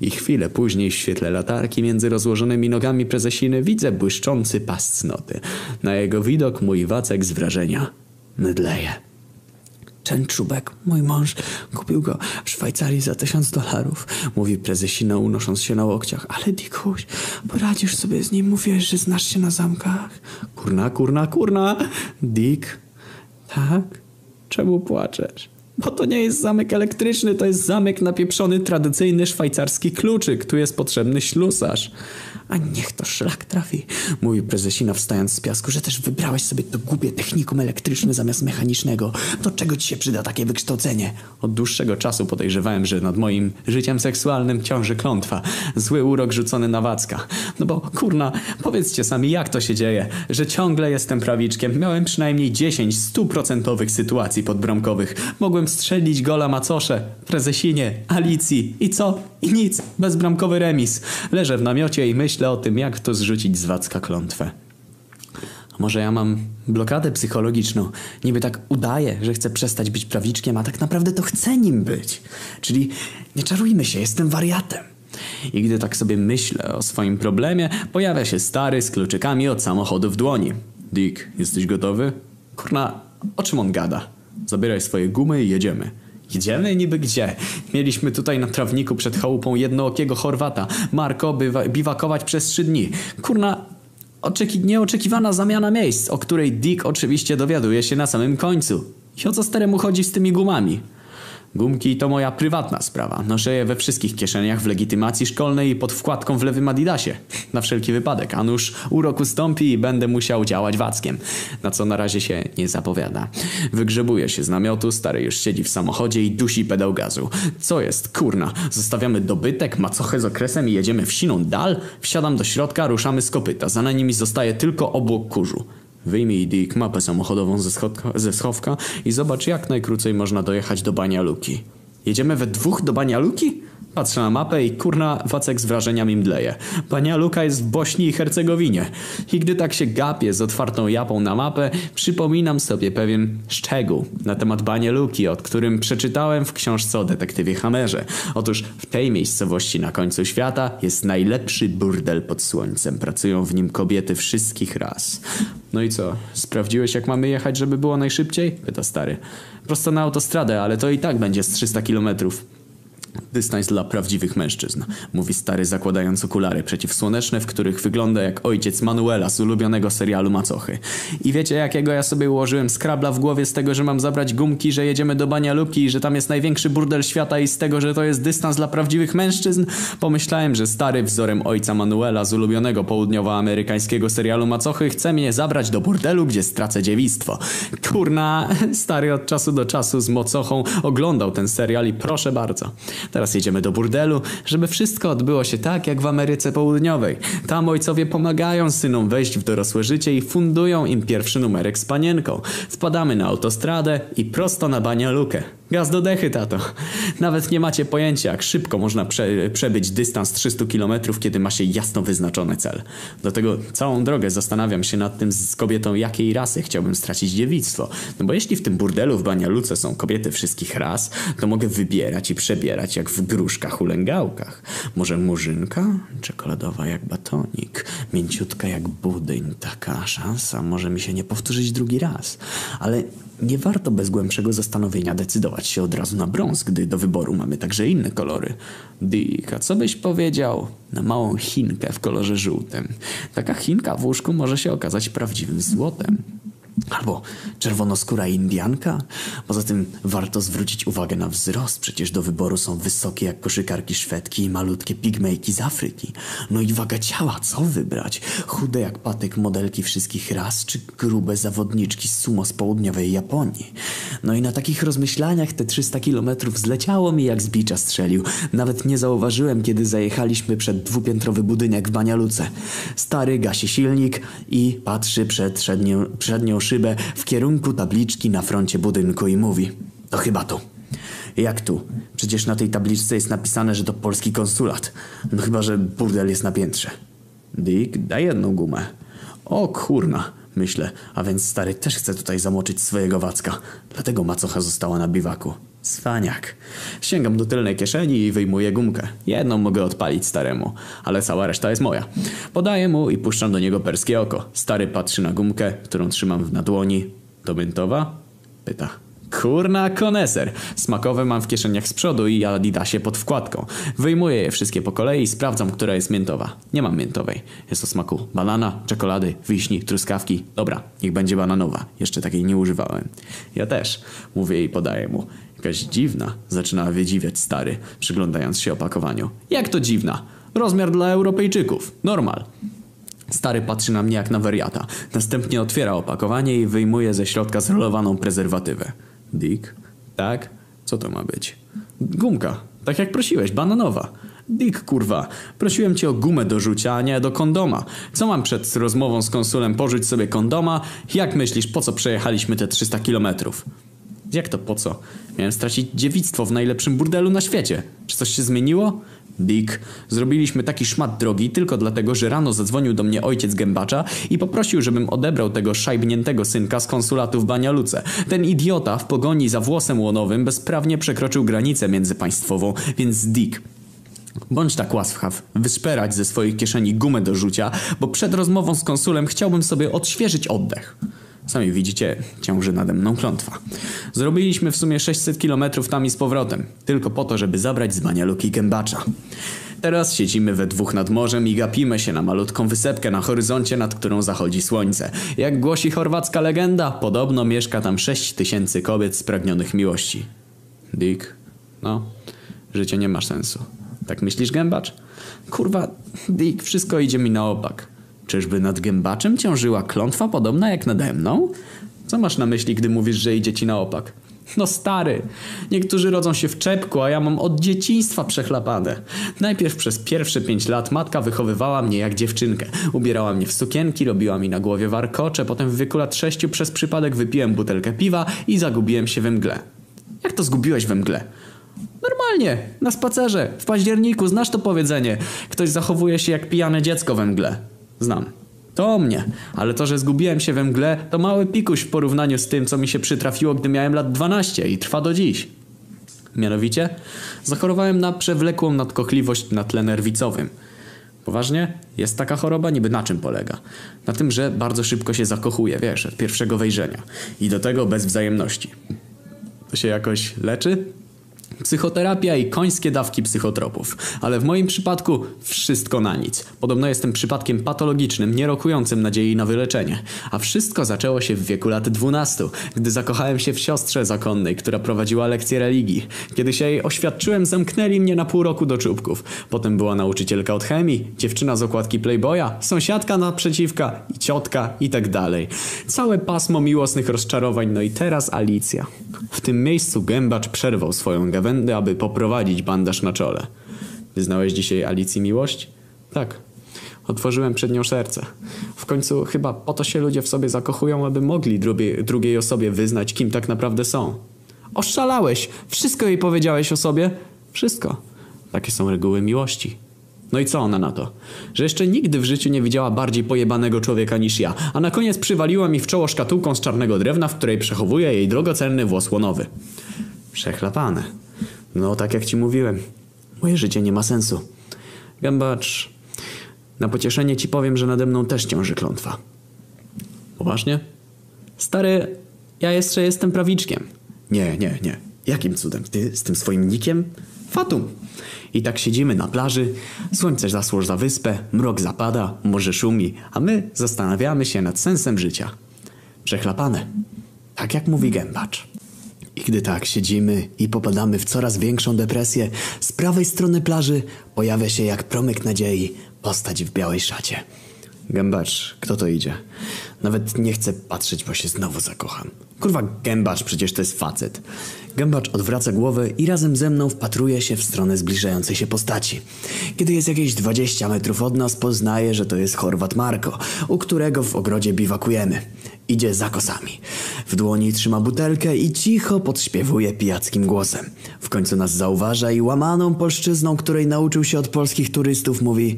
I chwilę później w świetle latarki między rozłożonymi nogami prezesiny widzę błyszczący pas cnoty. Na jego widok mój wacek z wrażenia mydleje. Ten czubek, mój mąż, kupił go w Szwajcarii za tysiąc dolarów, mówi prezesina unosząc się na łokciach. Ale Dikuś, poradzisz sobie z nim, mówiłeś, że znasz się na zamkach. Kurna, kurna, kurna! Dick, Tak? czemu płaczesz? Bo to nie jest zamek elektryczny, to jest zamek napieprzony, tradycyjny szwajcarski kluczyk. Tu jest potrzebny ślusarz. A niech to szlak trafi, mówi prezesina wstając z piasku, że też wybrałeś sobie to głupie technikum elektryczne zamiast mechanicznego. Do czego ci się przyda takie wykształcenie? Od dłuższego czasu podejrzewałem, że nad moim życiem seksualnym ciąży klątwa. Zły urok rzucony na Wacka. No bo kurna, powiedzcie sami jak to się dzieje, że ciągle jestem prawiczkiem. Miałem przynajmniej 10 stuprocentowych sytuacji podbramkowych. Mogłem strzelić gola macosze, prezesinie, Alicji i co? I nic. Bezbramkowy remis. Leżę w namiocie i myślę o tym, jak to zrzucić z Wacka klątwę. A może ja mam blokadę psychologiczną? Niby tak udaję, że chcę przestać być prawiczkiem, a tak naprawdę to chcę nim być. Czyli nie czarujmy się, jestem wariatem. I gdy tak sobie myślę o swoim problemie, pojawia się stary z kluczykami od samochodu w dłoni. Dick, jesteś gotowy? Kurna, o czym on gada? Zabieraj swoje gumy i jedziemy. Jedziemy niby gdzie? Mieliśmy tutaj na trawniku przed chałupą jednookiego Chorwata. Marko bywa, biwakować przez trzy dni. Kurna, oczeki, nieoczekiwana zamiana miejsc, o której Dick oczywiście dowiaduje się na samym końcu. I o co staremu chodzi z tymi gumami? Gumki to moja prywatna sprawa. Noszę je we wszystkich kieszeniach w legitymacji szkolnej i pod wkładką w lewym adidasie. Na wszelki wypadek, a nuż urok ustąpi i będę musiał działać wackiem. Na co na razie się nie zapowiada. Wygrzebuję się z namiotu, stary już siedzi w samochodzie i dusi pedał gazu. Co jest, kurna? Zostawiamy dobytek, macochę z okresem i jedziemy w siną dal? Wsiadam do środka, ruszamy z kopyta. Za nimi zostaje tylko obłok kurzu. Wyjmij Dick mapę samochodową ze, schodka, ze schowka i zobacz jak najkrócej można dojechać do Banialuki. Jedziemy we dwóch do Banialuki? Patrzę na mapę i kurna Wacek z wrażeniami mdleje. Banialuka jest w Bośni i Hercegowinie. I gdy tak się gapię z otwartą japą na mapę, przypominam sobie pewien szczegół na temat Banialuki, od którym przeczytałem w książce o detektywie Hamerze. Otóż w tej miejscowości na końcu świata jest najlepszy burdel pod słońcem. Pracują w nim kobiety wszystkich ras. No i co? Sprawdziłeś jak mamy jechać, żeby było najszybciej? Pyta stary. Prosto na autostradę, ale to i tak będzie z 300 kilometrów. Dystans dla prawdziwych mężczyzn, mówi stary zakładając okulary przeciwsłoneczne, w których wygląda jak ojciec Manuela z ulubionego serialu Macochy. I wiecie jakiego ja sobie ułożyłem skrabla w głowie z tego, że mam zabrać gumki, że jedziemy do Banialuki i że tam jest największy burdel świata i z tego, że to jest dystans dla prawdziwych mężczyzn? Pomyślałem, że stary wzorem ojca Manuela z ulubionego południowoamerykańskiego serialu Macochy chce mnie zabrać do burdelu, gdzie stracę dziewictwo. Kurna, stary od czasu do czasu z mocochą oglądał ten serial i proszę bardzo. Teraz jedziemy do burdelu, żeby wszystko odbyło się tak, jak w Ameryce Południowej. Tam ojcowie pomagają synom wejść w dorosłe życie i fundują im pierwszy numerek z panienką. Wpadamy na autostradę i prosto na Banialukę. Gaz do dechy, tato. Nawet nie macie pojęcia, jak szybko można prze, przebyć dystans 300 km, kiedy ma się jasno wyznaczony cel. Dlatego całą drogę zastanawiam się nad tym z kobietą, jakiej rasy chciałbym stracić dziewictwo. No bo jeśli w tym burdelu w Banialuce są kobiety wszystkich ras, to mogę wybierać i przebierać jak w gruszkach ulęgałkach. Może murzynka? Czekoladowa jak batonik. Mięciutka jak budyń. Taka szansa może mi się nie powtórzyć drugi raz. Ale nie warto bez głębszego zastanowienia decydować się od razu na brąz, gdy do wyboru mamy także inne kolory. Dick, a co byś powiedział na małą chinkę w kolorze żółtym? Taka chinka w łóżku może się okazać prawdziwym złotem. Albo czerwonoskóra Indianka. Poza tym warto zwrócić uwagę na wzrost. Przecież do wyboru są wysokie jak koszykarki Szwedki i malutkie pigmejki z Afryki. No i waga ciała, co wybrać? Chude jak patyk modelki wszystkich ras, czy grube zawodniczki z sumo z południowej Japonii? No i na takich rozmyślaniach te 300 kilometrów zleciało mi jak z bicza strzelił. Nawet nie zauważyłem, kiedy zajechaliśmy przed dwupiętrowy budynek w Banialuce. Stary gasi silnik i patrzy przed przednią, przednią szybę w kierunku tabliczki na froncie budynku i mówi To chyba tu. Jak tu? Przecież na tej tabliczce jest napisane, że to polski konsulat. No chyba, że burdel jest na piętrze. Dick, daj jedną gumę. O kurna, myślę, a więc stary też chce tutaj zamoczyć swojego wacka. Dlatego macocha została na biwaku. Cwaniak. Sięgam do tylnej kieszeni i wyjmuję gumkę. Jedną mogę odpalić staremu, ale cała reszta jest moja. Podaję mu i puszczam do niego perskie oko. Stary patrzy na gumkę, którą trzymam na dłoni. To miętowa? Pyta. Kurna koneser. Smakowe mam w kieszeniach z przodu i adidasie pod wkładką. Wyjmuję je wszystkie po kolei i sprawdzam, która jest miętowa. Nie mam miętowej. Jest o smaku banana, czekolady, wiśni, truskawki. Dobra, niech będzie bananowa. Jeszcze takiej nie używałem. Ja też. Mówię i podaję mu. Jakaś dziwna. Zaczyna wydziwiać stary, przyglądając się opakowaniu. Jak to dziwna? Rozmiar dla Europejczyków. Normal. Stary patrzy na mnie jak na wariata. Następnie otwiera opakowanie i wyjmuje ze środka zrolowaną prezerwatywę. Dick? Tak? Co to ma być? Gumka. Tak jak prosiłeś, bananowa. Dick, kurwa, prosiłem cię o gumę do rzucia, a nie do kondoma. Co mam przed rozmową z konsulem porzuć sobie kondoma? Jak myślisz, po co przejechaliśmy te 300 kilometrów? Jak to po co? Miałem stracić dziewictwo w najlepszym burdelu na świecie. Czy coś się zmieniło? Dick, zrobiliśmy taki szmat drogi tylko dlatego, że rano zadzwonił do mnie ojciec gębacza i poprosił, żebym odebrał tego szajbniętego synka z konsulatu w Banialuce. Ten idiota w pogoni za włosem łonowym bezprawnie przekroczył granicę międzypaństwową, więc Dick, Bądź tak łaskaw, wyszperać ze swoich kieszeni gumę do rzucia, bo przed rozmową z konsulem chciałbym sobie odświeżyć oddech. Sami widzicie, ciąży nade mną klątwa. Zrobiliśmy w sumie 600 kilometrów tam i z powrotem, tylko po to, żeby zabrać z Banialuki gębacza. Teraz siedzimy we dwóch nad morzem i gapimy się na malutką wysepkę na horyzoncie, nad którą zachodzi słońce. Jak głosi chorwacka legenda, podobno mieszka tam 6 tysięcy kobiet spragnionych miłości. Dick, no, życie nie ma sensu. Tak myślisz, gębacz? Kurwa, Dick, wszystko idzie mi na opak. Czyżby nad gębaczem ciążyła klątwa podobna jak nade mną? Co masz na myśli, gdy mówisz, że idzie ci na opak? No stary, niektórzy rodzą się w czepku, a ja mam od dzieciństwa przechlapane. Najpierw przez pierwsze pięć lat matka wychowywała mnie jak dziewczynkę. Ubierała mnie w sukienki, robiła mi na głowie warkocze, potem w wieku lat sześciu przez przypadek wypiłem butelkę piwa i zagubiłem się we mgle. Jak to zgubiłeś we mgle? Normalnie, na spacerze, w październiku, znasz to powiedzenie. Ktoś zachowuje się jak pijane dziecko we mgle. Znam. To mnie, ale to, że zgubiłem się we mgle, to mały pikuś w porównaniu z tym, co mi się przytrafiło, gdy miałem lat 12 i trwa do dziś. Mianowicie, zachorowałem na przewlekłą nadkochliwość na tle nerwicowym. Poważnie? Jest taka choroba? Niby na czym polega? Na tym, że bardzo szybko się zakochuje, wiesz, od pierwszego wejrzenia. I do tego bez wzajemności. To się jakoś leczy? Psychoterapia i końskie dawki psychotropów. Ale w moim przypadku wszystko na nic. Podobno jestem przypadkiem patologicznym, nie rokującym nadziei na wyleczenie. A wszystko zaczęło się w wieku lat 12, gdy zakochałem się w siostrze zakonnej, która prowadziła lekcje religii. Kiedy się jej oświadczyłem, zamknęli mnie na pół roku do czubków. Potem była nauczycielka od chemii, dziewczyna z okładki Playboya, sąsiadka naprzeciwka i ciotka i tak dalej. Całe pasmo miłosnych rozczarowań, no i teraz Alicja. W tym miejscu gębacz przerwał swoją gawędę, aby poprowadzić bandaż na czole. Wyznałeś dzisiaj Alicji miłość? Tak. Otworzyłem przed nią serce. W końcu chyba po to się ludzie w sobie zakochują, aby mogli drugiej, drugiej osobie wyznać, kim tak naprawdę są. Oszalałeś. Wszystko jej powiedziałeś o sobie? Wszystko. Takie są reguły miłości. No i co ona na to? Że jeszcze nigdy w życiu nie widziała bardziej pojebanego człowieka niż ja, a na koniec przywaliła mi w czoło szkatułką z czarnego drewna, w której przechowuje jej drogocenny włos łonowy. Przechlapane. No, tak jak ci mówiłem. Moje życie nie ma sensu. Gębacz, na pocieszenie ci powiem, że nade mną też ciąży klątwa. Poważnie? Stary, ja jeszcze jestem prawiczkiem. Nie, nie, nie. Jakim cudem? Ty z tym swoim nikiem? Fatum. I tak siedzimy na plaży, słońce zaszło za wyspę, mrok zapada, morze szumi, a my zastanawiamy się nad sensem życia. Przechlapane. Tak jak mówi gębacz. I gdy tak siedzimy i popadamy w coraz większą depresję, z prawej strony plaży pojawia się jak promyk nadziei postać w białej szacie. Gębacz, kto to idzie? Nawet nie chcę patrzeć, bo się znowu zakocham. Kurwa, gębacz, przecież to jest facet. Gębacz odwraca głowę i razem ze mną wpatruje się w stronę zbliżającej się postaci. Kiedy jest jakieś 20 metrów od nas, poznaje, że to jest Chorwat Marko, u którego w ogrodzie biwakujemy. Idzie za kosami. W dłoni trzyma butelkę i cicho podśpiewuje pijackim głosem. W końcu nas zauważa i łamaną polszczyzną, której nauczył się od polskich turystów, mówi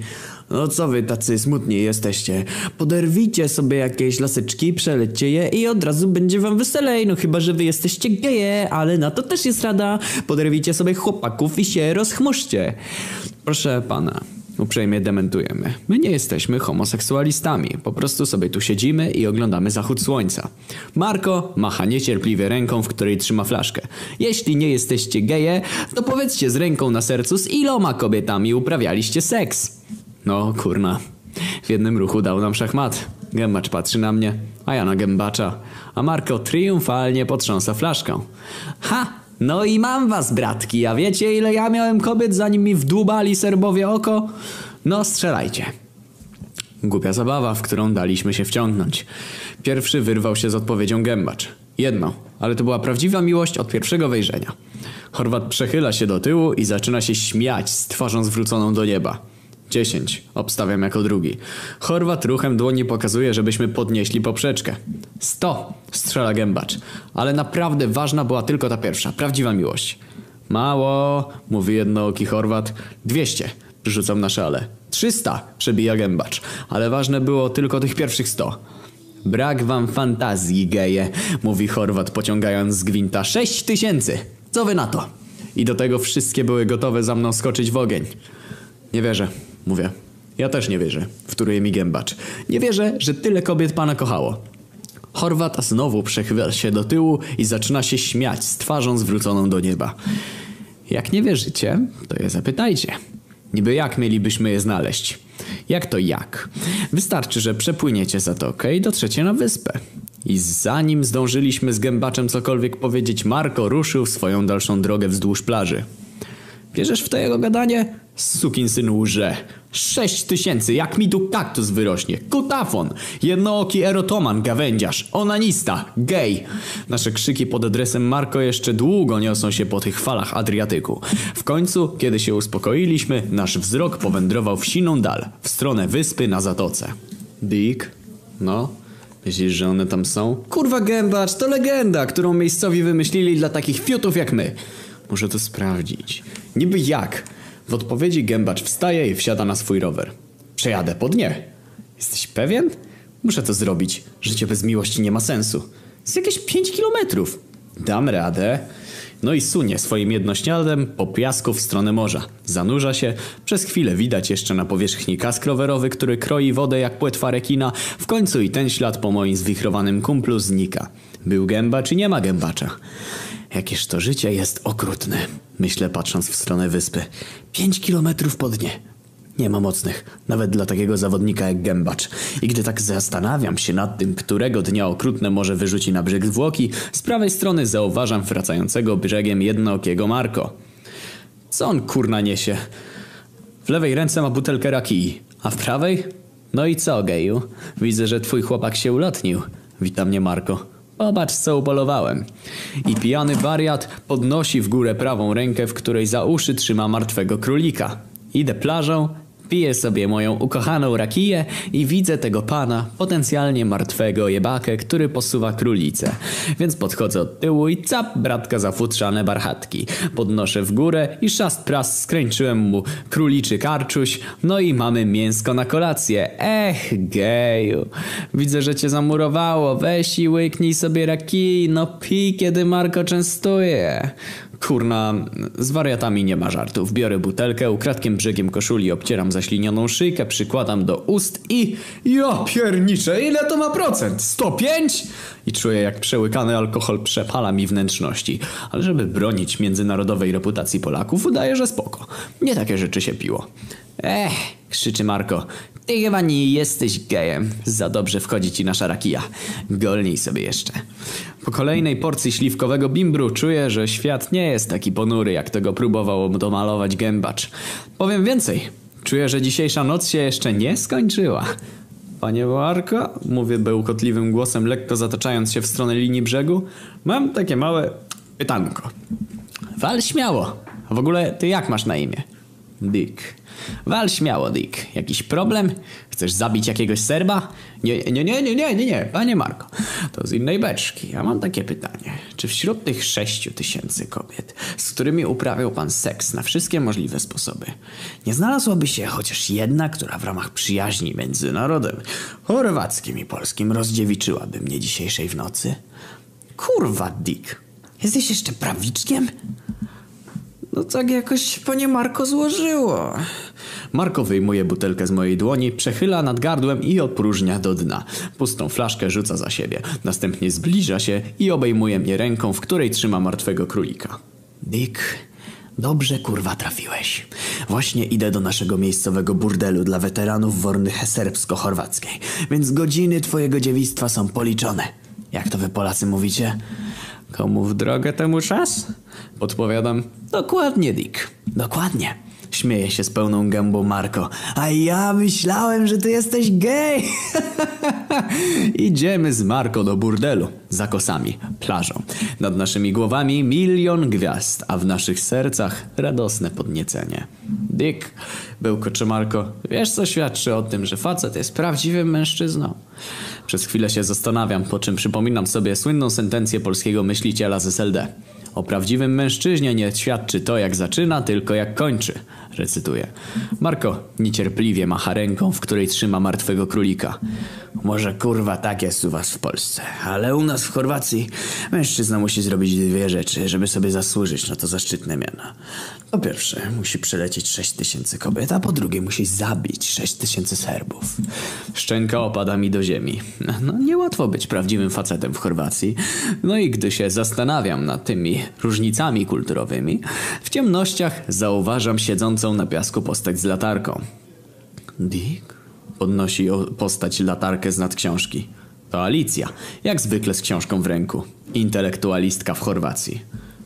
no co wy tacy smutni jesteście? Poderwijcie sobie jakieś laseczki, przelecie je i od razu będzie wam weselej. No chyba, że wy jesteście geje, ale na to też jest rada. Poderwijcie sobie chłopaków i się rozchmuszcie. Proszę pana, uprzejmie dementujemy. My nie jesteśmy homoseksualistami. Po prostu sobie tu siedzimy i oglądamy zachód słońca. Marko macha niecierpliwie ręką, w której trzyma flaszkę. Jeśli nie jesteście geje, to powiedzcie z ręką na sercu, z iloma kobietami uprawialiście seks. No kurna. W jednym ruchu dał nam szachmat. Gębacz patrzy na mnie, a ja na gębacza. A Marko triumfalnie potrząsa flaszką. Ha! No i mam was, bratki, a wiecie ile ja miałem kobiet zanim mi wdłubali serbowie oko? No strzelajcie. Głupia zabawa, w którą daliśmy się wciągnąć. Pierwszy wyrwał się z odpowiedzią gębacz. Jedno, ale to była prawdziwa miłość od pierwszego wejrzenia. Chorwat przechyla się do tyłu i zaczyna się śmiać z twarzą zwróconą do nieba. Dziesięć. Obstawiam jako drugi. Chorwat ruchem dłoni pokazuje, żebyśmy podnieśli poprzeczkę. Sto. Strzela gębacz. Ale naprawdę ważna była tylko ta pierwsza. Prawdziwa miłość. Mało, mówi jednooki Chorwat. Dwieście. Rzucam na szale. Trzysta. Przebija gębacz. Ale ważne było tylko tych pierwszych sto. Brak wam fantazji, geje, mówi Chorwat pociągając z gwinta. Sześć tysięcy. Co wy na to? I do tego wszystkie były gotowe za mną skoczyć w ogień. Nie wierzę, mówię. Ja też nie wierzę, wtóruje mi gębacz. Nie wierzę, że tyle kobiet pana kochało. Chorwat znowu przechyla się do tyłu i zaczyna się śmiać z twarzą zwróconą do nieba. Jak nie wierzycie, to je zapytajcie. Niby jak mielibyśmy je znaleźć? Jak to jak? Wystarczy, że przepłyniecie zatokę i dotrzecie na wyspę. I zanim zdążyliśmy z gębaczem cokolwiek powiedzieć, Marko ruszył swoją dalszą drogę wzdłuż plaży. Wierzysz w to jego gadanie? Sukinsyn łże. Sześć tysięcy, jak mi tu kaktus wyrośnie. Kutafon, jednooki erotoman, gawędziarz, onanista, gej. Nasze krzyki pod adresem Marko jeszcze długo niosą się po tych falach Adriatyku. W końcu, kiedy się uspokoiliśmy, nasz wzrok powędrował w siną dal, w stronę wyspy na zatoce. Dick? No? Myślisz, że one tam są? Kurwa gębacz, to legenda, którą miejscowi wymyślili dla takich fiutów jak my. Muszę to sprawdzić. Niby jak? W odpowiedzi gębacz wstaje i wsiada na swój rower. Przejadę po dnie. Jesteś pewien? Muszę to zrobić. Życie bez miłości nie ma sensu. Z jakieś 5 kilometrów. Dam radę. No i sunie swoim jednośniadem po piasku w stronę morza. Zanurza się. Przez chwilę widać jeszcze na powierzchni kask rowerowy, który kroi wodę jak płetwa rekina. W końcu i ten ślad po moim zwichrowanym kumplu znika. Był gęba czy nie ma gębacza? Jakież to życie jest okrutne, myślę patrząc w stronę wyspy. Pięć kilometrów po dnie. Nie ma mocnych, nawet dla takiego zawodnika jak Gębacz. I gdy tak zastanawiam się nad tym, którego dnia okrutne może wyrzuci na brzeg zwłoki, z prawej strony zauważam wracającego brzegiem jednookiego Marko. Co on kurna niesie? W lewej ręce ma butelkę rakii, a w prawej? No i co, geju? Widzę, że twój chłopak się ulotnił. Wita mnie Marko. Popatrz, co upolowałem. I pijany wariat podnosi w górę prawą rękę, w której za uszy trzyma martwego królika. Idę plażą, Piję sobie moją ukochaną rakiję i widzę tego pana, potencjalnie martwego jebakę, który posuwa królicę. Więc podchodzę od tyłu i cap bratka za futrzane barchatki. Podnoszę w górę i szast pras skręciłem mu króliczy karczuś, no i mamy mięsko na kolację. Ech, geju. Widzę, że cię zamurowało. Weź i łyknij sobie rakii, no pij, kiedy Marko częstuje. Kurna, z wariatami nie ma żartów. Biorę butelkę, ukradkiem brzegiem koszuli obcieram zaślinioną szyjkę, przykładam do ust i... Ja pierniczę, ile to ma procent? 105? I czuję jak przełykany alkohol przepala mi wnętrzności. Ale żeby bronić międzynarodowej reputacji Polaków, udaje, że spoko. Nie takie rzeczy się piło. Ech, krzyczy Marko. Ty chyba nie jesteś gejem. Za dobrze wchodzi ci nasza rakija. Golnij sobie jeszcze. Po kolejnej porcji śliwkowego bimbru czuję, że świat nie jest taki ponury, jak tego próbował domalować gębacz. Powiem więcej. Czuję, że dzisiejsza noc się jeszcze nie skończyła. Panie Marko, mówię bełkotliwym głosem, lekko zataczając się w stronę linii brzegu, mam takie małe pytanko. Wal śmiało. W ogóle ty jak masz na imię? Dick. Wal śmiało, Dick. Jakiś problem? Chcesz zabić jakiegoś Serba? Nie, nie, nie, nie, nie, nie, nie, panie Marko. To z innej beczki. Ja mam takie pytanie. Czy wśród tych sześciu tysięcy kobiet, z którymi uprawiał pan seks na wszystkie możliwe sposoby, nie znalazłaby się chociaż jedna, która w ramach przyjaźni między narodem chorwackim i polskim rozdziewiczyłaby mnie dzisiejszej w nocy? Kurwa, Dick. Jesteś jeszcze prawiczkiem? No tak jakoś panie Marko złożyło. Marko wyjmuje butelkę z mojej dłoni, przechyla nad gardłem i opróżnia do dna. Pustą flaszkę rzuca za siebie. Następnie zbliża się i obejmuje mnie ręką, w której trzyma martwego królika. Dick, dobrze kurwa trafiłeś. Właśnie idę do naszego miejscowego burdelu dla weteranów wojny serbsko-chorwackiej, więc godziny twojego dziewictwa są policzone. Jak to wy Polacy mówicie? Komu w drogę temu czas? Podpowiadam. Dokładnie, Dick. Dokładnie. Śmieje się z pełną gębą Marko. A ja myślałem, że ty jesteś gej. <laughs> Idziemy z Marko do burdelu. Za kosami, plażą. Nad naszymi głowami milion gwiazd, a w naszych sercach radosne podniecenie. Dick, bełkocze Marko, wiesz co świadczy o tym, że facet jest prawdziwym mężczyzną? Przez chwilę się zastanawiam, po czym przypominam sobie słynną sentencję polskiego myśliciela z SLD. O prawdziwym mężczyźnie nie świadczy to, jak zaczyna, tylko jak kończy. Recytuję. Marko niecierpliwie macha ręką, w której trzyma martwego królika. Może kurwa tak jest u was w Polsce, ale u nas w Chorwacji mężczyzna musi zrobić dwie rzeczy, żeby sobie zasłużyć na to zaszczytne miano. Po pierwsze, musi przelecieć 6 tysięcy kobiet, a po drugie musi zabić 6 tysięcy Serbów. Szczęka opada mi do ziemi. No niełatwo być prawdziwym facetem w Chorwacji. No i gdy się zastanawiam nad tymi różnicami kulturowymi, w ciemnościach zauważam siedzącą na piasku postać z latarką. Dick? Podnosi postać latarkę z nad książki. To Alicja, jak zwykle z książką w ręku. Intelektualistka w Chorwacji.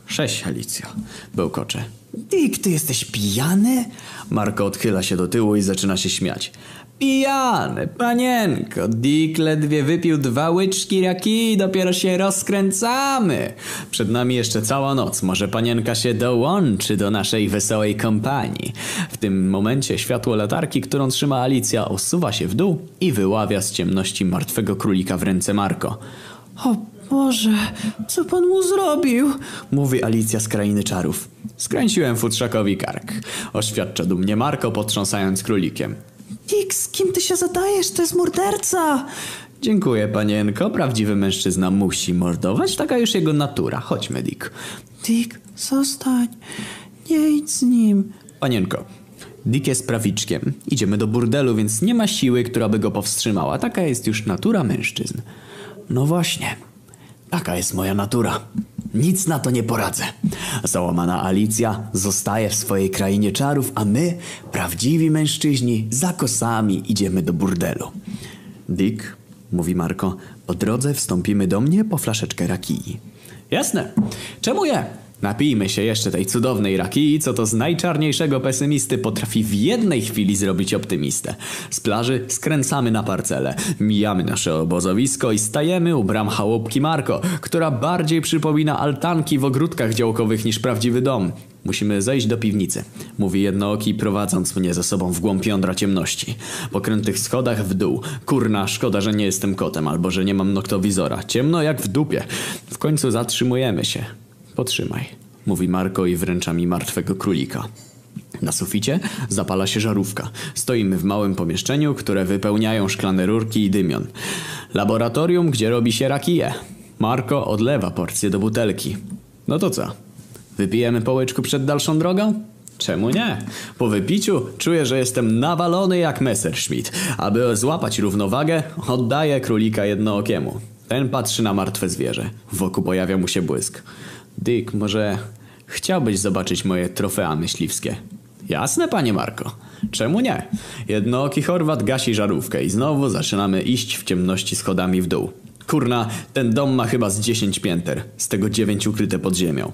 Cześć, Alicja. Bełkocze. Dick, ty jesteś pijany? Marko odchyla się do tyłu i zaczyna się śmiać. Pijany, panienko. Dick ledwie wypił dwa łyczki raki i dopiero się rozkręcamy. Przed nami jeszcze cała noc. Może panienka się dołączy do naszej wesołej kompanii. W tym momencie światło latarki, którą trzyma Alicja, osuwa się w dół i wyławia z ciemności martwego królika w ręce Marko. O Boże, co pan mu zrobił? Mówi Alicja z krainy czarów. Skręciłem futrzakowi kark. Oświadcza dumnie Marko, potrząsając królikiem. Dick, z kim ty się zadajesz? To jest morderca! Dziękuję, panienko. Prawdziwy mężczyzna musi mordować. Taka już jego natura. Chodźmy, Dick. Dick, zostań. Nie idź z nim. Panienko, Dick jest prawiczkiem. Idziemy do burdelu, więc nie ma siły, która by go powstrzymała. Taka jest już natura mężczyzn. No właśnie. Taka jest moja natura. Nic na to nie poradzę. Załamana Alicja zostaje w swojej krainie czarów, a my, prawdziwi mężczyźni, za kosami idziemy do burdelu. Dick, mówi Marko, po drodze wstąpimy do mnie po flaszeczkę rakii. Jasne. Czemu nie? Napijmy się jeszcze tej cudownej rakii, co to z najczarniejszego pesymisty potrafi w jednej chwili zrobić optymistę. Z plaży skręcamy na parcelę, mijamy nasze obozowisko i stajemy u bram chałupki Marko, która bardziej przypomina altanki w ogródkach działkowych niż prawdziwy dom. Musimy zejść do piwnicy, mówi jednooki prowadząc mnie za sobą w głąb jądra ciemności. Po krętych schodach w dół. Kurna, szkoda, że nie jestem kotem albo że nie mam noktowizora. Ciemno jak w dupie. W końcu zatrzymujemy się. Potrzymaj, mówi Marko i wręcza mi martwego królika. Na suficie zapala się żarówka. Stoimy w małym pomieszczeniu, które wypełniają szklane rurki i dymion. Laboratorium, gdzie robi się rakije. Marko odlewa porcję do butelki. No to co? Wypijemy po łyczku przed dalszą drogą? Czemu nie? Po wypiciu czuję, że jestem nawalony jak Messerschmitt. Aby złapać równowagę, oddaję królika jednookiemu. Ten patrzy na martwe zwierzę. Wokół pojawia mu się błysk. Dick, może chciałbyś zobaczyć moje trofea myśliwskie? Jasne, panie Marko. Czemu nie? Jednooki Chorwat gasi żarówkę i znowu zaczynamy iść w ciemności schodami w dół. Kurna, ten dom ma chyba z 10 pięter, z tego 9 ukryte pod ziemią.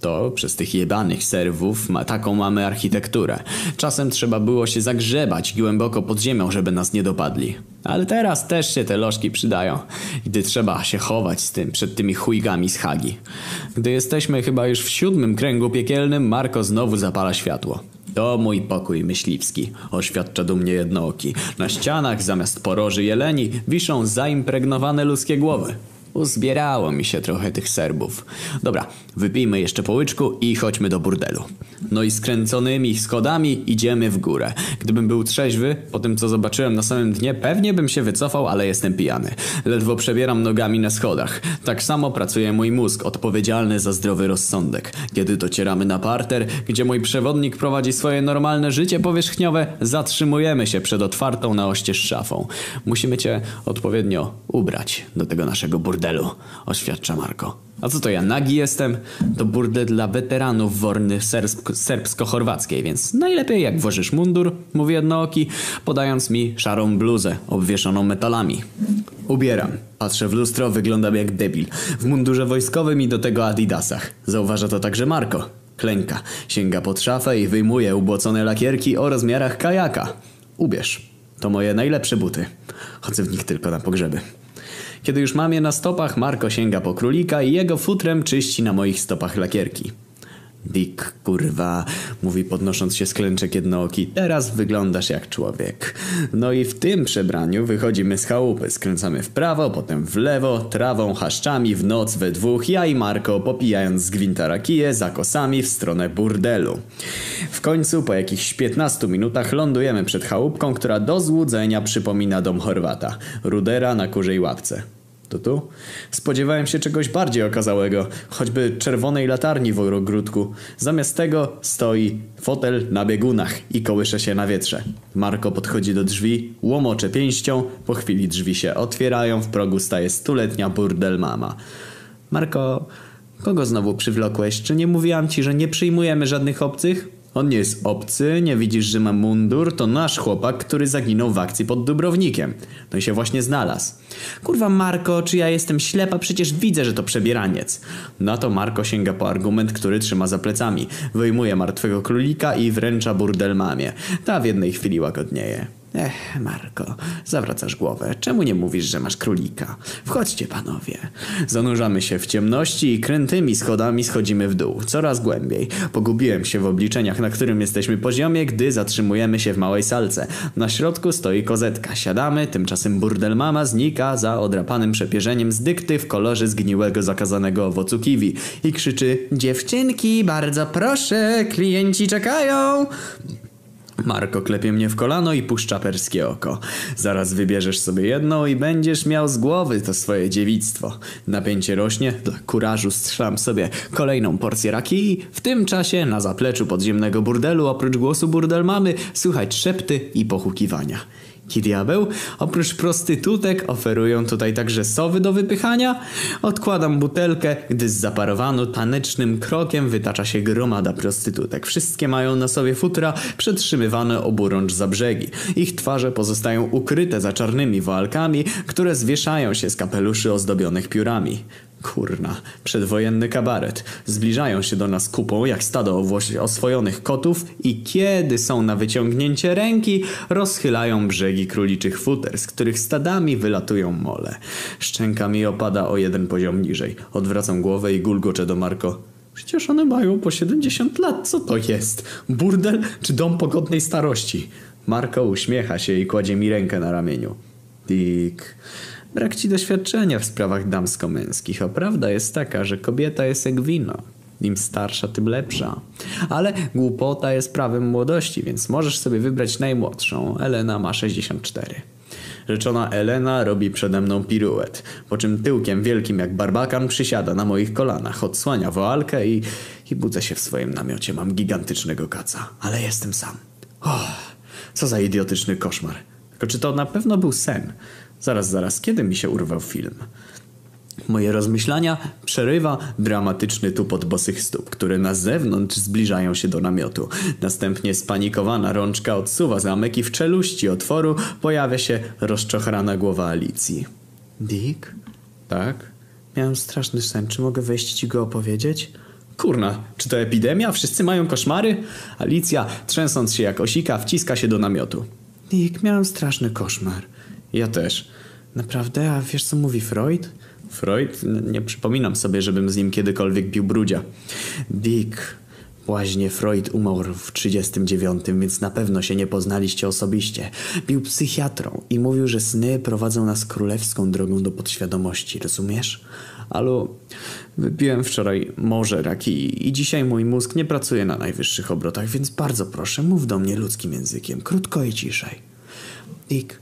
To przez tych jebanych serwów ma taką mamy architekturę. Czasem trzeba było się zagrzebać głęboko pod ziemią, żeby nas nie dopadli. Ale teraz też się te lożki przydają, gdy trzeba się chować z tym, przed tymi chujgami z Hagi. Gdy jesteśmy chyba już w siódmym kręgu piekielnym, Marko znowu zapala światło. To mój pokój myśliwski, oświadcza dumnie jednooki. Na ścianach zamiast poroży jeleni wiszą zaimpregnowane ludzkie głowy. Uzbierało mi się trochę tych serbów. Dobra, wypijmy jeszcze po łyczku i chodźmy do burdelu. No i skręconymi schodami idziemy w górę. Gdybym był trzeźwy, po tym co zobaczyłem na samym dnie, pewnie bym się wycofał, ale jestem pijany. Ledwo przebieram nogami na schodach. Tak samo pracuje mój mózg, odpowiedzialny za zdrowy rozsądek. Kiedy docieramy na parter, gdzie mój przewodnik prowadzi swoje normalne życie powierzchniowe, zatrzymujemy się przed otwartą na oścież szafą. Musimy cię odpowiednio ubrać do tego naszego burdelu burdelu, oświadcza Marko. A co to ja, nagi jestem? To burdel dla weteranów worny serbsko- serbsko-chorwackiej, więc najlepiej jak włożysz mundur, mówi jednooki, podając mi szarą bluzę obwieszoną metalami. Ubieram. Patrzę w lustro, wyglądam jak debil. W mundurze wojskowym i do tego adidasach. Zauważa to także Marko. Klęka. Sięga pod szafę i wyjmuje ubłocone lakierki o rozmiarach kajaka. Ubierz. To moje najlepsze buty. Chodzę w nich tylko na pogrzeby. Kiedy już mam je na stopach, Marko sięga po królika i jego futrem czyści na moich stopach lakierki. Dick, kurwa, mówi podnosząc się z klęczek jednooki, teraz wyglądasz jak człowiek. No i w tym przebraniu wychodzimy z chałupy, skręcamy w prawo, potem w lewo, trawą, chaszczami, w noc we dwóch, ja i Marko popijając z gwinta rakiję za kosami w stronę burdelu. W końcu, po jakichś 15 minutach lądujemy przed chałupką, która do złudzenia przypomina dom Chorwata. Rudera na kurzej łapce. To tu? Spodziewałem się czegoś bardziej okazałego, choćby czerwonej latarni w ogródku. Zamiast tego stoi fotel na biegunach i kołysze się na wietrze. Marko podchodzi do drzwi, łomocze pięścią, po chwili drzwi się otwierają, w progu staje stuletnia burdel mama. Marko, kogo znowu przywlokłeś? Czy nie mówiłam ci, że nie przyjmujemy żadnych obcych? On nie jest obcy, nie widzisz, że ma mundur, to nasz chłopak, który zaginął w akcji pod Dubrownikiem. No i się właśnie znalazł. Kurwa Marko, czy ja jestem ślepa? Przecież widzę, że to przebieraniec. Na to Marko sięga po argument, który trzyma za plecami. Wyjmuje martwego królika i wręcza burdel mamie. Ta w jednej chwili łagodnieje. Ech, Marko, zawracasz głowę. Czemu nie mówisz, że masz królika? Wchodźcie, panowie. Zanurzamy się w ciemności i krętymi schodami schodzimy w dół, coraz głębiej. Pogubiłem się w obliczeniach, na którym jesteśmy poziomie, gdy zatrzymujemy się w małej salce. Na środku stoi kozetka. Siadamy, tymczasem burdel mama znika za odrapanym przepierzeniem z dykty w kolorze zgniłego zakazanego owocu kiwi i krzyczy Dziewczynki, bardzo proszę, klienci czekają. Marko klepie mnie w kolano i puszcza perskie oko. Zaraz wybierzesz sobie jedną i będziesz miał z głowy to swoje dziewictwo. Napięcie rośnie, dla kurażu strzelam sobie kolejną porcję raki. W tym czasie na zapleczu podziemnego burdelu oprócz głosu burdel mamy słychać szepty i pochukiwania. Ki diabeł? Oprócz prostytutek oferują tutaj także sowy do wypychania? Odkładam butelkę, gdy z zaparowaną tanecznym krokiem wytacza się gromada prostytutek. Wszystkie mają na sobie futra przetrzymywane oburącz za brzegi. Ich twarze pozostają ukryte za czarnymi woalkami, które zwieszają się z kapeluszy ozdobionych piórami. Kurna, przedwojenny kabaret. Zbliżają się do nas kupą jak stado oswojonych kotów i kiedy są na wyciągnięcie ręki, rozchylają brzegi króliczych futer, z których stadami wylatują mole. Szczęka mi opada o jeden poziom niżej. Odwracam głowę i gulgoczę do Marko. Przecież one mają po 70 lat. Co to jest? Burdel czy dom pogodnej starości? Marko uśmiecha się i kładzie mi rękę na ramieniu. Dick, brak ci doświadczenia w sprawach damsko-męskich, a prawda jest taka, że kobieta jest jak wino. Im starsza, tym lepsza. Ale głupota jest prawem młodości, więc możesz sobie wybrać najmłodszą. Elena ma 64. Rzeczona Elena robi przede mną piruet, po czym tyłkiem wielkim jak barbakan przysiada na moich kolanach, odsłania woalkę i, i budzę się w swoim namiocie. Mam gigantycznego kaca, ale jestem sam. Oh, co za idiotyczny koszmar. Tylko czy to na pewno był sen? Zaraz, zaraz, kiedy mi się urwał film? Moje rozmyślania przerywa dramatyczny tupot bosych stóp, które na zewnątrz zbliżają się do namiotu. Następnie spanikowana rączka odsuwa zamek i w czeluści otworu pojawia się rozczochrana głowa Alicji. Dick? Tak? Miałem straszny sen. Czy mogę wejść i ci go opowiedzieć? Kurna, czy to epidemia? Wszyscy mają koszmary? Alicja, trzęsąc się jak osika, wciska się do namiotu. Dick, miałem straszny koszmar. Ja też. Naprawdę? A wiesz co mówi Freud? Freud? Nie przypominam sobie, żebym z nim kiedykolwiek pił brudzia. Dick, Właśnie Freud umarł w 39, więc na pewno się nie poznaliście osobiście. Był psychiatrą i mówił, że sny prowadzą nas królewską drogą do podświadomości, rozumiesz? Alu, wypiłem wczoraj morze raki i dzisiaj mój mózg nie pracuje na najwyższych obrotach, więc bardzo proszę, mów do mnie ludzkim językiem, krótko i ciszej. Dick,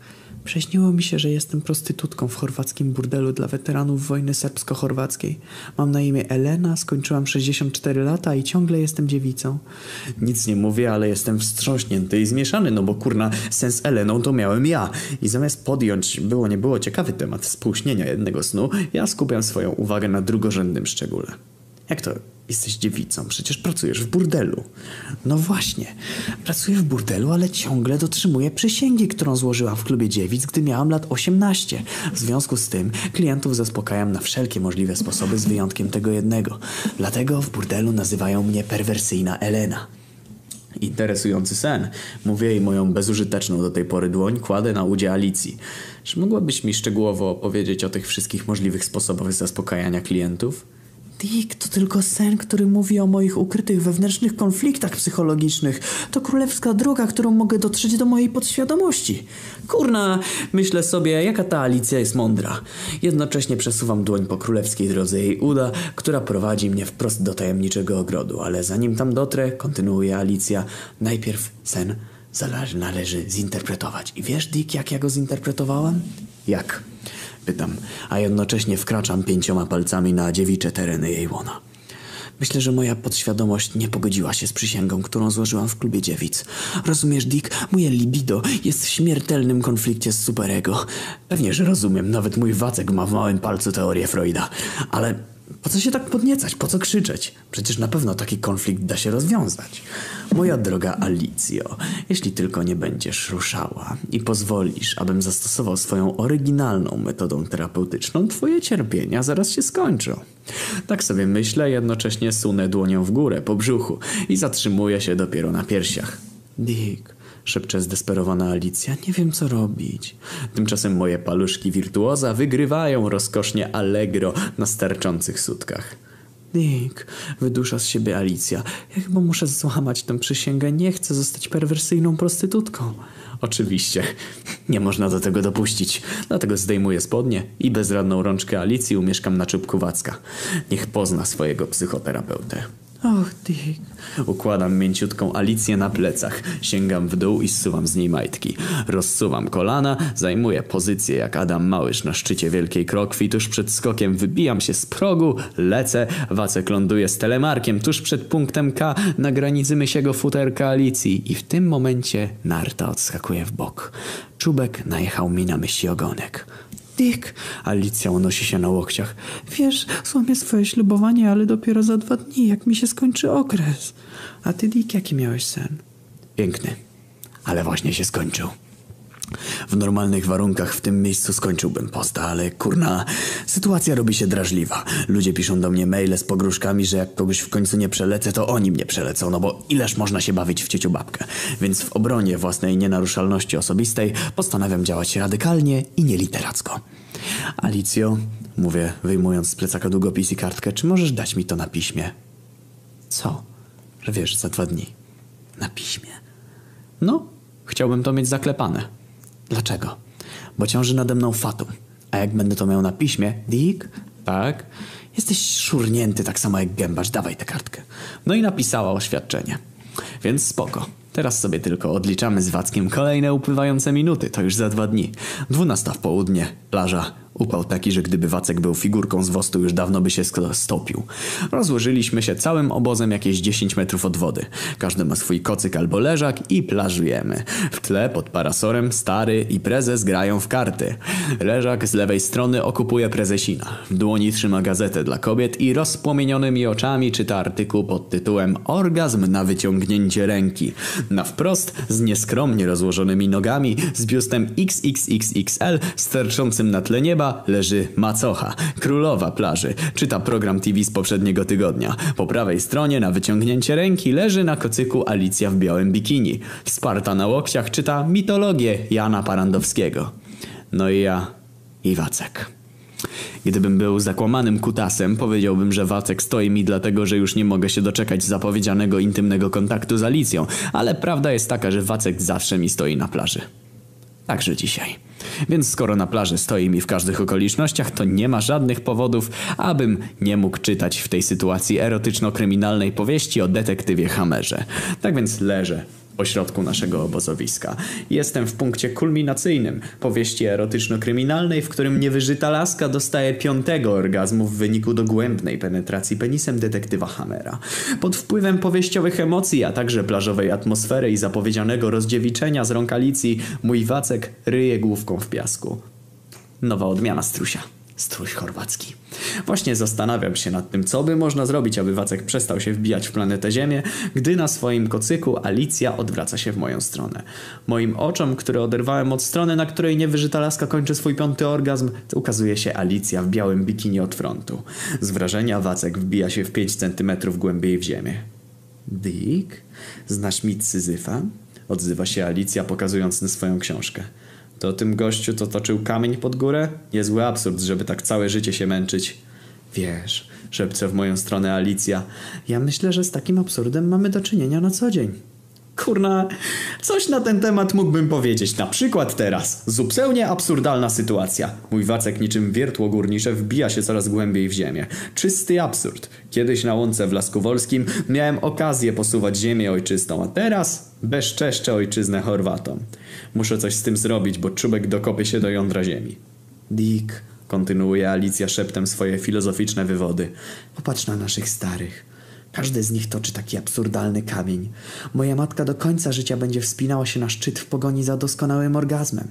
prześniło mi się, że jestem prostytutką w chorwackim burdelu dla weteranów wojny serbsko-chorwackiej. Mam na imię Elena, skończyłam 64 lata i ciągle jestem dziewicą. Nic nie mówię, ale jestem wstrząśnięty i zmieszany, no bo kurna, sen z Eleną to miałem ja. I zamiast podjąć, było nie było, ciekawy temat współśnienia jednego snu, ja skupiam swoją uwagę na drugorzędnym szczególe. Jak to jesteś dziewicą? Przecież pracujesz w burdelu. No właśnie, pracuję w burdelu, ale ciągle dotrzymuję przysięgi, którą złożyłam w klubie dziewic, gdy miałam lat 18. W związku z tym klientów zaspokajam na wszelkie możliwe sposoby z wyjątkiem tego jednego. Dlatego w burdelu nazywają mnie perwersyjna Elena. Interesujący sen. Mówię jej moją bezużyteczną do tej pory dłoń kładę na udzie Alicji. Czy mogłabyś mi szczegółowo opowiedzieć o tych wszystkich możliwych sposobach zaspokajania klientów? Dick, to tylko sen, który mówi o moich ukrytych wewnętrznych konfliktach psychologicznych. To królewska droga, którą mogę dotrzeć do mojej podświadomości. Kurna, myślę sobie, jaka ta Alicja jest mądra. Jednocześnie przesuwam dłoń po królewskiej drodze jej uda, która prowadzi mnie wprost do tajemniczego ogrodu. Ale zanim tam dotrę, kontynuuje Alicja, najpierw sen zależy, należy zinterpretować. I wiesz, Dick, jak ja go zinterpretowałem? Jak? Pytam, a jednocześnie wkraczam pięcioma palcami na dziewicze tereny jej łona. Myślę, że moja podświadomość nie pogodziła się z przysięgą, którą złożyłam w klubie dziewic. Rozumiesz, Dick, moje libido jest w śmiertelnym konflikcie z superego. Pewnie, że rozumiem, nawet mój Wacek ma w małym palcu teorię Freuda. Ale po co się tak podniecać, po co krzyczeć? Przecież na pewno taki konflikt da się rozwiązać. Moja droga Alicjo, jeśli tylko nie będziesz ruszała i pozwolisz, abym zastosował swoją oryginalną metodą terapeutyczną, twoje cierpienia zaraz się skończą. Tak sobie myślę, jednocześnie sunę dłonią w górę po brzuchu i zatrzymuję się dopiero na piersiach. Dick, szepcze zdesperowana Alicja, nie wiem co robić. Tymczasem moje paluszki wirtuoza wygrywają rozkosznie allegro na sterczących sutkach. Dick, wydusza z siebie Alicja. Ja chyba muszę złamać tę przysięgę. Nie chcę zostać perwersyjną prostytutką. Oczywiście. Nie można do tego dopuścić. Dlatego zdejmuję spodnie i bezradną rączkę Alicji umieszkam na czubku Wacka. Niech pozna swojego psychoterapeutę. Och, Dick. Układam mięciutką Alicję na plecach, sięgam w dół i zsuwam z niej majtki. Rozsuwam kolana, zajmuję pozycję jak Adam Małysz na szczycie wielkiej krokwi. Tuż przed skokiem wybijam się z progu, lecę, Wacek ląduje z telemarkiem tuż przed punktem K na granicy mysiego futerka Alicji i w tym momencie narta odskakuje w bok. Czubek najechał mi na myśli ogonek. Dick, Alicja unosi się na łokciach. Wiesz, złamię swoje ślubowanie, ale dopiero za dwa dni, jak mi się skończy okres. A ty, Dick, jaki miałeś sen? Piękny, ale właśnie się skończył. W normalnych warunkach w tym miejscu skończyłbym posta, ale kurna, sytuacja robi się drażliwa. Ludzie piszą do mnie maile z pogróżkami, że jak kogoś w końcu nie przelecę, to oni mnie przelecą, no bo ileż można się bawić w cieciu babkę. Więc w obronie własnej nienaruszalności osobistej postanawiam działać radykalnie i nieliteracko. Alicjo, mówię, wyjmując z plecaka długopis i kartkę, czy możesz dać mi to na piśmie? Co? Że wiesz, za dwa dni. Na piśmie. No, chciałbym to mieć zaklepane. Dlaczego? Bo ciąży nade mną fatum. A jak będę to miał na piśmie, Dick? Tak? Jesteś szurnięty tak samo jak gębacz, dawaj tę kartkę. No i napisała oświadczenie. Więc spoko. Teraz sobie tylko odliczamy z Wackiem kolejne upływające minuty, to już za dwa dni. Dwunasta w południe, plaża, Upał taki, że gdyby Wacek był figurką z wostu, już dawno by się stopił. Rozłożyliśmy się całym obozem jakieś 10 metrów od wody. Każdy ma swój kocyk albo leżak i plażujemy. W tle pod parasorem stary i prezes grają w karty. Leżak z lewej strony okupuje prezesina. W dłoni trzyma gazetę dla kobiet i rozpłomienionymi oczami czyta artykuł pod tytułem Orgazm na wyciągnięcie ręki. Na wprost, z nieskromnie rozłożonymi nogami, z biustem XXXXL sterczącym na tle nieba, leży macocha, królowa plaży. Czyta program TV z poprzedniego tygodnia. Po prawej stronie na wyciągnięcie ręki leży na kocyku Alicja w białym bikini. Wsparta na łokciach czyta mitologię Jana Parandowskiego. No i ja i Wacek. Gdybym był zakłamanym kutasem, powiedziałbym, że Wacek stoi mi dlatego, że już nie mogę się doczekać zapowiedzianego intymnego kontaktu z Alicją, ale prawda jest taka, że Wacek zawsze mi stoi na plaży. Także dzisiaj. Więc skoro na plaży stoi mi w każdych okolicznościach, to nie ma żadnych powodów, abym nie mógł czytać w tej sytuacji erotyczno-kryminalnej powieści o detektywie Hamerze. Tak więc leżę pośrodku naszego obozowiska. Jestem w punkcie kulminacyjnym powieści erotyczno-kryminalnej, w którym niewyżyta laska dostaje piątego orgazmu w wyniku dogłębnej penetracji penisem detektywa Hammera. Pod wpływem powieściowych emocji, a także plażowej atmosfery i zapowiedzianego rozdziewiczenia z rąk Alicji, mój Wacek ryje główką w piasku. Nowa odmiana strusia strój chorwacki. Właśnie zastanawiam się nad tym, co by można zrobić, aby Wacek przestał się wbijać w planetę Ziemię, gdy na swoim kocyku Alicja odwraca się w moją stronę. Moim oczom, które oderwałem od strony, na której niewyżyta laska kończy swój piąty orgazm, ukazuje się Alicja w białym bikini od frontu. Z wrażenia Wacek wbija się w 5 centymetrów głębiej w ziemię. Dick? Znasz mit Syzyfa? Odzywa się Alicja, pokazując na swoją książkę. To tym gościu, co toczył kamień pod górę? Niezły absurd, żeby tak całe życie się męczyć. Wiesz, szepcze w moją stronę Alicja. Ja myślę, że z takim absurdem mamy do czynienia na co dzień. Kurna, coś na ten temat mógłbym powiedzieć. Na przykład teraz. Zupełnie absurdalna sytuacja. Mój wacek niczym wiertło górnicze wbija się coraz głębiej w ziemię. Czysty absurd. Kiedyś na łące w Lasku Wolskim miałem okazję posuwać ziemię ojczystą, a teraz bezczeszczę ojczyznę Chorwatom. Muszę coś z tym zrobić, bo czubek dokopie się do jądra ziemi. Dick, kontynuuje Alicja szeptem swoje filozoficzne wywody. Popatrz na naszych starych. Każdy z nich toczy taki absurdalny kamień. Moja matka do końca życia będzie wspinała się na szczyt w pogoni za doskonałym orgazmem.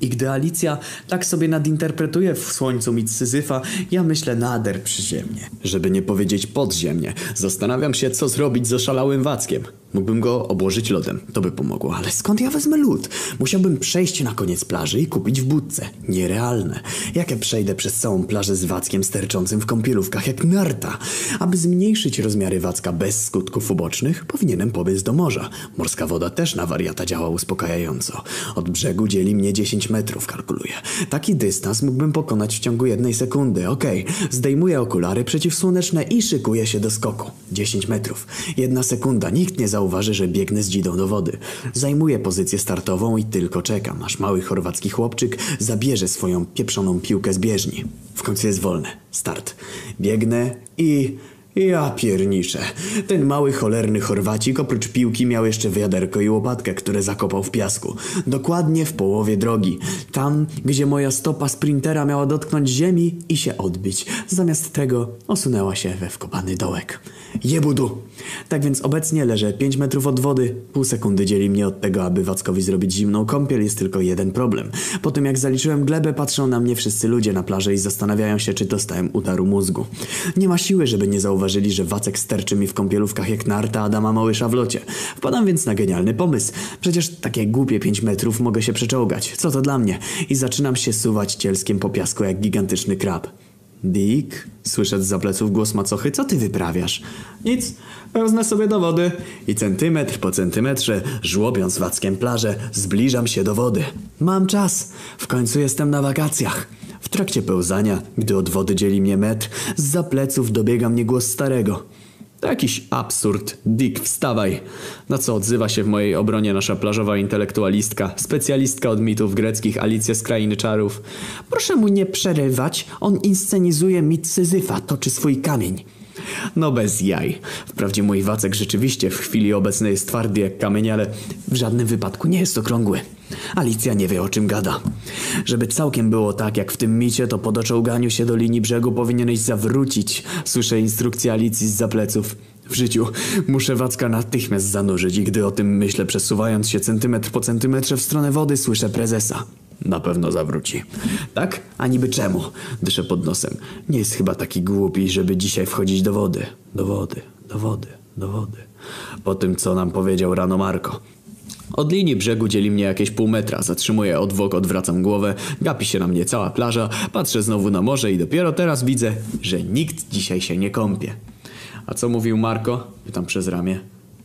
I gdy Alicja tak sobie nadinterpretuje w słońcu mit Syzyfa, ja myślę nader przyziemnie. Żeby nie powiedzieć podziemnie. Zastanawiam się, co zrobić z oszalałym Wackiem. Mógłbym go obłożyć lodem, to by pomogło, ale skąd ja wezmę lód? Musiałbym przejść na koniec plaży i kupić w budce. Nierealne. Jak ja przejdę przez całą plażę z Wackiem sterczącym w kąpielówkach jak narta? Aby zmniejszyć rozmiary Wacka bez skutków ubocznych, powinienem pobiec do morza. Morska woda też na wariata działa uspokajająco. Od brzegu dzieli mnie 10 metrów, kalkuluję. Taki dystans mógłbym pokonać w ciągu jednej sekundy. Okej, okay. zdejmuję okulary przeciwsłoneczne i szykuję się do skoku. 10 metrów. Jedna sekunda, nikt nie zauważy zauważy, że biegnę z dzidą do wody. Zajmuję pozycję startową i tylko czekam, aż mały chorwacki chłopczyk zabierze swoją pieprzoną piłkę z bieżni. W końcu jest wolne. Start. Biegnę i... Ja pierniczę. Ten mały cholerny Chorwacik oprócz piłki miał jeszcze wiaderko i łopatkę, które zakopał w piasku. Dokładnie w połowie drogi. Tam, gdzie moja stopa sprintera miała dotknąć ziemi i się odbić. Zamiast tego osunęła się we wkopany dołek. Jebudu! Tak więc obecnie leżę 5 metrów od wody. Pół sekundy dzieli mnie od tego, aby Wackowi zrobić zimną kąpiel. Jest tylko jeden problem. Po tym jak zaliczyłem glebę, patrzą na mnie wszyscy ludzie na plaży i zastanawiają się, czy dostałem udaru mózgu. Nie ma siły, żeby nie zauważyć zauważyli, że Wacek sterczy mi w kąpielówkach jak narta Adama Małysza w locie. Wpadam więc na genialny pomysł. Przecież takie głupie 5 metrów mogę się przeczołgać. Co to dla mnie? I zaczynam się suwać cielskiem po piasku jak gigantyczny krab. Dick? Słyszę za pleców głos macochy. Co ty wyprawiasz? Nic. Pełznę sobie do wody. I centymetr po centymetrze, żłobiąc wackiem plażę, zbliżam się do wody. Mam czas. W końcu jestem na wakacjach. W trakcie pełzania, gdy od wody dzieli mnie metr, z pleców dobiega mnie głos starego. To jakiś absurd. Dick, wstawaj. Na co odzywa się w mojej obronie nasza plażowa intelektualistka, specjalistka od mitów greckich Alicja z Krainy Czarów. Proszę mu nie przerywać, on inscenizuje mit Syzyfa, toczy swój kamień. No bez jaj. Wprawdzie mój wacek rzeczywiście w chwili obecnej jest twardy jak kamień, ale w żadnym wypadku nie jest okrągły. Alicja nie wie o czym gada. Żeby całkiem było tak jak w tym micie, to po doczołganiu się do linii brzegu powinieneś zawrócić. Słyszę instrukcję Alicji z zapleców. W życiu muszę Wacka natychmiast zanurzyć i gdy o tym myślę, przesuwając się centymetr po centymetrze w stronę wody, słyszę prezesa. Na pewno zawróci. Tak? A niby czemu? Dyszę pod nosem. Nie jest chyba taki głupi, żeby dzisiaj wchodzić do wody. Do wody, do wody, do wody. Po tym, co nam powiedział rano Marko. Od linii brzegu dzieli mnie jakieś pół metra. Zatrzymuję odwok, odwracam głowę, gapi się na mnie cała plaża, patrzę znowu na morze i dopiero teraz widzę, że nikt dzisiaj się nie kąpie. A co mówił Marko? Pytam przez ramię.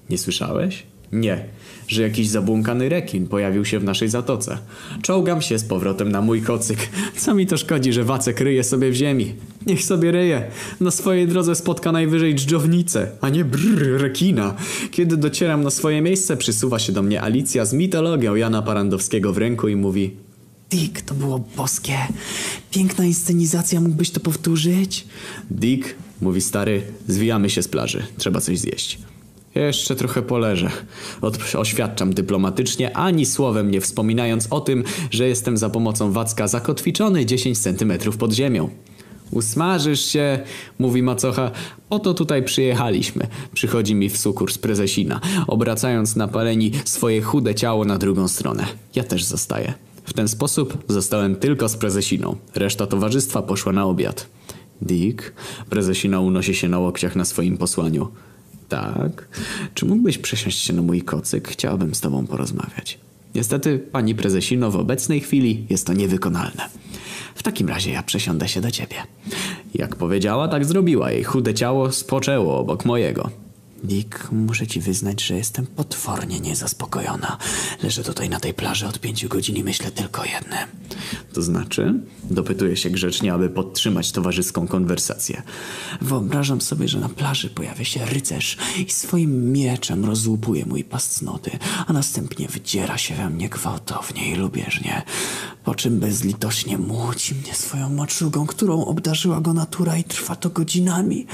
Nie słyszałeś? Nie, że jakiś zabłąkany rekin pojawił się w naszej zatoce. Czołgam się z powrotem na mój kocyk. Co mi to szkodzi, że Wacek ryje sobie w ziemi? Niech sobie ryje. Na swojej drodze spotka najwyżej dżdżownicę, a nie brrr rekina. Kiedy docieram na swoje miejsce, przysuwa się do mnie Alicja z mitologią Jana Parandowskiego w ręku i mówi Dick, to było boskie. Piękna inscenizacja, mógłbyś to powtórzyć? Dick, mówi stary, zwijamy się z plaży. Trzeba coś zjeść. Jeszcze trochę poleżę. Od, oświadczam dyplomatycznie, ani słowem nie wspominając o tym, że jestem za pomocą Wacka zakotwiczony 10 centymetrów pod ziemią. Usmażysz się, mówi macocha. Oto tutaj przyjechaliśmy. Przychodzi mi w sukurs prezesina, obracając na paleni swoje chude ciało na drugą stronę. Ja też zostaję. W ten sposób zostałem tylko z prezesiną. Reszta towarzystwa poszła na obiad. Dick, prezesina unosi się na łokciach na swoim posłaniu. Tak. Czy mógłbyś przesiąść się na mój kocyk? Chciałabym z tobą porozmawiać. Niestety, pani prezesino, w obecnej chwili jest to niewykonalne. W takim razie ja przesiądę się do ciebie. Jak powiedziała, tak zrobiła. Jej chude ciało spoczęło obok mojego. Dick, muszę ci wyznać, że jestem potwornie niezaspokojona. Leżę tutaj na tej plaży od pięciu godzin i myślę tylko jednym. To znaczy? Dopytuję się grzecznie, aby podtrzymać towarzyską konwersację. Wyobrażam sobie, że na plaży pojawia się rycerz i swoim mieczem rozłupuje mój pas cnoty, a następnie wydziera się we mnie gwałtownie i lubieżnie, po czym bezlitośnie młóci mnie swoją maczugą, którą obdarzyła go natura i trwa to godzinami,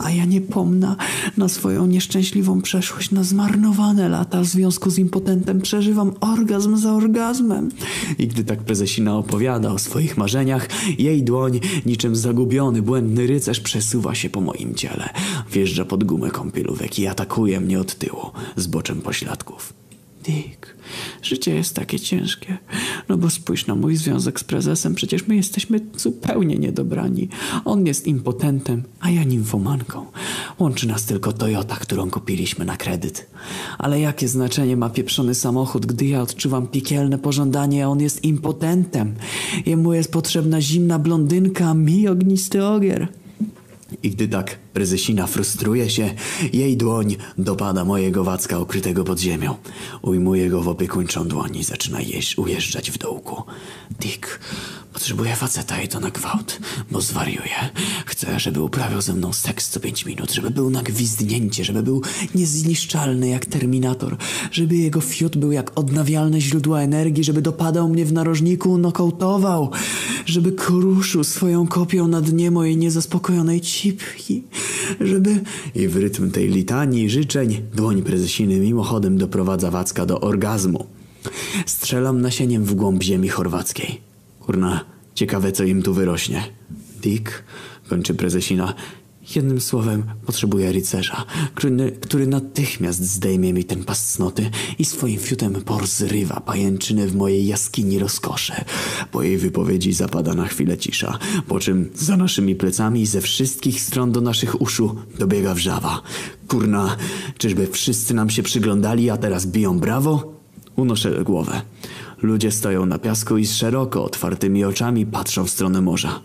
a ja nie pomna na swoją nieszczęśliwą przeszłość, na zmarnowane lata w związku z impotentem przeżywam orgazm za orgazmem. I gdy tak prezesina opowiada o swoich marzeniach, jej dłoń, niczym zagubiony, błędny rycerz, przesuwa się po moim ciele. Wjeżdża pod gumę kąpielówek i atakuje mnie od tyłu, z boczem pośladków. Dick, życie jest takie ciężkie. No bo spójrz na mój związek z prezesem, przecież my jesteśmy zupełnie niedobrani. On jest impotentem, a ja nimfomanką. Łączy nas tylko Toyota, którą kupiliśmy na kredyt. Ale jakie znaczenie ma pieprzony samochód, gdy ja odczuwam piekielne pożądanie, a on jest impotentem. Jemu jest potrzebna zimna blondynka, a mi ognisty ogier. I gdy tak prezesina frustruje się, jej dłoń dopada mojego wacka ukrytego pod ziemią. Ujmuje go w opiekuńczą dłoń i zaczyna jeść, ujeżdżać w dołku. Dick, potrzebuję faceta i to na gwałt, bo zwariuję. Chcę, żeby uprawiał ze mną seks co pięć minut, żeby był na gwizdnięcie, żeby był niezniszczalny jak Terminator, żeby jego fiut był jak odnawialne źródła energii, żeby dopadał mnie w narożniku, nokautował, żeby kruszył swoją kopią na dnie mojej niezaspokojonej cipki, żeby... I w rytm tej litanii życzeń dłoń prezesiny mimochodem doprowadza Wacka do orgazmu. Strzelam nasieniem w głąb ziemi chorwackiej. Kurna, ciekawe co im tu wyrośnie. Dick, kończy prezesina, Jednym słowem, potrzebuję rycerza, który, który natychmiast zdejmie mi ten pas cnoty i swoim fiutem porzrywa pajęczynę w mojej jaskini rozkoszy. Po jej wypowiedzi zapada na chwilę cisza, po czym za naszymi plecami ze wszystkich stron do naszych uszu dobiega wrzawa. Kurna, czyżby wszyscy nam się przyglądali, a teraz biją brawo? Unoszę głowę. Ludzie stoją na piasku i z szeroko otwartymi oczami patrzą w stronę morza.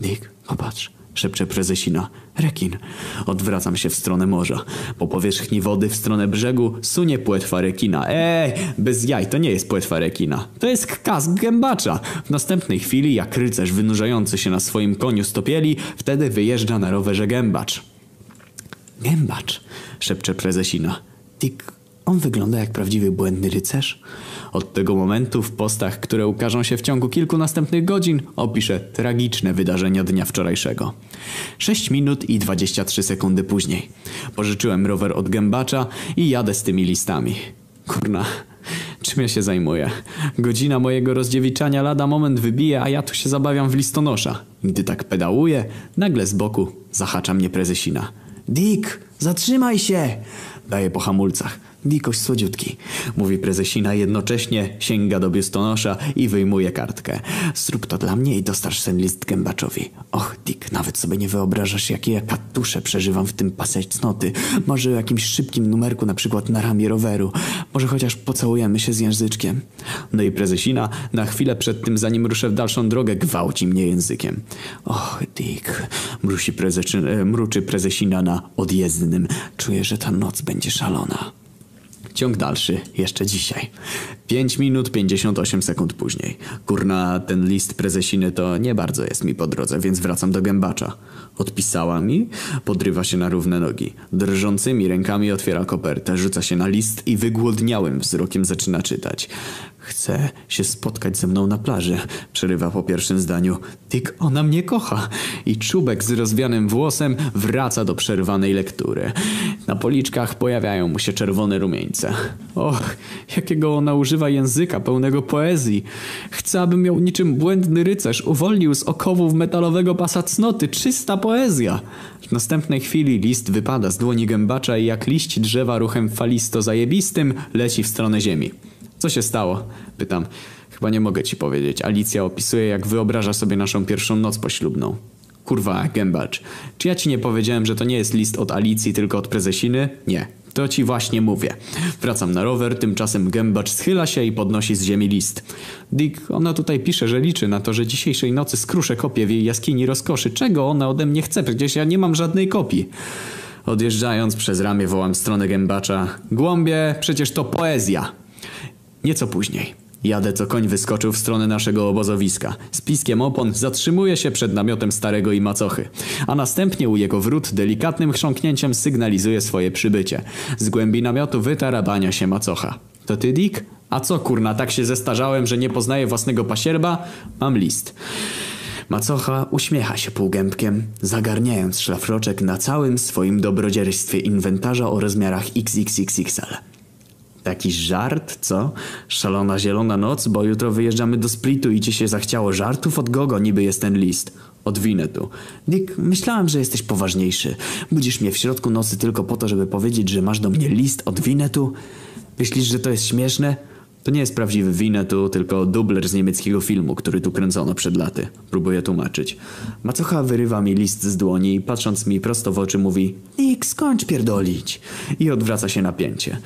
Dick, popatrz, szepcze prezesina. Rekin. Odwracam się w stronę morza. Po powierzchni wody w stronę brzegu sunie płetwa rekina. Ej, bez jaj, to nie jest płetwa rekina. To jest kask gębacza. W następnej chwili, jak rycerz wynurzający się na swoim koniu stopieli, wtedy wyjeżdża na rowerze gębacz. Gębacz, szepcze prezesina. Dick, on wygląda jak prawdziwy błędny rycerz. Od tego momentu w postach, które ukażą się w ciągu kilku następnych godzin, opiszę tragiczne wydarzenia dnia wczorajszego. 6 minut i 23 sekundy później. Pożyczyłem rower od gębacza i jadę z tymi listami. Kurna, czym ja się zajmuję? Godzina mojego rozdziewiczania lada moment wybije, a ja tu się zabawiam w listonosza. Gdy tak pedałuję, nagle z boku zahacza mnie prezesina. Dick, zatrzymaj się! Daję po hamulcach. Dikoś słodziutki, mówi prezesina jednocześnie, sięga do biustonosza i wyjmuje kartkę. Zrób to dla mnie i dostarcz ten list gębaczowi. Och, Dick, nawet sobie nie wyobrażasz, jakie ja katusze przeżywam w tym pasie cnoty. Może o jakimś szybkim numerku, na przykład na ramię roweru. Może chociaż pocałujemy się z języczkiem. No i prezesina na chwilę przed tym, zanim ruszę w dalszą drogę, gwałci mnie językiem. Och, Dick, prezeszy, mruczy prezesina na odjezdnym. Czuję, że ta noc będzie szalona. Ciąg dalszy, jeszcze dzisiaj. 5 minut 58 sekund później. Kurna, ten list prezesiny to nie bardzo jest mi po drodze, więc wracam do gębacza. Odpisała mi, podrywa się na równe nogi. Drżącymi rękami otwiera kopertę, rzuca się na list i wygłodniałym wzrokiem zaczyna czytać. Chce się spotkać ze mną na plaży, przerywa po pierwszym zdaniu. Tyk, ona mnie kocha. I czubek z rozwianym włosem wraca do przerwanej lektury. Na policzkach pojawiają mu się czerwone rumieńce. Och, jakiego ona używa języka pełnego poezji. Chce, abym ją niczym błędny rycerz uwolnił z okowów metalowego pasa cnoty. Czysta poezja. W następnej chwili list wypada z dłoni gębacza i jak liść drzewa ruchem falisto zajebistym leci w stronę ziemi. Co się stało? Pytam. Chyba nie mogę ci powiedzieć. Alicja opisuje, jak wyobraża sobie naszą pierwszą noc poślubną. Kurwa, gębacz. Czy ja ci nie powiedziałem, że to nie jest list od Alicji, tylko od prezesiny? Nie. To ci właśnie mówię. Wracam na rower, tymczasem gębacz schyla się i podnosi z ziemi list. Dick, ona tutaj pisze, że liczy na to, że dzisiejszej nocy skruszę kopię w jej jaskini rozkoszy. Czego ona ode mnie chce? Przecież ja nie mam żadnej kopii. Odjeżdżając przez ramię wołam stronę gębacza. Głąbie, przecież to poezja. Nieco później. Jadę co koń wyskoczył w stronę naszego obozowiska. Z piskiem opon zatrzymuje się przed namiotem starego i macochy. A następnie u jego wrót delikatnym chrząknięciem sygnalizuje swoje przybycie. Z głębi namiotu wytarabania się macocha. To ty, Dick? A co kurna, tak się zestarzałem, że nie poznaję własnego pasierba? Mam list. Macocha uśmiecha się półgębkiem, zagarniając szlafroczek na całym swoim dobrodziejstwie inwentarza o rozmiarach XXXXL. Taki żart, co? Szalona zielona noc, bo jutro wyjeżdżamy do Splitu i ci się zachciało żartów od gogo niby jest ten list. Odwinę tu. Dick, myślałem, że jesteś poważniejszy. Budzisz mnie w środku nocy tylko po to, żeby powiedzieć, że masz do mnie list od Winetu? Myślisz, że to jest śmieszne? To nie jest prawdziwy Winetu, tylko dubler z niemieckiego filmu, który tu kręcono przed laty. Próbuję tłumaczyć. Macocha wyrywa mi list z dłoni i patrząc mi prosto w oczy mówi Nick, skończ pierdolić. I odwraca się napięcie.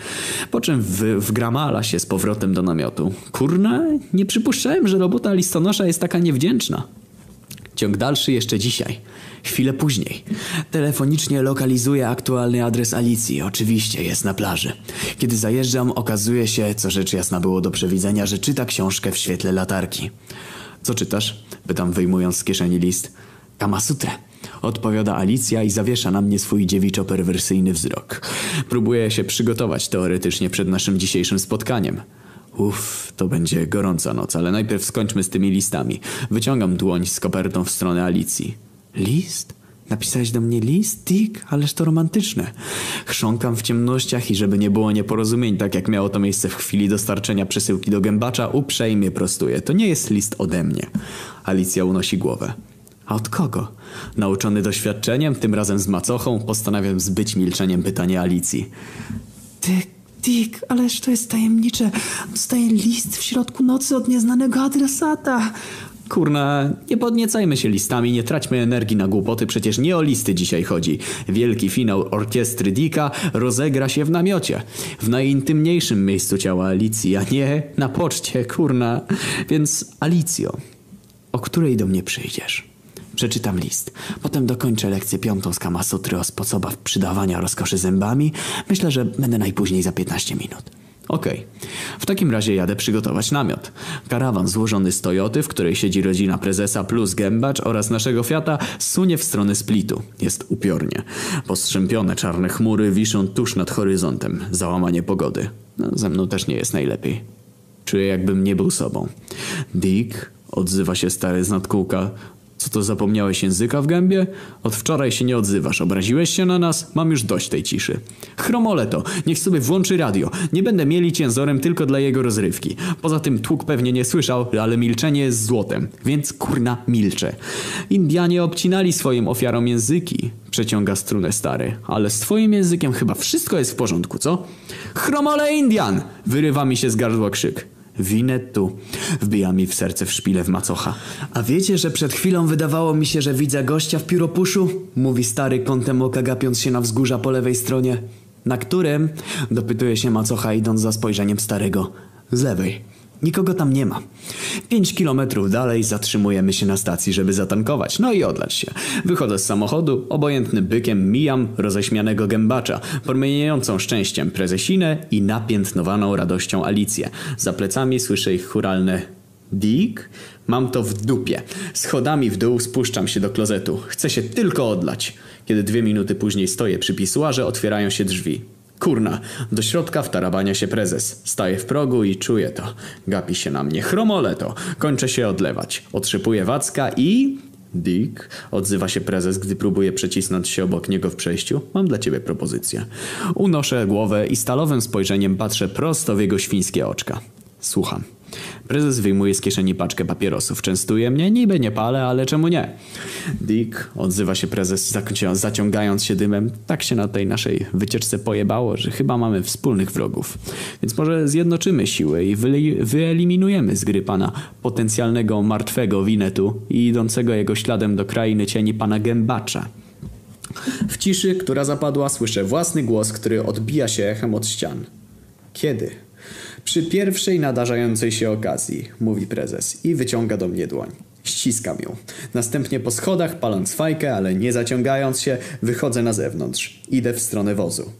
Po czym w, wgramala się z powrotem do namiotu. Kurna, nie przypuszczałem, że robota listonosza jest taka niewdzięczna. Ciąg dalszy jeszcze dzisiaj. Chwilę później. Telefonicznie lokalizuję aktualny adres Alicji. Oczywiście jest na plaży. Kiedy zajeżdżam, okazuje się, co rzecz jasna było do przewidzenia, że czyta książkę w świetle latarki. Co czytasz? Pytam wyjmując z kieszeni list. Kamasutrę. Odpowiada Alicja i zawiesza na mnie swój dziewiczo-perwersyjny wzrok. Próbuję się przygotować teoretycznie przed naszym dzisiejszym spotkaniem. Uff, to będzie gorąca noc, ale najpierw skończmy z tymi listami. Wyciągam dłoń z kopertą w stronę Alicji. List? Napisałeś do mnie list, Dick? Ależ to romantyczne. Chrząkam w ciemnościach i żeby nie było nieporozumień, tak jak miało to miejsce w chwili dostarczenia przesyłki do gębacza, uprzejmie prostuję. To nie jest list ode mnie. Alicja unosi głowę. A od kogo? Nauczony doświadczeniem, tym razem z macochą, postanawiam zbyć milczeniem pytanie Alicji. Dick, Dick, ależ to jest tajemnicze. Dostaję list w środku nocy od nieznanego adresata. Kurna, nie podniecajmy się listami, nie traćmy energii na głupoty, przecież nie o listy dzisiaj chodzi. Wielki finał orkiestry Dika rozegra się w namiocie. W najintymniejszym miejscu ciała Alicji, a nie na poczcie, kurna. Więc Alicjo, o której do mnie przyjdziesz? Przeczytam list. Potem dokończę lekcję piątą z Kamasutry o sposobach przydawania rozkoszy zębami. Myślę, że będę najpóźniej za 15 minut. Okej. W takim razie jadę przygotować namiot. Karawan złożony z Toyoty, w której siedzi rodzina prezesa plus gębacz oraz naszego Fiata sunie w stronę Splitu. Jest upiornie. Postrzępione czarne chmury wiszą tuż nad horyzontem. Załamanie pogody. No, ze mną też nie jest najlepiej. Czuję jakbym nie był sobą. Dick, odzywa się stary z nadkółka. Co to zapomniałeś języka w gębie? Od wczoraj się nie odzywasz. Obraziłeś się na nas? Mam już dość tej ciszy. Chromoleto, niech sobie włączy radio. Nie będę mieli cięzorem tylko dla jego rozrywki. Poza tym tłuk pewnie nie słyszał, ale milczenie jest złotem. Więc kurna milczę. Indianie obcinali swoim ofiarom języki. Przeciąga strunę stary. Ale z twoim językiem chyba wszystko jest w porządku, co? Chromole Indian! Wyrywa mi się z gardła krzyk. Winettu. Wbija mi w serce w szpilę w macocha. A wiecie, że przed chwilą wydawało mi się, że widzę gościa w pióropuszu? Mówi stary kątem oka gapiąc się na wzgórza po lewej stronie. Na którym? Dopytuje się macocha idąc za spojrzeniem starego. Z lewej. Nikogo tam nie ma. Pięć kilometrów dalej zatrzymujemy się na stacji, żeby zatankować, no i odlać się. Wychodzę z samochodu, obojętny bykiem mijam roześmianego gębacza, promieniejącą szczęściem prezesinę i napiętnowaną radością Alicję. Za plecami słyszę ich churalne Dick? Mam to w dupie. Schodami w dół spuszczam się do klozetu. Chcę się tylko odlać. Kiedy dwie minuty później stoję przy pisuarze, otwierają się drzwi. Kurna, do środka wtarabania się prezes. Staję w progu i czuję to. Gapi się na mnie. Chromoleto. Kończę się odlewać. Otrzypuję wacka i... Dick, odzywa się prezes, gdy próbuje przecisnąć się obok niego w przejściu. Mam dla ciebie propozycję. Unoszę głowę i stalowym spojrzeniem patrzę prosto w jego świńskie oczka. Słucham. Prezes wyjmuje z kieszeni paczkę papierosów. Częstuje mnie, niby nie palę, ale czemu nie? Dick, odzywa się prezes, zacią- zaciągając się dymem. Tak się na tej naszej wycieczce pojebało, że chyba mamy wspólnych wrogów. Więc może zjednoczymy siły i wyeliminujemy z gry pana potencjalnego martwego Winetu i idącego jego śladem do krainy cieni pana Gębacza. W ciszy, która zapadła, słyszę własny głos, który odbija się echem od ścian. Kiedy? Przy pierwszej nadarzającej się okazji, mówi prezes i wyciąga do mnie dłoń. Ściskam ją. Następnie po schodach, paląc fajkę, ale nie zaciągając się, wychodzę na zewnątrz. Idę w stronę wozu.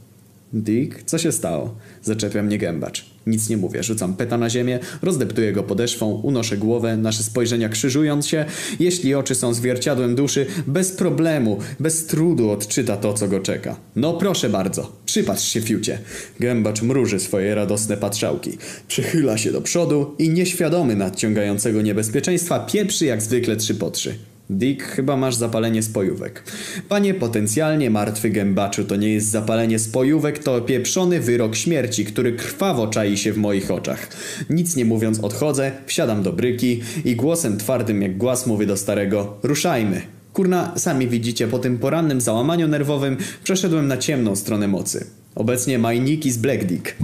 Dick, co się stało? Zaczepia mnie gębacz. Nic nie mówię, rzucam peta na ziemię, rozdeptuję go podeszwą, unoszę głowę, nasze spojrzenia krzyżując się. Jeśli oczy są zwierciadłem duszy, bez problemu, bez trudu odczyta to, co go czeka. No proszę bardzo, przypatrz się fiucie. Gębacz mruży swoje radosne patrzałki. Przychyla się do przodu i nieświadomy nadciągającego niebezpieczeństwa pieprzy jak zwykle trzy po trzy. Dick, chyba masz zapalenie spojówek. Panie potencjalnie martwy gębaczu, to nie jest zapalenie spojówek, to pieprzony wyrok śmierci, który krwawo czai się w moich oczach. Nic nie mówiąc odchodzę, wsiadam do bryki i głosem twardym jak głaz mówię do starego ruszajmy. Kurna, sami widzicie, po tym porannym załamaniu nerwowym przeszedłem na ciemną stronę mocy. Obecnie majniki z Black Dick.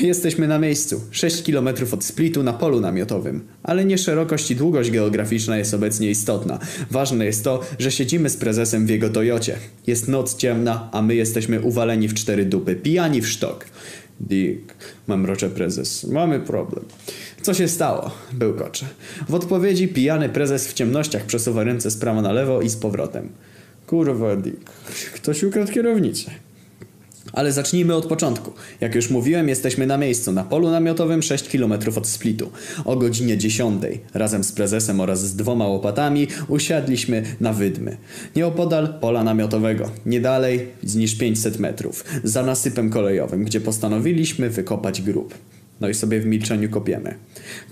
Jesteśmy na miejscu, 6 km od Splitu na polu namiotowym. Ale nie szerokość i długość geograficzna jest obecnie istotna. Ważne jest to, że siedzimy z prezesem w jego Toyocie. Jest noc ciemna, a my jesteśmy uwaleni w cztery dupy, pijani w sztok. Dick, mamrocze prezes, mamy problem. Co się stało? Bełkocze. W odpowiedzi pijany prezes w ciemnościach przesuwa ręce z prawa na lewo i z powrotem. Kurwa, Dick, ktoś ukradł kierownicę. Ale zacznijmy od początku. Jak już mówiłem, jesteśmy na miejscu, na polu namiotowym 6 km od Splitu. O godzinie 10 razem z prezesem oraz z dwoma łopatami usiadliśmy na wydmy. Nieopodal pola namiotowego, nie dalej niż 500 metrów, za nasypem kolejowym, gdzie postanowiliśmy wykopać grób. No i sobie w milczeniu kopiemy.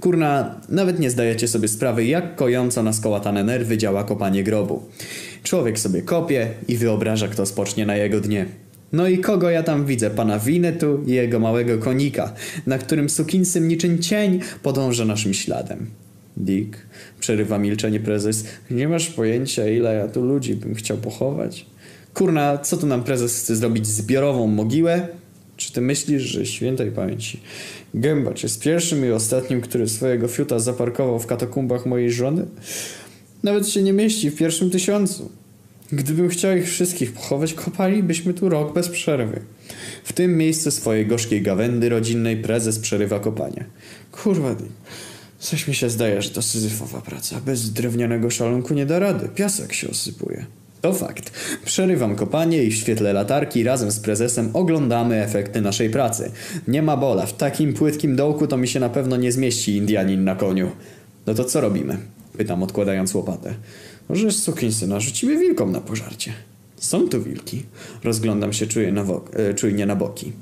Kurna, nawet nie zdajecie sobie sprawy, jak kojąco na skołatane nerwy działa kopanie grobu. Człowiek sobie kopie i wyobraża, kto spocznie na jego dnie. No i kogo ja tam widzę? Pana Winetu i jego małego konika, na którym sukinsym niczym cień podąża naszym śladem. Dick, przerywa milczenie prezes. Nie masz pojęcia, ile ja tu ludzi bym chciał pochować? Kurna, co tu nam prezes chce zrobić? Zbiorową mogiłę? Czy ty myślisz, że świętej pamięci Gębacz jest pierwszym i ostatnim, który swojego fiuta zaparkował w katakumbach mojej żony? Nawet się nie mieści w pierwszym tysiącu. Gdybym chciał ich wszystkich pochować, kopalibyśmy tu rok bez przerwy. W tym miejscu swojej gorzkiej gawędy rodzinnej prezes przerywa kopanie. Kurwa, coś mi się zdaje, że to syzyfowa praca. Bez drewnianego szalonku nie da rady. Piasek się osypuje. To fakt. Przerywam kopanie i w świetle latarki razem z prezesem oglądamy efekty naszej pracy. Nie ma bola. W takim płytkim dołku to mi się na pewno nie zmieści Indianin na koniu. No to co robimy? Pytam odkładając łopatę. Może sukinsyna rzucimy wilkom na pożarcie. Są tu wilki. Rozglądam się czuję na e, czujnie na boki.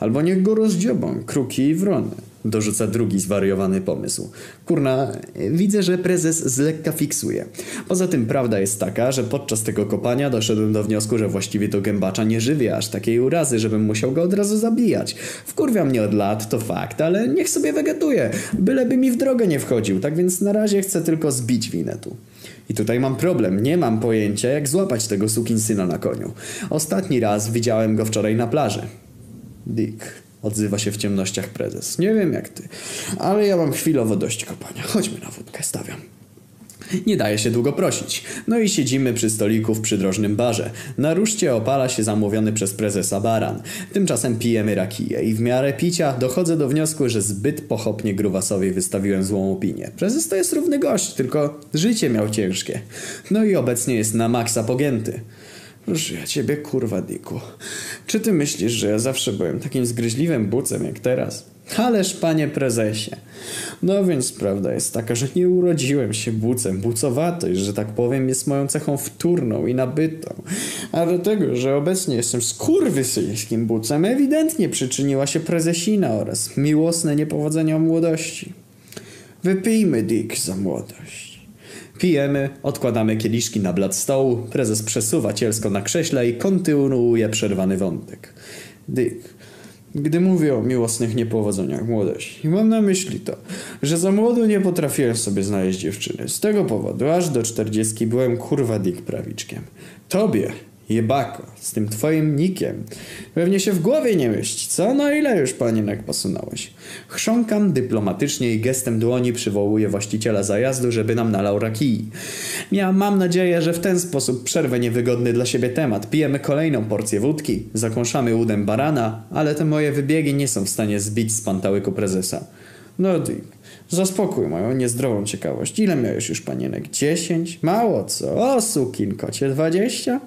Albo niech go rozdziobą kruki i wrony. Dorzuca drugi zwariowany pomysł. Kurna, widzę, że prezes z lekka fiksuje. Poza tym prawda jest taka, że podczas tego kopania doszedłem do wniosku, że właściwie to gębacza nie żywie aż takiej urazy, żebym musiał go od razu zabijać. Wkurwia mnie od lat, to fakt, ale niech sobie wegetuje. Byleby mi w drogę nie wchodził, tak więc na razie chcę tylko zbić winę tu. I tutaj mam problem, nie mam pojęcia jak złapać tego sukinsyna na koniu. Ostatni raz widziałem go wczoraj na plaży. Dick, odzywa się w ciemnościach prezes. Nie wiem jak ty, ale ja mam chwilowo dość kopania. Chodźmy na wódkę, stawiam. Nie daje się długo prosić. No i siedzimy przy stoliku w przydrożnym barze. Na ruszcie opala się zamówiony przez prezesa baran. Tymczasem pijemy rakije i w miarę picia dochodzę do wniosku, że zbyt pochopnie Gruwasowi wystawiłem złą opinię. Prezes to jest równy gość, tylko życie miał ciężkie. No i obecnie jest na maksa pogięty. Proszę ja ciebie, kurwa, Diku. Czy ty myślisz, że ja zawsze byłem takim zgryźliwym bucem jak teraz? Ależ panie prezesie. No więc prawda jest taka, że nie urodziłem się bucem. Bucowatość, że tak powiem, jest moją cechą wtórną i nabytą. A do tego, że obecnie jestem skurwysyjskim bucem, ewidentnie przyczyniła się prezesina oraz miłosne niepowodzenia młodości. Wypijmy, Dick, za młodość. Pijemy, odkładamy kieliszki na blat stołu, prezes przesuwa cielsko na krześle i kontynuuje przerwany wątek. Dick, gdy mówię o miłosnych niepowodzeniach młodości, mam na myśli to, że za młodo nie potrafiłem sobie znaleźć dziewczyny. Z tego powodu aż do czterdziestki byłem kurwa Dick prawiczkiem. Tobie Jebako, z tym twoim nikiem. Pewnie się w głowie nie myśli, co? No ile już panienek posunąłeś? Chrząkam dyplomatycznie i gestem dłoni przywołuję właściciela zajazdu, żeby nam nalał rakii. Ja mam nadzieję, że w ten sposób przerwę niewygodny dla siebie temat. Pijemy kolejną porcję wódki, zakąszamy udem barana, ale te moje wybiegi nie są w stanie zbić z pantałyku prezesa. No Dick, zaspokój moją niezdrową ciekawość. Ile miałeś już panienek? Dziesięć? Mało co? O sukin kocie, dwadzieścia?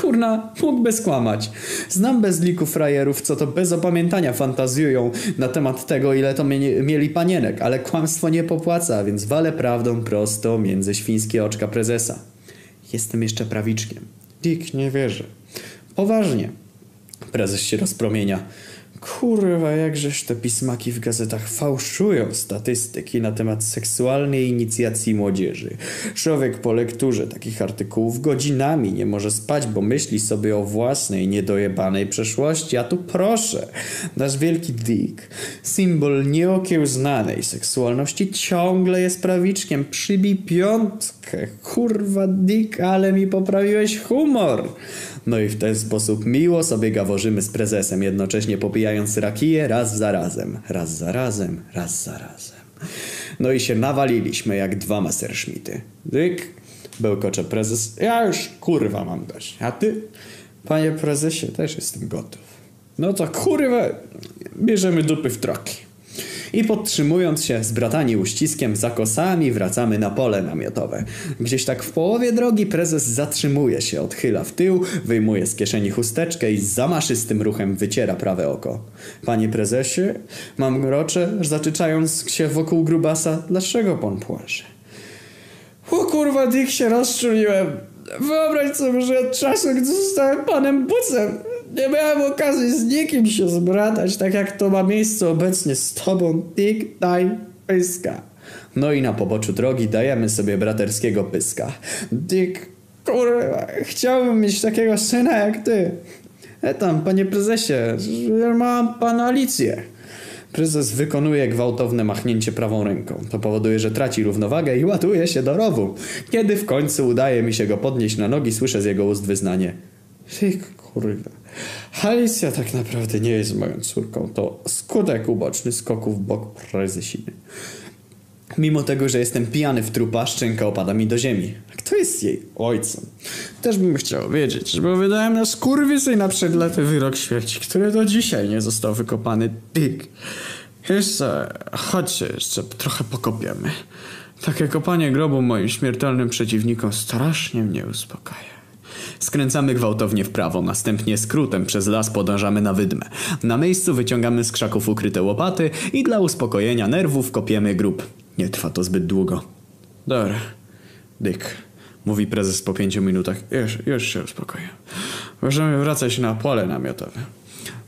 Kurna, mógłby skłamać. Znam bez liku frajerów, co to bez opamiętania fantazjują na temat tego, ile to mieli panienek, ale kłamstwo nie popłaca, więc walę prawdą prosto między świńskie oczka prezesa. Jestem jeszcze prawiczkiem. Dick, nie wierzę. Poważnie. Prezes się rozpromienia. Kurwa, jakżeż te pismaki w gazetach fałszują statystyki na temat seksualnej inicjacji młodzieży. Człowiek po lekturze takich artykułów godzinami nie może spać, bo myśli sobie o własnej niedojebanej przeszłości. A tu proszę, nasz wielki Dick, symbol nieokiełznanej seksualności ciągle jest prawiczkiem. Przybij piątkę. Kurwa, Dick, ale mi poprawiłeś humor. No i w ten sposób miło sobie gaworzymy z prezesem, jednocześnie popijając rakiję raz za razem, raz za razem, raz za razem. No i się nawaliliśmy jak dwa Messerschmitty. Dyk, bełkocze prezes, ja już kurwa mam dość. A ty? Panie prezesie, też jestem gotów. No to kurwa, bierzemy dupy w troki i podtrzymując się z bratani uściskiem za kosami wracamy na pole namiotowe. Gdzieś tak w połowie drogi prezes zatrzymuje się, odchyla w tył, wyjmuje z kieszeni chusteczkę i zamaszystym ruchem wyciera prawe oko. Panie prezesie, mam mrocze, zatyczając się wokół grubasa, dlaczego pan płacze? O kurwa, Dick się rozczuliłem. Wyobraź sobie, że od czasu, gdy zostałem panem Bucem, nie miałem okazji z nikim się zbratać, tak jak to ma miejsce obecnie z tobą. Tik, daj, pyska. No i na poboczu drogi dajemy sobie braterskiego pyska. Dick, kurwa, chciałbym mieć takiego syna jak ty. E tam, panie prezesie, mam pana Alicję. Prezes wykonuje gwałtowne machnięcie prawą ręką. To powoduje, że traci równowagę i ładuje się do rowu. Kiedy w końcu udaje mi się go podnieść na nogi, słyszę z jego ust wyznanie. Ty kurwa. Alicja tak naprawdę nie jest moją córką. To skutek uboczny skoku w bok prezesiny. Mimo tego, że jestem pijany w trupa, szczęka opada mi do ziemi. A kto jest jej ojcem? Też bym chciał wiedzieć, bo wydałem na skurwysyna przed laty wyrok śmierci, który do dzisiaj nie został wykopany. Dick. Jeszcze, chodźcie jeszcze, trochę pokopiemy. Takie kopanie grobu moim śmiertelnym przeciwnikom strasznie mnie uspokaja. Skręcamy gwałtownie w prawo, następnie skrótem przez las podążamy na wydmę. Na miejscu wyciągamy z krzaków ukryte łopaty i dla uspokojenia nerwów kopiemy grób. Nie trwa to zbyt długo. Dobra, Dick, mówi prezes po pięciu minutach. Już, już się uspokoję. Możemy wracać na pole namiotowe.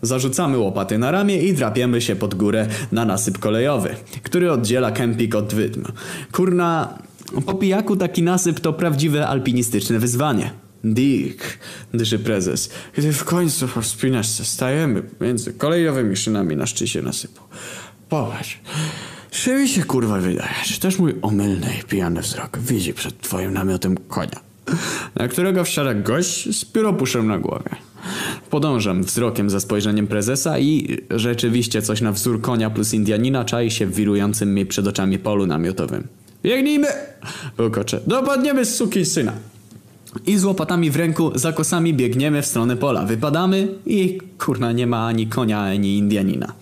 Zarzucamy łopaty na ramię i drapiemy się pod górę na nasyp kolejowy, który oddziela kempik od wydm. Kurna, po pijaku taki nasyp to prawdziwe alpinistyczne wyzwanie. Dick, dyszy prezes, gdy w końcu po wspinaczce stajemy między kolejowymi szynami na szczycie nasypu. Popatrz, czy mi się kurwa wydaje, czy też mój omylny i pijany wzrok widzi przed twoim namiotem konia, na którego wsiada gość z pióropuszem na głowie. Podążam wzrokiem za spojrzeniem prezesa i rzeczywiście coś na wzór konia plus Indianina czai się w wirującym mi przed oczami polu namiotowym. Biegnijmy! Bełkocze. Dopadniemy z suki syna. I z łopatami w ręku, za kosami biegniemy w stronę pola. Wypadamy i kurna nie ma ani konia, ani Indianina.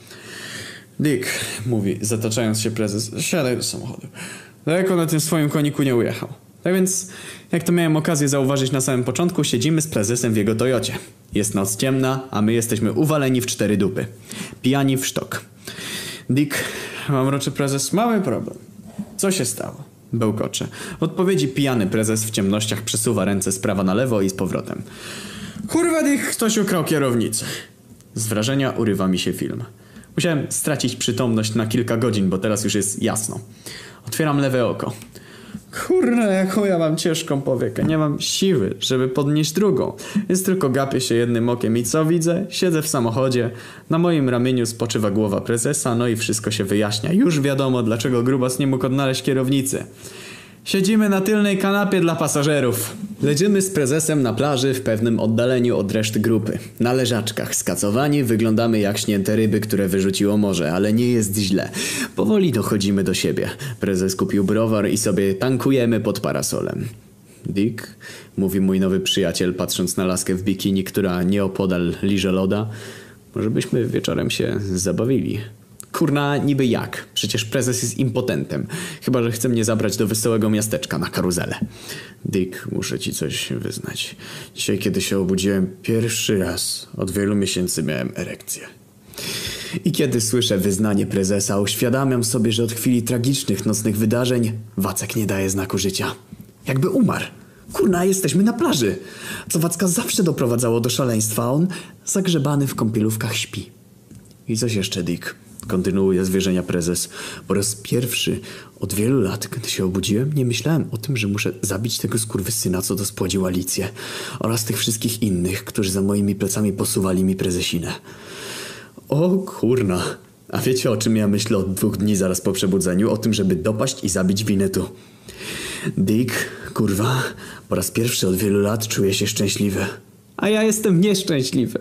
Dick, mówi, zataczając się prezes, siadaj do samochodu. Daleko na tym swoim koniku nie ujechał. Tak więc, jak to miałem okazję zauważyć na samym początku, siedzimy z prezesem w jego Toyocie. Jest noc ciemna, a my jesteśmy uwaleni w cztery dupy. Pijani w sztok. Dick, mam roczy prezes, mały problem. Co się stało? Bełkocze. Odpowiedzi pijany prezes w ciemnościach przesuwa ręce z prawa na lewo i z powrotem. Kurwa Dick, ktoś ukrał kierownicę. Z wrażenia urywa mi się film. Musiałem stracić przytomność na kilka godzin, bo teraz już jest jasno. Otwieram lewe oko. Kurna, jaką ja mam ciężką powiekę. Nie mam siły, żeby podnieść drugą. Więc tylko gapię się jednym okiem i co widzę? Siedzę w samochodzie. Na moim ramieniu spoczywa głowa prezesa, no i wszystko się wyjaśnia. Już wiadomo, dlaczego Grubas nie mógł odnaleźć kierownicy. Siedzimy na tylnej kanapie dla pasażerów. Leżymy z prezesem na plaży w pewnym oddaleniu od reszty grupy. Na leżaczkach, skacowani, wyglądamy jak śnięte ryby, które wyrzuciło morze, ale nie jest źle. Powoli dochodzimy do siebie. Prezes kupił browar i sobie tankujemy pod parasolem. Dick, mówi mój nowy przyjaciel, patrząc na laskę w bikini, która nieopodal liże loda. Może byśmy wieczorem się zabawili. Kurna, niby jak? Przecież prezes jest impotentem. Chyba, że chce mnie zabrać do wesołego miasteczka na karuzelę. Dick, muszę ci coś wyznać. Dzisiaj, kiedy się obudziłem, pierwszy raz od wielu miesięcy miałem erekcję. I kiedy słyszę wyznanie prezesa, uświadamiam sobie, że od chwili tragicznych nocnych wydarzeń Wacek nie daje znaku życia. Jakby umarł. Kurna, jesteśmy na plaży. Co Wacka zawsze doprowadzało do szaleństwa, on zagrzebany w kąpielówkach śpi. I coś jeszcze, Dick. Kontynuuje zwierzenia prezes. Po raz pierwszy od wielu lat, gdy się obudziłem, nie myślałem o tym, że muszę zabić tego skurwysyna, co to spłodził Alicję. Oraz tych wszystkich innych, którzy za moimi plecami posuwali mi prezesinę. O kurna. A wiecie o czym ja myślę od dwóch dni zaraz po przebudzeniu? O tym, żeby dopaść i zabić Winetu. Dick, kurwa, po raz pierwszy od wielu lat czuję się szczęśliwy. A ja jestem nieszczęśliwy.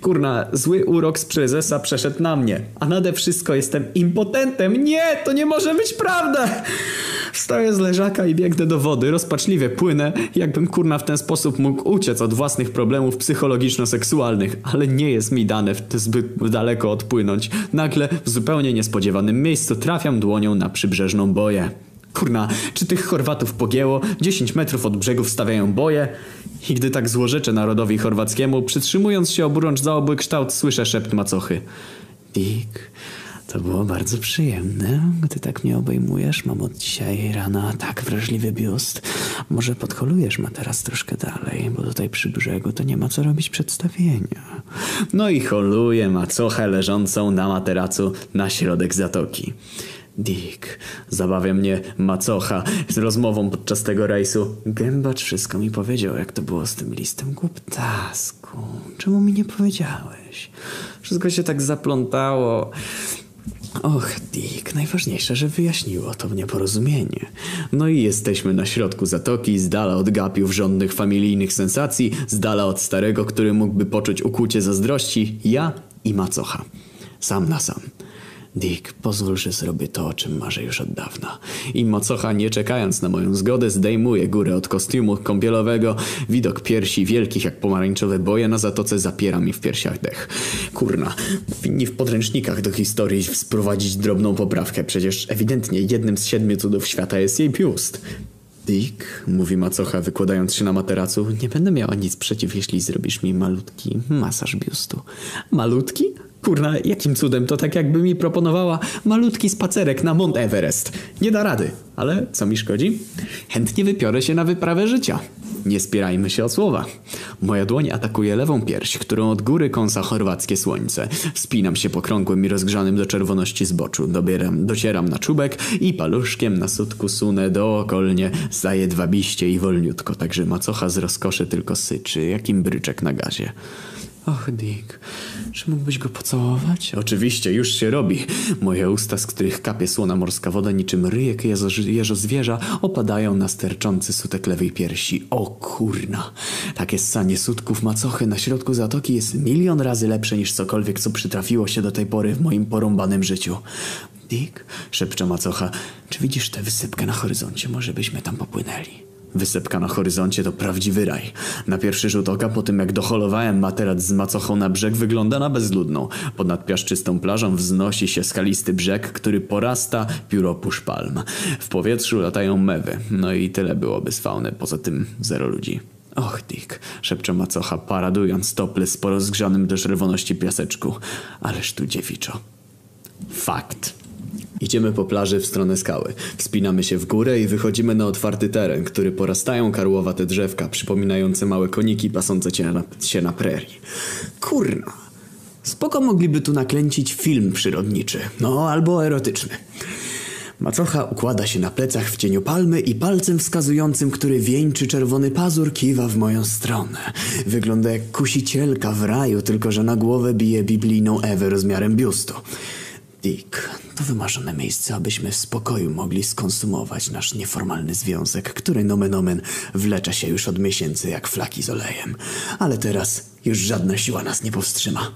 Kurna, zły urok z prezesa przeszedł na mnie. A nade wszystko jestem impotentem. Nie, to nie może być prawda. Wstaję z leżaka i biegnę do wody. Rozpaczliwie płynę, jakbym kurna w ten sposób mógł uciec od własnych problemów psychologiczno-seksualnych. Ale nie jest mi dane zbyt daleko odpłynąć. Nagle w zupełnie niespodziewanym miejscu trafiam dłonią na przybrzeżną boję. Kurna, czy tych Chorwatów pogięło? 10 metrów od brzegów stawiają boje. I gdy tak złożeczę narodowi chorwackiemu, przytrzymując się oburącz za obły kształt, słyszę szept macochy. Dick, to było bardzo przyjemne, gdy tak mnie obejmujesz. Mam od dzisiaj rana tak wrażliwy biust. Może podholujesz ma teraz troszkę dalej, bo tutaj przy brzegu to nie ma co robić przedstawienia. No i holuję macochę leżącą na materacu na środek zatoki. Dick, zabawia mnie macocha z rozmową podczas tego rejsu. Gębacz wszystko mi powiedział, jak to było z tym listem. Głuptasku, czemu mi nie powiedziałeś? Wszystko się tak zaplątało. Och, Dick, najważniejsze, że wyjaśniło to nieporozumienie. No i jesteśmy na środku zatoki, z dala od gapiów żądnych familijnych sensacji, z dala od starego, który mógłby poczuć ukłucie zazdrości, ja i macocha. Sam na sam. Dick, pozwól, że zrobię to, o czym marzę już od dawna. I macocha, nie czekając na moją zgodę, zdejmuje górę od kostiumu kąpielowego. Widok piersi wielkich jak pomarańczowe boje na zatoce zapiera mi w piersiach dech. Kurna, powinni w podręcznikach do historii wprowadzić drobną poprawkę. Przecież ewidentnie jednym z siedmiu cudów świata jest jej biust. Dick, mówi macocha wykładając się na materacu, nie będę miała nic przeciw, jeśli zrobisz mi malutki masaż biustu. Malutki? Kurna, jakim cudem to tak jakby mi proponowała malutki spacerek na Mount Everest. Nie da rady, ale co mi szkodzi? Chętnie wypiorę się na wyprawę życia. Nie spierajmy się o słowa. Moja dłoń atakuje lewą pierś, którą od góry kąsa chorwackie słońce. Wspinam się po krągłym i rozgrzanym do czerwoności zboczu. Dobieram, docieram na czubek i paluszkiem na sutku sunę dookolnie, zajedwabiście i wolniutko, tak że macocha z rozkoszy tylko syczy, jak imbryczek na gazie. Och, Dick, czy mógłbyś go pocałować? Oczywiście, już się robi. Moje usta, z których kapie słona morska woda niczym ryjek jeżo zwierza, opadają na sterczący sutek lewej piersi. O kurna! Takie ssanie sutków macochy na środku zatoki jest milion razy lepsze niż cokolwiek, co przytrafiło się do tej pory w moim porąbanym życiu. Dick, szepcze macocha, czy widzisz tę wysypkę na horyzoncie? Może byśmy tam popłynęli? Wysepka na horyzoncie to prawdziwy raj. Na pierwszy rzut oka, po tym jak doholowałem materac z macochą na brzeg, wygląda na bezludną. Ponad piaszczystą plażą wznosi się skalisty brzeg, który porasta pióropusz palm. W powietrzu latają mewy. No i tyle byłoby z fauny, poza tym zero ludzi. Och, Dick, szepcze macocha, paradując topless po rozgrzanym do czerwoności piaseczku. Ależ tu dziewiczo. Fakt. Idziemy po plaży w stronę skały. Wspinamy się w górę i wychodzimy na otwarty teren, który porastają karłowate drzewka, przypominające małe koniki pasące się na, się na prerii. Kurna. Spoko mogliby tu naklęcić film przyrodniczy. No, albo erotyczny. Macocha układa się na plecach w cieniu palmy i palcem wskazującym, który wieńczy czerwony pazur, kiwa w moją stronę. Wygląda jak kusicielka w raju, tylko że na głowę bije biblijną Ewę rozmiarem biustu. Dick, to wymarzone miejsce, abyśmy w spokoju mogli skonsumować nasz nieformalny związek, który nomen omen się już od miesięcy jak flaki z olejem. Ale teraz już żadna siła nas nie powstrzyma.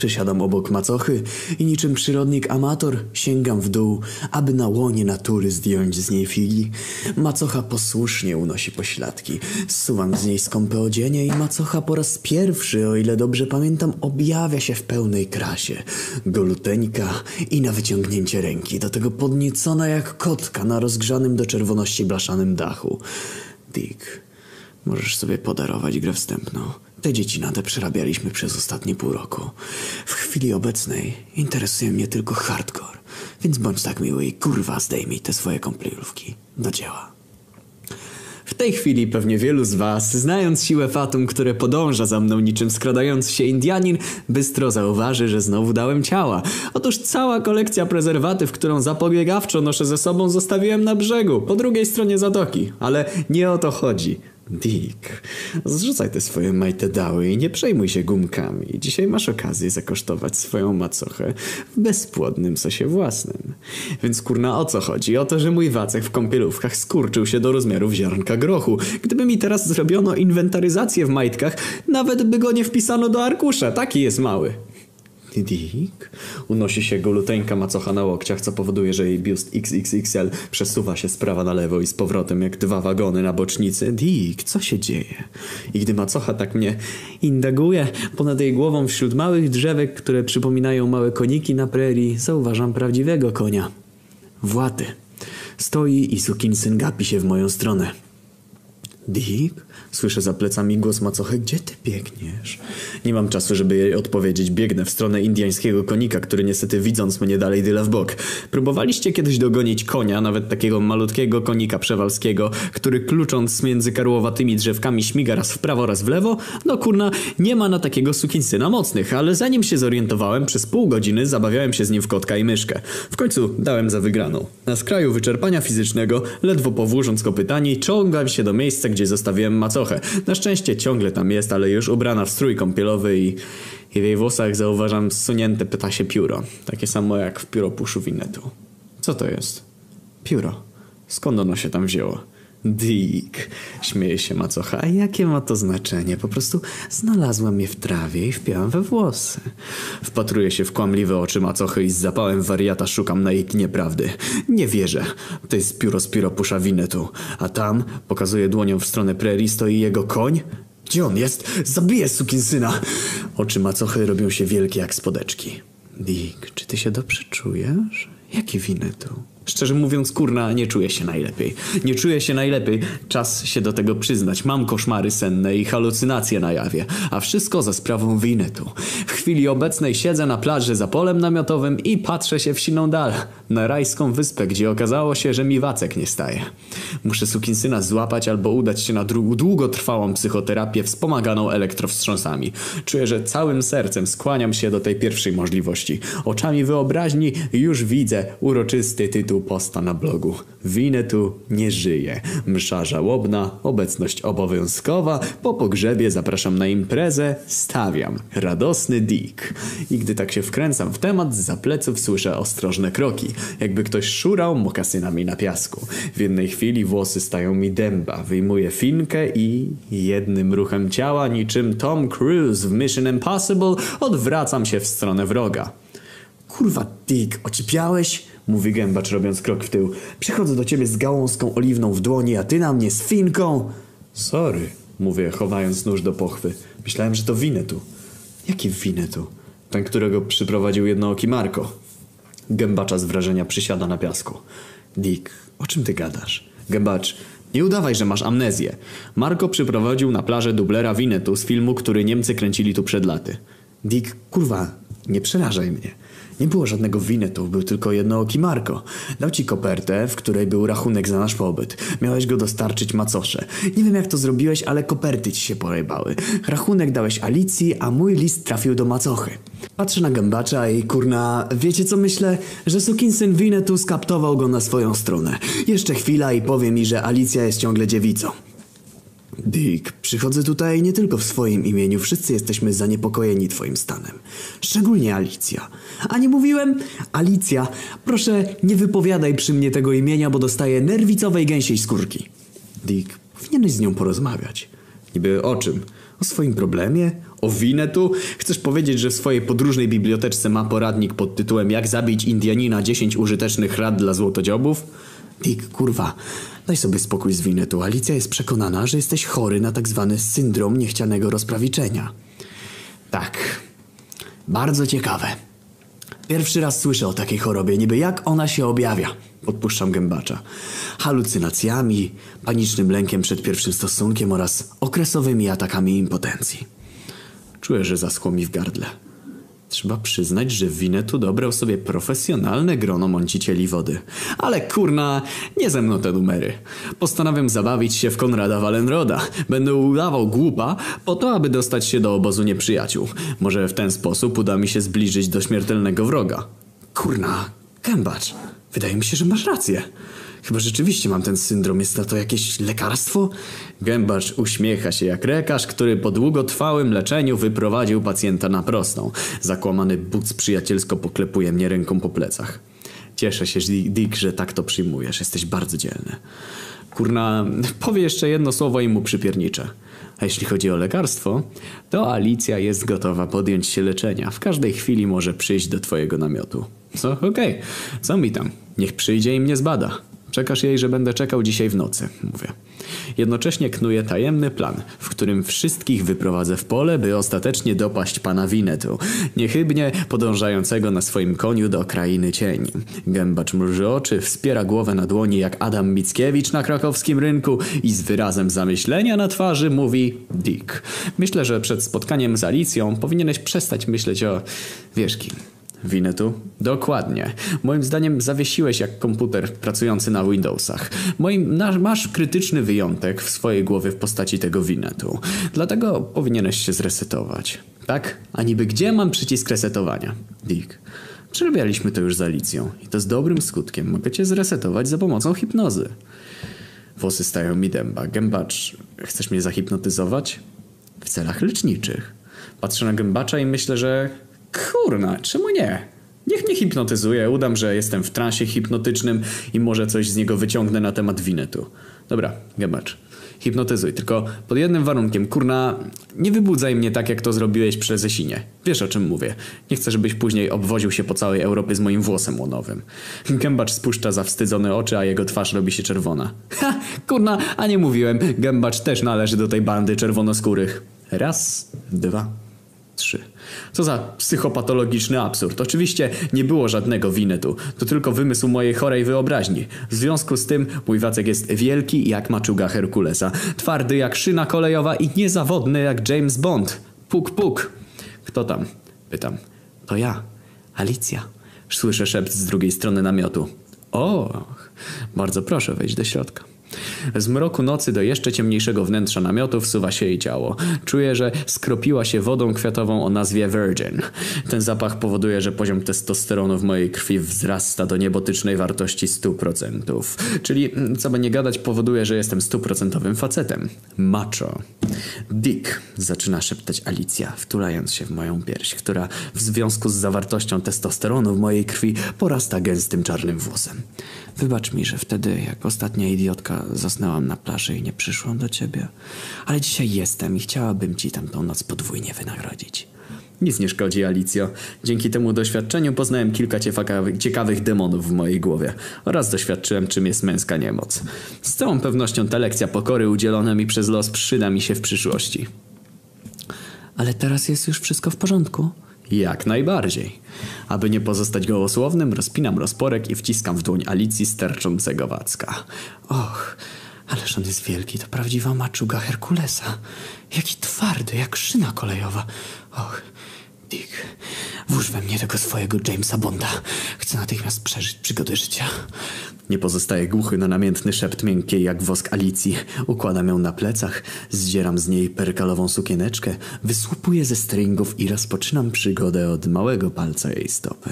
Przysiadam obok macochy i niczym przyrodnik amator sięgam w dół, aby na łonie natury zdjąć z niej figi. Macocha posłusznie unosi pośladki. Zsuwam z niej skąpe odzienie i macocha po raz pierwszy, o ile dobrze pamiętam, objawia się w pełnej krasie. Goluteńka i na wyciągnięcie ręki, do tego podniecona jak kotka na rozgrzanym do czerwoności blaszanym dachu. Dick, możesz sobie podarować grę wstępną. Te dziecinadę przerabialiśmy przez ostatnie pół roku. W chwili obecnej interesuje mnie tylko hardcore, więc bądź tak miły i kurwa zdejmij te swoje kąpielówki. Do dzieła. W tej chwili pewnie wielu z was, znając siłę fatum, które podąża za mną niczym skradający się Indianin, bystro zauważy, że znowu dałem ciała. Otóż cała kolekcja prezerwatyw, którą zapobiegawczo noszę ze sobą, zostawiłem na brzegu, po drugiej stronie zatoki. Ale nie o to chodzi. Dick, zrzucaj te swoje majtedały i nie przejmuj się gumkami. Dzisiaj masz okazję zakosztować swoją macochę w bezpłodnym sosie własnym. Więc kurna o co chodzi? O to, że mój wacek w kąpielówkach skurczył się do rozmiarów ziarnka grochu. Gdyby mi teraz zrobiono inwentaryzację w majtkach, nawet by go nie wpisano do arkusza. Taki jest mały. Dick? Unosi się goluteńka macocha na łokciach, co powoduje, że jej biust XXXL przesuwa się z prawa na lewo i z powrotem jak dwa wagony na bocznicy. Dick, co się dzieje? I gdy macocha tak mnie indaguje ponad jej głową wśród małych drzewek, które przypominają małe koniki na prerii, zauważam prawdziwego konia. Właty. Stoi i sukinsyn gapi się w moją stronę. Dick? Słyszę za plecami głos macochy. Gdzie ty biegniesz? Nie mam czasu, żeby jej odpowiedzieć. Biegnę w stronę indiańskiego konika, który niestety widząc mnie dalej dyla w bok. Próbowaliście kiedyś dogonić konia, nawet takiego malutkiego konika przewalskiego, który klucząc między karłowatymi drzewkami śmiga raz w prawo, raz w lewo? No kurna, nie ma na takiego sukinsyna mocnych, ale zanim się zorientowałem, przez pół godziny zabawiałem się z nim w kotka i myszkę. W końcu dałem za wygraną. Na skraju wyczerpania fizycznego, ledwo powłócząc kopytani, ciągam się do miejsca, gdzie gdzie zostawiłem macochę. Na szczęście ciągle tam jest, ale już ubrana w strój kąpielowy i, i w jej włosach zauważam zsunięte ptasie pióro. Takie samo jak w pióropuszu Winetu. Co to jest? Pióro. Skąd ono się tam wzięło? Dick, śmieje się macocha. A jakie ma to znaczenie? Po prostu znalazłam je w trawie i wpięłam we włosy. Wpatruję się w kłamliwe oczy macochy i z zapałem wariata szukam na jej nieprawdy. Nie wierzę. To jest pióro z pióropusza Winetu. A tam, pokazuje dłonią w stronę prerii, stoi jego koń? Gdzie on jest? Zabiję sukinsyna! Oczy macochy robią się wielkie jak spodeczki. Dick, czy ty się dobrze czujesz? Jaki Winetu? Szczerze mówiąc, kurna, nie czuję się najlepiej. Nie czuję się najlepiej. Czas się do tego przyznać. Mam koszmary senne i halucynacje na jawie. A wszystko za sprawą Winetu. W chwili obecnej siedzę na plaży za polem namiotowym i patrzę się w siną dal. Na rajską wyspę, gdzie okazało się, że mi wacek nie staje. Muszę sukinsyna złapać albo udać się na dłu- długotrwałą psychoterapię wspomaganą elektrowstrząsami. Czuję, że całym sercem skłaniam się do tej pierwszej możliwości. Oczami wyobraźni już widzę uroczysty tytuł posta na blogu. Winetu nie żyje. Msza żałobna, obecność obowiązkowa. Po pogrzebie zapraszam na imprezę, stawiam. Radosny Dick. I gdy tak się wkręcam w temat, za pleców słyszę ostrożne kroki. Jakby ktoś szurał mokasynami na piasku. W jednej chwili włosy stają mi dęba. Wyjmuję finkę i jednym ruchem ciała, niczym Tom Cruise w Mission Impossible, odwracam się w stronę wroga. Kurwa, Dick, ocipiałeś? Mówi gębacz robiąc krok w tył. Przychodzę do ciebie z gałązką oliwną w dłoni, a ty na mnie z finką. Sorry, mówię, chowając nóż do pochwy. Myślałem, że to Winetu. Jaki Winetu? Ten, którego przyprowadził jednooki Marko. Gębacza z wrażenia przysiada na piasku. Dick, o czym ty gadasz? Gębacz, nie udawaj, że masz amnezję. Marko przyprowadził na plażę dublera Winetu z filmu, który Niemcy kręcili tu przed laty. Dick, kurwa, nie przerażaj mnie. Nie było żadnego Winetu, był tylko jednooki Marko. Dał ci kopertę, w której był rachunek za nasz pobyt. Miałeś go dostarczyć macosze. Nie wiem jak to zrobiłeś, ale koperty ci się porybały. Rachunek dałeś Alicji, a mój list trafił do macochy. Patrzę na gębacza i kurna, wiecie co myślę? Że sukinsyn Winetu skaptował go na swoją stronę. Jeszcze chwila i powie mi, że Alicja jest ciągle dziewicą. Dick, przychodzę tutaj nie tylko w swoim imieniu. Wszyscy jesteśmy zaniepokojeni twoim stanem. Szczególnie Alicja. A nie mówiłem? Alicja, proszę nie wypowiadaj przy mnie tego imienia, bo dostaję nerwicowej gęsiej skórki. Dick, powinieneś z nią porozmawiać. Niby o czym? O swoim problemie? O Winetu? Chcesz powiedzieć, że w swojej podróżnej biblioteczce ma poradnik pod tytułem Jak zabić Indianina 10 użytecznych rad dla złotodziobów? Dick, kurwa, daj sobie spokój z Winetu. Alicja jest przekonana, że jesteś chory na tak zwany syndrom niechcianego rozprawiczenia. Tak. Bardzo ciekawe. Pierwszy raz słyszę o takiej chorobie, niby jak ona się objawia. Podpuszczam gębacza. Halucynacjami, panicznym lękiem przed pierwszym stosunkiem oraz okresowymi atakami impotencji. Czuję, że zaschło mi w gardle. Trzeba przyznać, że Winetu dobrał sobie profesjonalne grono mącicieli wody. Ale kurna, nie ze mną te numery. Postanawiam zabawić się w Konrada Wallenroda. Będę udawał głupa po to, aby dostać się do obozu nieprzyjaciół. Może w ten sposób uda mi się zbliżyć do śmiertelnego wroga. Kurna, gębacz. Wydaje mi się, że masz rację. Chyba rzeczywiście mam ten syndrom. Jest na to jakieś lekarstwo? Gębacz uśmiecha się jak lekarz, który po długotrwałym leczeniu wyprowadził pacjenta na prostą. Zakłamany but przyjacielsko poklepuje mnie ręką po plecach. Cieszę się, Dick, że tak to przyjmujesz. Jesteś bardzo dzielny. Kurna, powie jeszcze jedno słowo i mu przypierniczę. A jeśli chodzi o lekarstwo, to Alicja jest gotowa podjąć się leczenia. W każdej chwili może przyjść do twojego namiotu. Co? Okej. Co mi tam? Niech przyjdzie i mnie zbada. Przekaż jej, że będę czekał dzisiaj w nocy, mówię. Jednocześnie knuję tajemny plan, w którym wszystkich wyprowadzę w pole, by ostatecznie dopaść pana Winetu, niechybnie podążającego na swoim koniu do krainy cieni. Gębacz mruży oczy, wspiera głowę na dłoni jak Adam Mickiewicz na krakowskim rynku i z wyrazem zamyślenia na twarzy mówi Dick. Myślę, że przed spotkaniem z Alicją powinieneś przestać myśleć o... wiesz kim. Winetu? Dokładnie. Moim zdaniem zawiesiłeś jak komputer pracujący na Windowsach. Moim, na, masz krytyczny wyjątek w swojej głowie w postaci tego Winetu. Dlatego powinieneś się zresetować. Tak? A niby gdzie mam przycisk resetowania? Dick. Przerabialiśmy to już z Alicją i to z dobrym skutkiem. Mogę cię zresetować za pomocą hipnozy. Włosy stają mi dęba. Gębacz, Chcesz mnie zahipnotyzować? W celach leczniczych. Patrzę na gębacza i myślę, że kurna, czemu nie? Niech mnie hipnotyzuje, udam, że jestem w transie hipnotycznym i może coś z niego wyciągnę na temat winetu. Dobra, gębacz. Hipnotyzuj, tylko pod jednym warunkiem, kurna, nie wybudzaj mnie tak, jak to zrobiłeś przez Zesinie. Wiesz o czym mówię. Nie chcę, żebyś później obwoził się po całej Europie z moim włosem łonowym. Gębacz spuszcza zawstydzone oczy, a jego twarz robi się czerwona. <laughs> Ha, kurna, a nie mówiłem. Gębacz też należy do tej bandy czerwonoskórych. Raz, dwa, trzy. Co za psychopatologiczny absurd. Oczywiście nie było żadnego winetu. To tylko wymysł mojej chorej wyobraźni. W związku z tym mój Wacek jest wielki jak maczuga Herkulesa. Twardy jak szyna kolejowa i niezawodny jak James Bond. Puk, puk. Kto tam? Pytam. To ja. Alicja. Słyszę szept z drugiej strony namiotu. O, bardzo proszę wejść do środka. Z mroku nocy do jeszcze ciemniejszego wnętrza namiotu wsuwa się jej ciało. Czuję, że skropiła się wodą kwiatową o nazwie Virgin. Ten zapach powoduje, że poziom testosteronu w mojej krwi wzrasta do niebotycznej wartości 100%. Czyli, co by nie gadać, powoduje, że jestem stuprocentowym facetem. Macho. Dick, zaczyna szeptać Alicja, wtulając się w moją pierś, która w związku z zawartością testosteronu w mojej krwi porasta gęstym czarnym włosem. Wybacz mi, że wtedy, jak ostatnia idiotka, zasnęłam na plaży i nie przyszłam do ciebie. Ale dzisiaj jestem i chciałabym ci tamtą noc podwójnie wynagrodzić. Nic nie szkodzi, Alicjo. Dzięki temu doświadczeniu poznałem kilka ciekawych, ciekawych demonów w mojej głowie oraz doświadczyłem, czym jest męska niemoc. Z całą pewnością ta lekcja pokory udzielona mi przez los przyda mi się w przyszłości. Ale teraz jest już wszystko w porządku. Jak najbardziej. Aby nie pozostać gołosłownym, rozpinam rozporek i wciskam w dłoń Alicji sterczącego wacka. Och, ależ on jest wielki, to prawdziwa maczuga Herkulesa. Jaki twardy, jak szyna kolejowa. Och, Dick, włóż we mnie tego swojego Jamesa Bonda. Chcę natychmiast przeżyć przygody życia. Nie pozostaje głuchy na namiętny szept miękkiej jak wosk Alicji. Układam ją na plecach, zdzieram z niej perkalową sukieneczkę, wysłupuję ze stringów i rozpoczynam przygodę od małego palca jej stopy.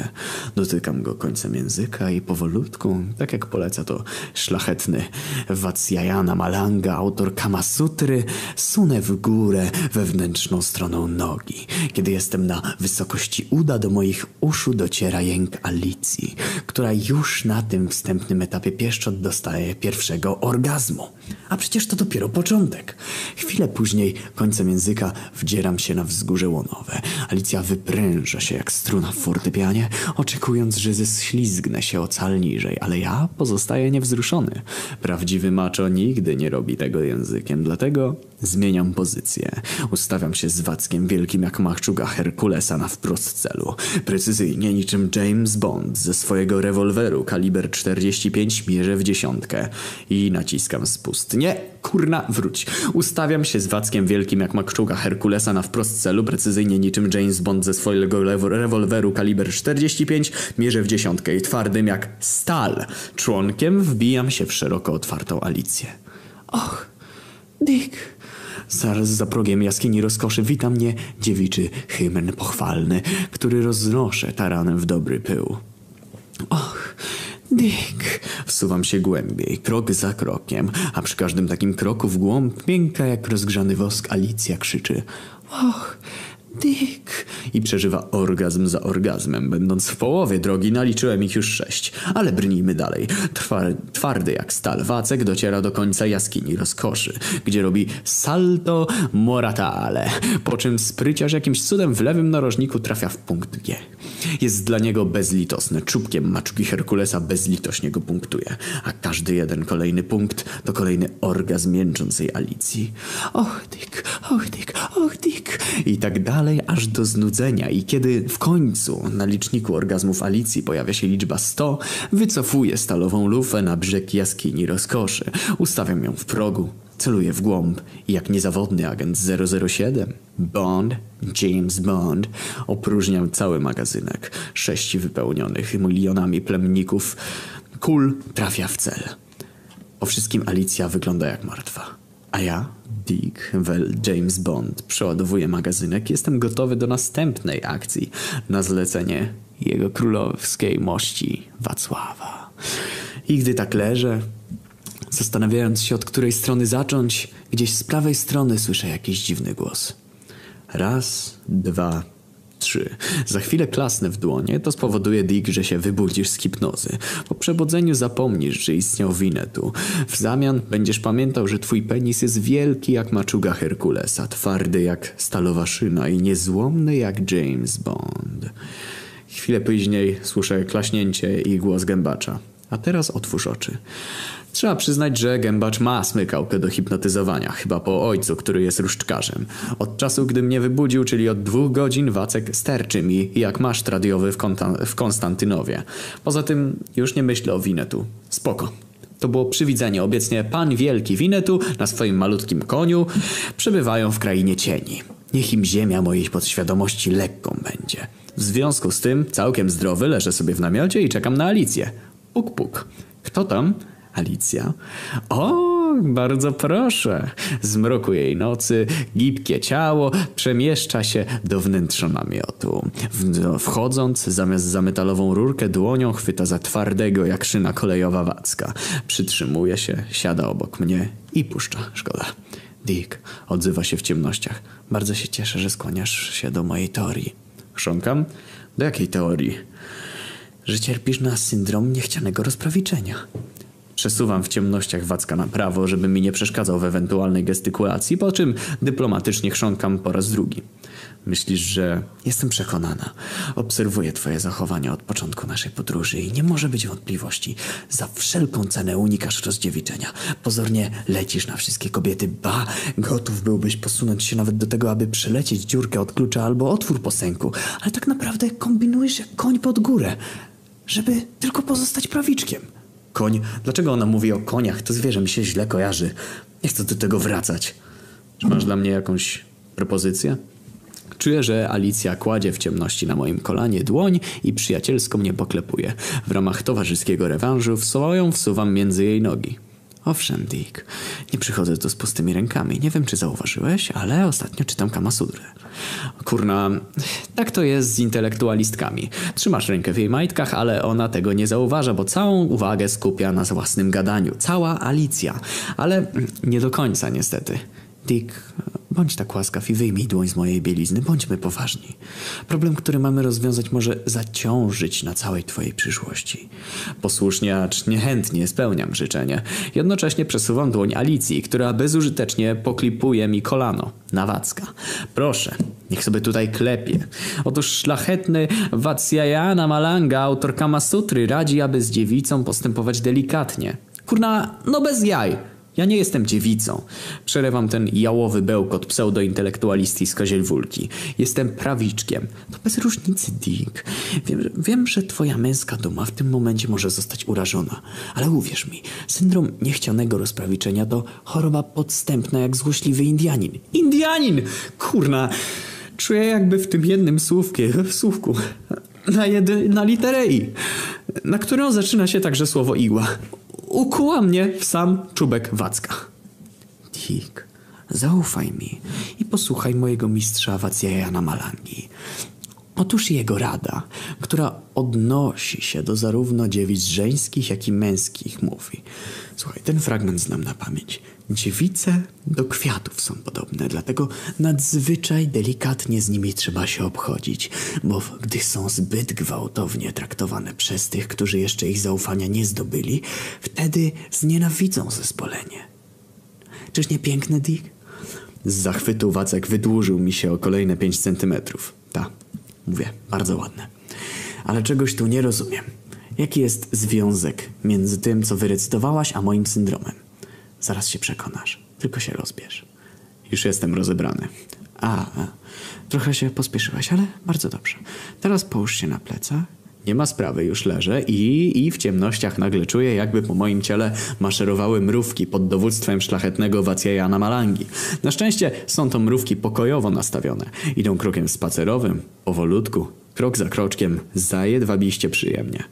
Dotykam go końcem języka i powolutku, tak jak poleca to szlachetny Vatsjayana Malanga, autor Kamasutry, sunę w górę wewnętrzną stroną nogi. Kiedy jestem na wysokości uda, do moich uszu dociera jęk Alicji, która już na tym wstępnym etapie pieszczot dostaje pierwszego orgazmu. A przecież to dopiero początek. Chwilę później końcem języka wdzieram się na wzgórze łonowe. Alicja wypręża się jak struna w fortepianie, oczekując, że ześlizgnę się ocal niżej, ale ja pozostaję niewzruszony. Prawdziwy macho nigdy nie robi tego językiem, dlatego zmieniam pozycję. Ustawiam się z Wackiem wielkim jak machczuga Herkulesa na wprost celu. Precyzyjnie niczym James Bond ze swojego rewolweru kaliber 45 mierzę w dziesiątkę i naciskam spust. Nie, kurna, wróć. Ustawiam się z Wackiem wielkim jak makczuga Herkulesa na wprost celu, precyzyjnie niczym James Bond ze swojego rewolweru kaliber 45 mierzę w dziesiątkę i twardym jak stal. Członkiem wbijam się w szeroko otwartą Alicję. Och, Dick. Zaraz za progiem jaskini rozkoszy wita mnie dziewiczy hymn pochwalny, który roznoszę taranem w dobry pył. Och, Dick. Wsuwam się głębiej, krok za krokiem, a przy każdym takim kroku w głąb miękka jak rozgrzany wosk Alicja krzyczy Och, Dick. i przeżywa orgazm za orgazmem. Będąc w połowie drogi naliczyłem ich już sześć, ale brnijmy dalej. Twar twardy jak stal Wacek dociera do końca jaskini rozkoszy, gdzie robi salto moratale, po czym spryciarz jakimś cudem w lewym narożniku trafia w punkt G. Jest dla niego bezlitosny, czubkiem maczki Herkulesa bezlitośnie go punktuje, a każdy jeden kolejny punkt to kolejny orgazm mięczącej Alicji. Och, Dick, och, Dick, och, Dick. I tak dalej, aż do znudzenia. I kiedy w końcu na liczniku orgazmów Alicji pojawia się liczba 100, wycofuję stalową lufę na brzeg jaskini rozkoszy. Ustawiam ją w progu, celuję w głąb i jak niezawodny agent 007, Bond, James Bond, opróżniam cały magazynek. Sześć wypełnionych milionami plemników kul trafia w cel. O wszystkim Alicja wygląda jak martwa. A ja, Dick, wel James Bond, przeładowuję magazynek. Jestem gotowy do następnej akcji na zlecenie jego królewskiej mości Wacława. I gdy tak leżę, Zastanawiając się, od której strony zacząć, gdzieś z prawej strony słyszę jakiś dziwny głos. Raz, dwa, trzy. Za chwilę klasnę w dłonie, to spowoduje Dick, że się wybudzisz z hipnozy. Po przebudzeniu zapomnisz, że istniał Winetu. W zamian będziesz pamiętał, że twój penis jest wielki jak maczuga Herkulesa, twardy jak stalowa szyna i niezłomny jak James Bond. Chwilę później słyszę klaśnięcie i głos gębacza. A teraz otwórz oczy. Trzeba przyznać, że gębacz ma smykałkę do hipnotyzowania, chyba po ojcu, który jest różdżkarzem. Od czasu, gdy mnie wybudził, czyli od dwóch godzin, Wacek sterczy mi jak maszt radiowy w, w Konstantynowie. Poza tym już nie myślę o Winetu. Spoko. To było przywidzenie. Obecnie pan wielki Winetu na swoim malutkim koniu przebywają w krainie cieni. Niech im ziemia mojej podświadomości lekką będzie. W związku z tym, całkiem zdrowy, leżę sobie w namiocie i czekam na Alicję. Puk, puk. Kto tam? Alicja. O, bardzo proszę. Z mroku jej nocy gibkie ciało przemieszcza się do wnętrza namiotu. Wchodząc, zamiast za metalową rurkę dłonią chwyta za twardego jak szyna kolejowa wacka. Przytrzymuje się, siada obok mnie i puszcza. Szkoda. Dick odzywa się w ciemnościach. Bardzo się cieszę, że skłaniasz się do mojej teorii. Chrząkam? Do jakiej teorii? Że cierpisz na syndrom niechcianego rozprawiczenia. Przesuwam w ciemnościach Wacka na prawo, żeby mi nie przeszkadzał w ewentualnej gestykulacji, po czym dyplomatycznie chrząkam po raz drugi. Myślisz, że jestem przekonana. Obserwuję twoje zachowania od początku naszej podróży i nie może być wątpliwości. Za wszelką cenę unikasz rozdziewiczenia. Pozornie lecisz na wszystkie kobiety. Ba, gotów byłbyś posunąć się nawet do tego, aby przelecieć dziurkę od klucza albo otwór po sęku. Ale tak naprawdę kombinujesz jak koń pod górę, żeby tylko pozostać prawiczkiem. Koń? Dlaczego ona mówi o koniach? To zwierzę mi się źle kojarzy. Nie chcę do tego wracać. Czy masz dla mnie jakąś propozycję? Czuję, że Alicja kładzie w ciemności na moim kolanie dłoń i przyjacielsko mnie poklepuje. W ramach towarzyskiego rewanżu w swoją wsuwam między jej nogi. Owszem, Dick, nie przychodzę tu z pustymi rękami. Nie wiem, czy zauważyłeś, ale ostatnio czytam Kamasudrę. Kurna, tak to jest z intelektualistkami. Trzymasz rękę w jej majtkach, ale ona tego nie zauważa, bo całą uwagę skupia na własnym gadaniu. Cała Alicja. Ale nie do końca, niestety. Dick, bądź tak łaskaw i wyjmij dłoń z mojej bielizny. Bądźmy poważni. Problem, który mamy rozwiązać, może zaciążyć na całej twojej przyszłości. Posłusznie, acz niechętnie spełniam życzenie. Jednocześnie przesuwam dłoń Alicji, która bezużytecznie poklipuje mi kolano. Na Wacka. Proszę, niech sobie tutaj klepie. Otóż szlachetny Watsjajana Malanga, autor Kamasutry, radzi, aby z dziewicą postępować delikatnie. Kurna, no bez jaj. Ja nie jestem dziewicą. Przerywam ten jałowy bełkot pseudointelektualisti z kozielwólki. Jestem prawiczkiem. To bez różnicy, Dick. Wiem, że- wiem, że twoja męska duma w tym momencie może zostać urażona. Ale uwierz mi, syndrom niechcianego rozprawiczenia to choroba podstępna jak złośliwy Indianin. Indianin! Kurna! Czuję jakby w tym jednym słówkie, słówku na, jedy, na literę I, na którą zaczyna się także słowo igła. Ukuła mnie w sam czubek Wacka. Dick, zaufaj mi i posłuchaj mojego mistrza Wacjajana Malangi. Otóż jego rada, która odnosi się do zarówno dziewic żeńskich, jak i męskich, mówi. Słuchaj, ten fragment znam na pamięć. Dziewice do kwiatów są podobne, dlatego nadzwyczaj delikatnie z nimi trzeba się obchodzić, bo gdy są zbyt gwałtownie traktowane przez tych, którzy jeszcze ich zaufania nie zdobyli, wtedy znienawidzą zespolenie. Czyż nie piękny Dick? Z zachwytu Wacek wydłużył mi się o kolejne 5 centymetrów. Ta, mówię, bardzo ładne. Ale czegoś tu nie rozumiem. Jaki jest związek między tym, co wyrecytowałaś, a moim syndromem? Zaraz się przekonasz. Tylko się rozbierz. Już jestem rozebrany. A, trochę się pospieszyłaś, ale bardzo dobrze. Teraz połóż się na plecach. Nie ma sprawy, już leżę i, i w ciemnościach nagle czuję, jakby po moim ciele maszerowały mrówki pod dowództwem szlachetnego Wacjajana Malangi. Na szczęście są to mrówki pokojowo nastawione. Idą krokiem spacerowym, powolutku, krok za kroczkiem, zajedwabiście przyjemnie.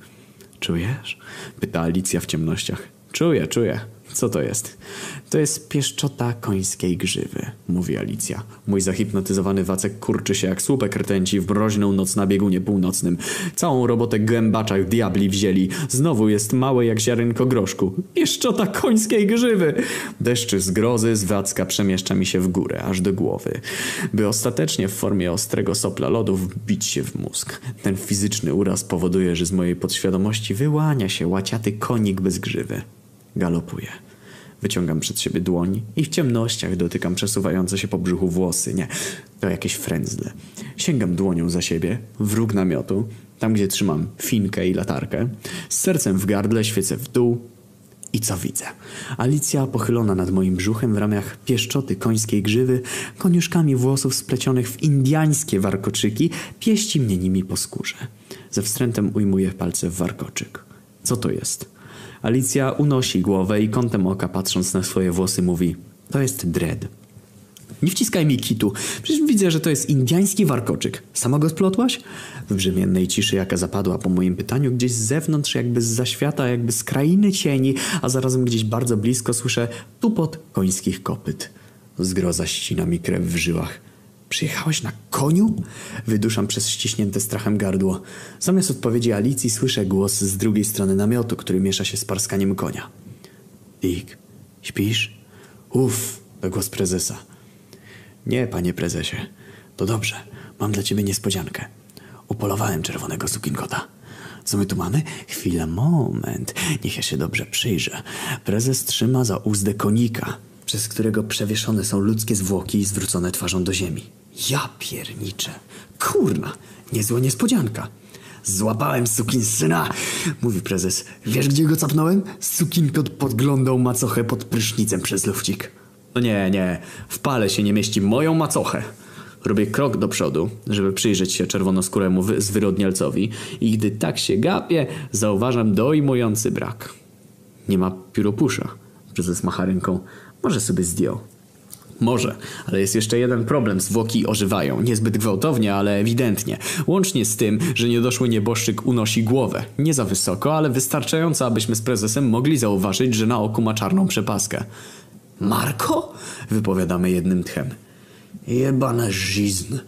Czujesz? Pyta Alicja w ciemnościach. Czuję, czuję. Co to jest? To jest pieszczota końskiej grzywy, mówi Alicja. Mój zahipnotyzowany wacek kurczy się jak słupek rtęci w mroźną noc na biegunie północnym. Całą robotę gębaczach diabli wzięli. Znowu jest małe jak ziarenko groszku. Pieszczota końskiej grzywy! Deszczy z grozy z wacka przemieszcza mi się w górę, aż do głowy. By ostatecznie w formie ostrego sopla lodu wbić się w mózg. Ten fizyczny uraz powoduje, że z mojej podświadomości wyłania się łaciaty konik bez grzywy. Galopuję. Wyciągam przed siebie dłoń i w ciemnościach dotykam przesuwające się po brzuchu włosy. Nie, to jakieś frędzle. Sięgam dłonią za siebie, w róg namiotu, tam gdzie trzymam finkę i latarkę. Z sercem w gardle świecę w dół i co widzę? Alicja pochylona nad moim brzuchem w ramach pieszczoty końskiej grzywy, koniuszkami włosów splecionych w indiańskie warkoczyki, pieści mnie nimi po skórze. Ze wstrętem ujmuję palce w warkoczyk. Co to jest? Alicja unosi głowę i kątem oka patrząc na swoje włosy mówi To jest dread. Nie wciskaj mi kitu. Przecież widzę, że to jest indiański warkoczyk. Sama go splotłaś? W brzemiennej ciszy, jaka zapadła po moim pytaniu, gdzieś z zewnątrz, jakby z zaświata, jakby z krainy cieni, a zarazem gdzieś bardzo blisko słyszę tupot końskich kopyt. Zgroza ścina mi krew w żyłach. Przyjechałeś na koniu? Wyduszam przez ściśnięte strachem gardło. Zamiast odpowiedzi Alicji słyszę głos z drugiej strony namiotu, który miesza się z parskaniem konia. Dick, śpisz? Uff, to głos prezesa. Nie, panie prezesie. To dobrze. Mam dla ciebie niespodziankę. Upolowałem czerwonego sukinkota. Co my tu mamy? Chwila, moment. Niech ja się dobrze przyjrzę. Prezes trzyma za uzdę konika, przez którego przewieszone są ludzkie zwłoki zwrócone twarzą do ziemi. Ja pierniczę. Kurna, niezła niespodzianka. Złapałem sukinsyna, mówi prezes. Wiesz, gdzie go capnąłem? Sukinkot podglądał macochę pod prysznicem przez lufcik. No nie, nie, w pale się nie mieści moją macochę. Robię krok do przodu, żeby przyjrzeć się czerwonoskóremu wy- zwyrodnialcowi i gdy tak się gapię, zauważam dojmujący brak. Nie ma pióropusza. Prezes macha ręką. Może sobie zdjął. Może, ale jest jeszcze jeden problem. Zwłoki ożywają. Niezbyt gwałtownie, ale ewidentnie. Łącznie z tym, że niedoszły nieboszczyk unosi głowę. Nie za wysoko, ale wystarczająco, abyśmy z prezesem mogli zauważyć, że na oku ma czarną przepaskę. Marko? Wypowiadamy jednym tchem. Jebana żyzn.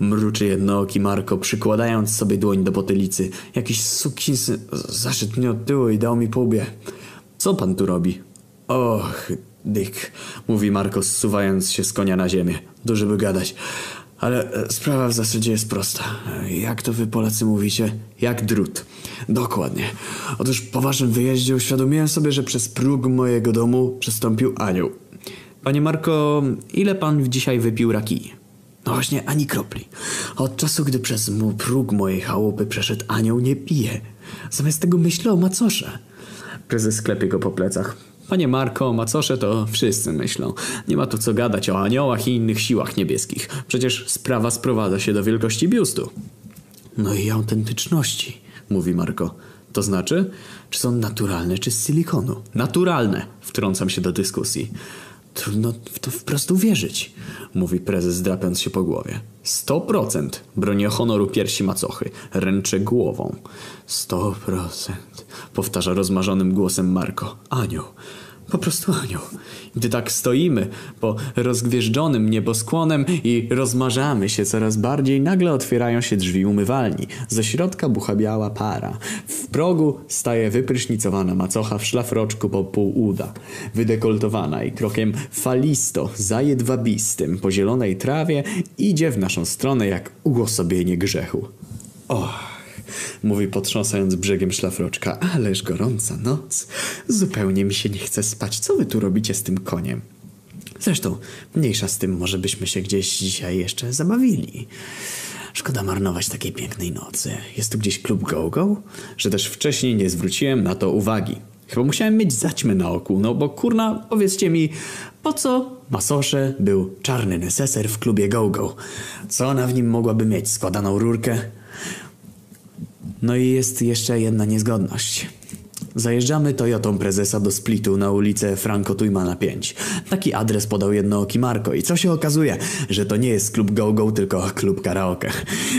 Mruczy jednooki Marko, przykładając sobie dłoń do potylicy. Jakiś sukinsy zaszedł mnie od tyłu i dał mi po łbie. Co pan tu robi? Och, Dick, mówi Marko, zsuwając się z konia na ziemię. Duży by gadać. Ale e, sprawa w zasadzie jest prosta. E, Jak to wy Polacy mówicie? Jak drut. Dokładnie. Otóż po waszym wyjeździe uświadomiłem sobie, że przez próg mojego domu przestąpił anioł. Panie Marko, ile pan dzisiaj wypił rakii? No właśnie, ani kropli. Od czasu, gdy przez próg mojej chałupy przeszedł anioł, nie piję. Zamiast tego myślę o macosze. Prezes klepie go po plecach. Panie Marko, macosze to wszyscy myślą. Nie ma tu co gadać o aniołach i innych siłach niebieskich. Przecież sprawa sprowadza się do wielkości biustu. No i autentyczności, mówi Marko. To znaczy, czy są naturalne, czy z silikonu? Naturalne, wtrącam się do dyskusji. Trudno w to wprost uwierzyć, mówi prezes drapiąc się po głowie. Sto procent. Bronię honoru piersi macochy. Ręczę głową. Sto procent. Powtarza rozmarzonym głosem Marko. Anioł. Po prostu anioł. Gdy tak stoimy po rozgwieżdżonym nieboskłonem i rozmarzamy się coraz bardziej, nagle otwierają się drzwi umywalni. Ze środka bucha biała para. W progu staje wyprysznicowana macocha w szlafroczku po pół uda. Wydekoltowana i krokiem falisto, zajedwabistym po zielonej trawie idzie w naszą stronę jak uosobienie grzechu. Och, mówi potrząsając brzegiem szlafroczka, ależ gorąca noc. Zupełnie mi się nie chce spać. Co wy tu robicie z tym koniem? Zresztą, mniejsza z tym, może byśmy się gdzieś dzisiaj jeszcze zabawili. Szkoda marnować takiej pięknej nocy. Jest tu gdzieś klub go-go? Że też wcześniej nie zwróciłem na to uwagi. Chyba musiałem mieć zaćmę na oku, no bo kurna, powiedzcie mi, po co masosze był czarny neseser w klubie go-go? Co ona w nim mogłaby mieć? Składaną rurkę? No i jest jeszcze jedna niezgodność. Zajeżdżamy Toyotą prezesa do Splitu na ulicę Franco Tujmana 5. Taki adres podał jednooki Marko i co się okazuje, że to nie jest klub go-go, tylko klub karaoke.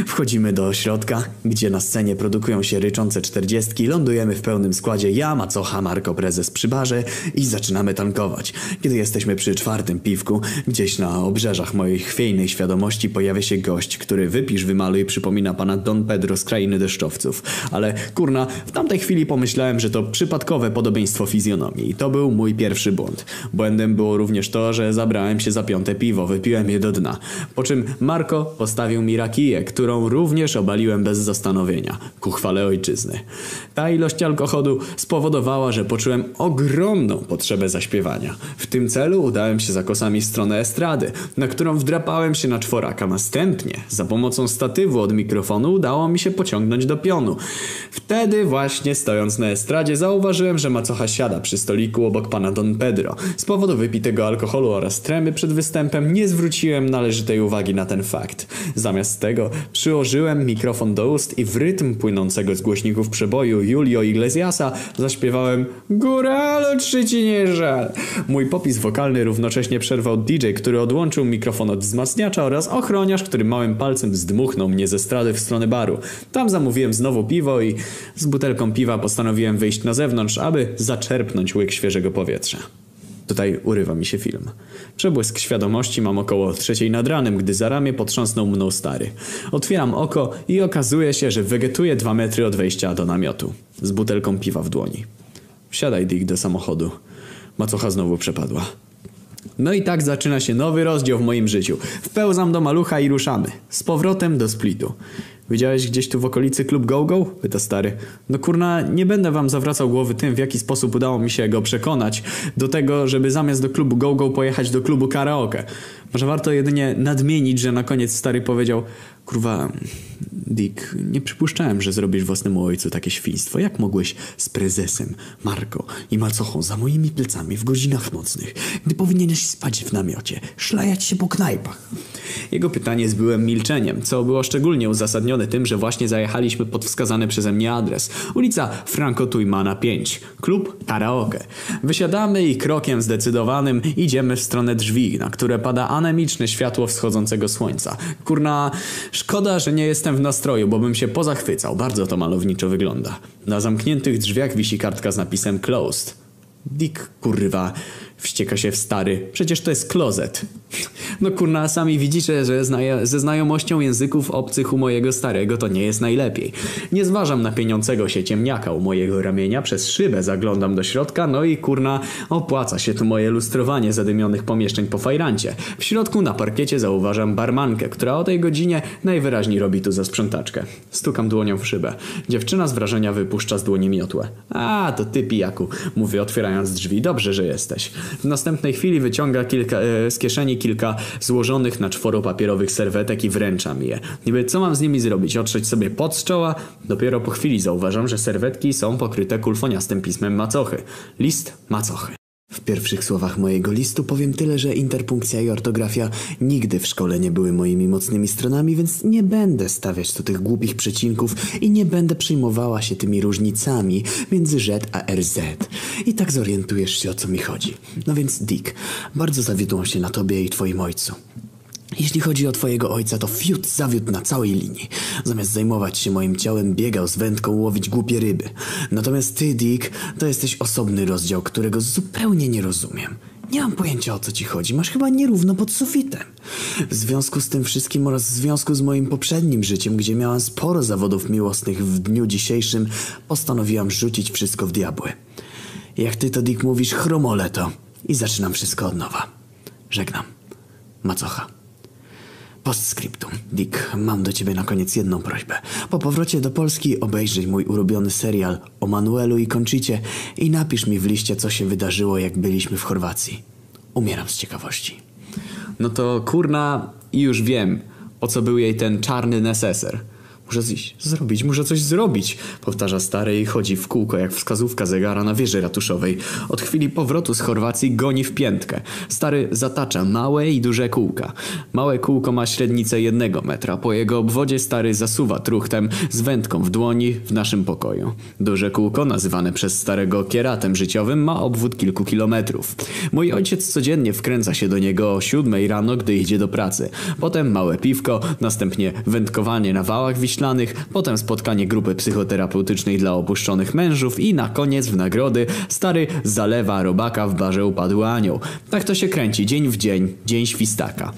Wchodzimy do środka, gdzie na scenie produkują się ryczące czterdziestki, lądujemy w pełnym składzie ja, Macocha, Marko prezes przy barze i zaczynamy tankować. Kiedy jesteśmy przy czwartym piwku, gdzieś na obrzeżach mojej chwiejnej świadomości pojawia się gość, który wypisz, wymaluj przypomina pana Don Pedro z krainy deszczowców. Ale kurna, w tamtej chwili pomyślałem, że to przypadkowe podobieństwo fizjonomii. To był mój pierwszy błąd. Błędem było również to, że zabrałem się za piąte piwo, wypiłem je do dna. Po czym Marko postawił mi rakiję, którą również obaliłem bez zastanowienia, ku chwale ojczyzny. Ta ilość alkoholu spowodowała, że poczułem ogromną potrzebę zaśpiewania. W tym celu udałem się za kosami w stronę estrady, na którą wdrapałem się na czworaka. Następnie, za pomocą statywu od mikrofonu udało mi się pociągnąć do pionu. Wtedy właśnie stojąc na estradzie zauważyłem, że macocha siada przy stoliku obok pana Don Pedro. Z powodu wypitego alkoholu oraz tremy przed występem nie zwróciłem należytej uwagi na ten fakt. Zamiast tego przyłożyłem mikrofon do ust i w rytm płynącego z głośników przeboju Julio Iglesiasa zaśpiewałem Góralo czy ci nie żal? Mój popis wokalny równocześnie przerwał DJ, który odłączył mikrofon od wzmacniacza oraz ochroniarz, który małym palcem zdmuchnął mnie ze strady w stronę baru. Tam zamówiłem znowu piwo i z butelką piwa postanowiłem wyjść na zewnątrz, aby zaczerpnąć łyk świeżego powietrza. Tutaj urywa mi się film. Przebłysk świadomości mam około trzeciej nad ranem, gdy za ramię potrząsnął mną stary. Otwieram oko i okazuje się, że wegetuję dwa metry od wejścia do namiotu. Z butelką piwa w dłoni. Wsiadaj, Dick, do samochodu. Macocha znowu przepadła. No i tak zaczyna się nowy rozdział w moim życiu. Wpełzam do malucha i ruszamy. Z powrotem do splitu. Widziałeś gdzieś tu w okolicy klub Go-Go? Pyta stary. No kurna, nie będę wam zawracał głowy tym, w jaki sposób udało mi się go przekonać do tego, żeby zamiast do klubu Go-Go pojechać do klubu karaoke. Może warto jedynie nadmienić, że na koniec stary powiedział Kurwa, Dick, nie przypuszczałem, że zrobisz własnemu ojcu takie świństwo. Jak mogłeś z prezesem, Marko i macochą za moimi plecami w godzinach nocnych, gdy powinieneś spać w namiocie, szlajać się po knajpach? Jego pytanie zbyłem milczeniem, co było szczególnie uzasadnione tym, że właśnie zajechaliśmy pod wskazany przeze mnie adres. Ulica Franco Tujmana 5. Klub karaoke. Wysiadamy i krokiem zdecydowanym idziemy w stronę drzwi, na które pada anemiczne światło wschodzącego słońca. Kurna, szkoda, że nie jestem w nastroju, bo bym się pozachwycał. Bardzo to malowniczo wygląda. Na zamkniętych drzwiach wisi kartka z napisem closed. Dick, kurwa, wścieka się w stary. Przecież to jest klozet. No kurna, sami widzicie, że ze znajomością języków obcych u mojego starego to nie jest najlepiej. Nie zważam na pieniącego się ciemniaka u mojego ramienia, przez szybę zaglądam do środka, no i kurna, opłaca się tu moje lustrowanie zadymionych pomieszczeń po fajrancie. W środku na parkiecie zauważam barmankę, która o tej godzinie najwyraźniej robi tu za sprzątaczkę. Stukam dłonią w szybę. Dziewczyna z wrażenia wypuszcza z dłoni miotłę. A, to ty pijaku, mówię otwierając drzwi. Dobrze, że jesteś. W następnej chwili wyciąga kilka, e, z kieszeni kilka złożonych na czworo papierowych serwetek i wręcza mi je. Niby co mam z nimi zrobić? Otrzeć sobie pot z czoła? Dopiero po chwili zauważam, że serwetki są pokryte kulfoniastym pismem macochy. List macochy. W pierwszych słowach mojego listu powiem tyle, że interpunkcja i ortografia nigdy w szkole nie były moimi mocnymi stronami, więc nie będę stawiać tu tych głupich przecinków i nie będę przejmowała się tymi różnicami między Z a RZ. I tak zorientujesz się o co mi chodzi. No więc Dick, bardzo zawiodłam się na tobie i twoim ojcu. Jeśli chodzi o twojego ojca, to fiut zawiódł na całej linii. Zamiast zajmować się moim ciałem, biegał z wędką łowić głupie ryby. Natomiast ty, Dick, to jesteś osobny rozdział, którego zupełnie nie rozumiem. Nie mam pojęcia o co ci chodzi, masz chyba nierówno pod sufitem. W związku z tym wszystkim oraz w związku z moim poprzednim życiem, gdzie miałam sporo zawodów miłosnych w dniu dzisiejszym, postanowiłam rzucić wszystko w diabły. Jak ty to, Dick, mówisz, chromole to. I zaczynam wszystko od nowa. Żegnam. Macocha. Postscriptum. Dick, mam do ciebie na koniec jedną prośbę. Po powrocie do Polski obejrzyj mój ulubiony serial o Manuelu i Conchicie i napisz mi w liście, co się wydarzyło, jak byliśmy w Chorwacji. Umieram z ciekawości. No to kurna, już wiem, po co był jej ten czarny neseser. Muszę coś zrobić, muszę coś zrobić, powtarza stary i chodzi w kółko jak wskazówka zegara na wieży ratuszowej. Od chwili powrotu z Chorwacji goni w piętkę. Stary zatacza małe i duże kółka. Małe kółko ma średnicę jednego metra. Po jego obwodzie stary zasuwa truchtem z wędką w dłoni w naszym pokoju. Duże kółko, nazywane przez starego kieratem życiowym, ma obwód kilku kilometrów. Mój ojciec codziennie wkręca się do niego o siódmej rano, gdy idzie do pracy. Potem małe piwko, następnie wędkowanie na wałach wiślanych, potem spotkanie grupy psychoterapeutycznej dla opuszczonych mężów i na koniec w nagrody stary zalewa robaka w barze upadły anioł. Tak to się kręci dzień w dzień, dzień świstaka.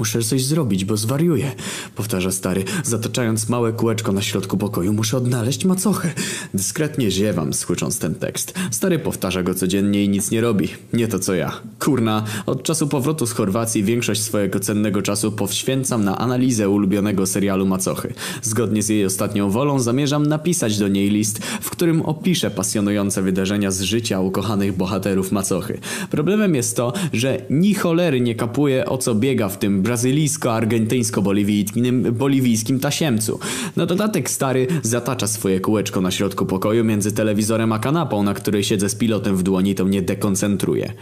Muszę coś zrobić, bo zwariuję, powtarza stary, zataczając małe kółeczko na środku pokoju. Muszę odnaleźć macochę. Dyskretnie ziewam, słysząc ten tekst. Stary powtarza go codziennie i nic nie robi. Nie to co ja. Kurna, od czasu powrotu z Chorwacji większość swojego cennego czasu poświęcam na analizę ulubionego serialu Macochy. Zgodnie z jej ostatnią wolą zamierzam napisać do niej list, w którym opiszę pasjonujące wydarzenia z życia ukochanych bohaterów Macochy. Problemem jest to, że ni cholery nie kapuje o co biega w tym brazylijsko-argentyńsko-boliwijskim boliwijskim tasiemcu. Na dodatek stary zatacza swoje kółeczko na środku pokoju między telewizorem a kanapą, na której siedzę z pilotem w dłoni, to mnie dekoncentruje.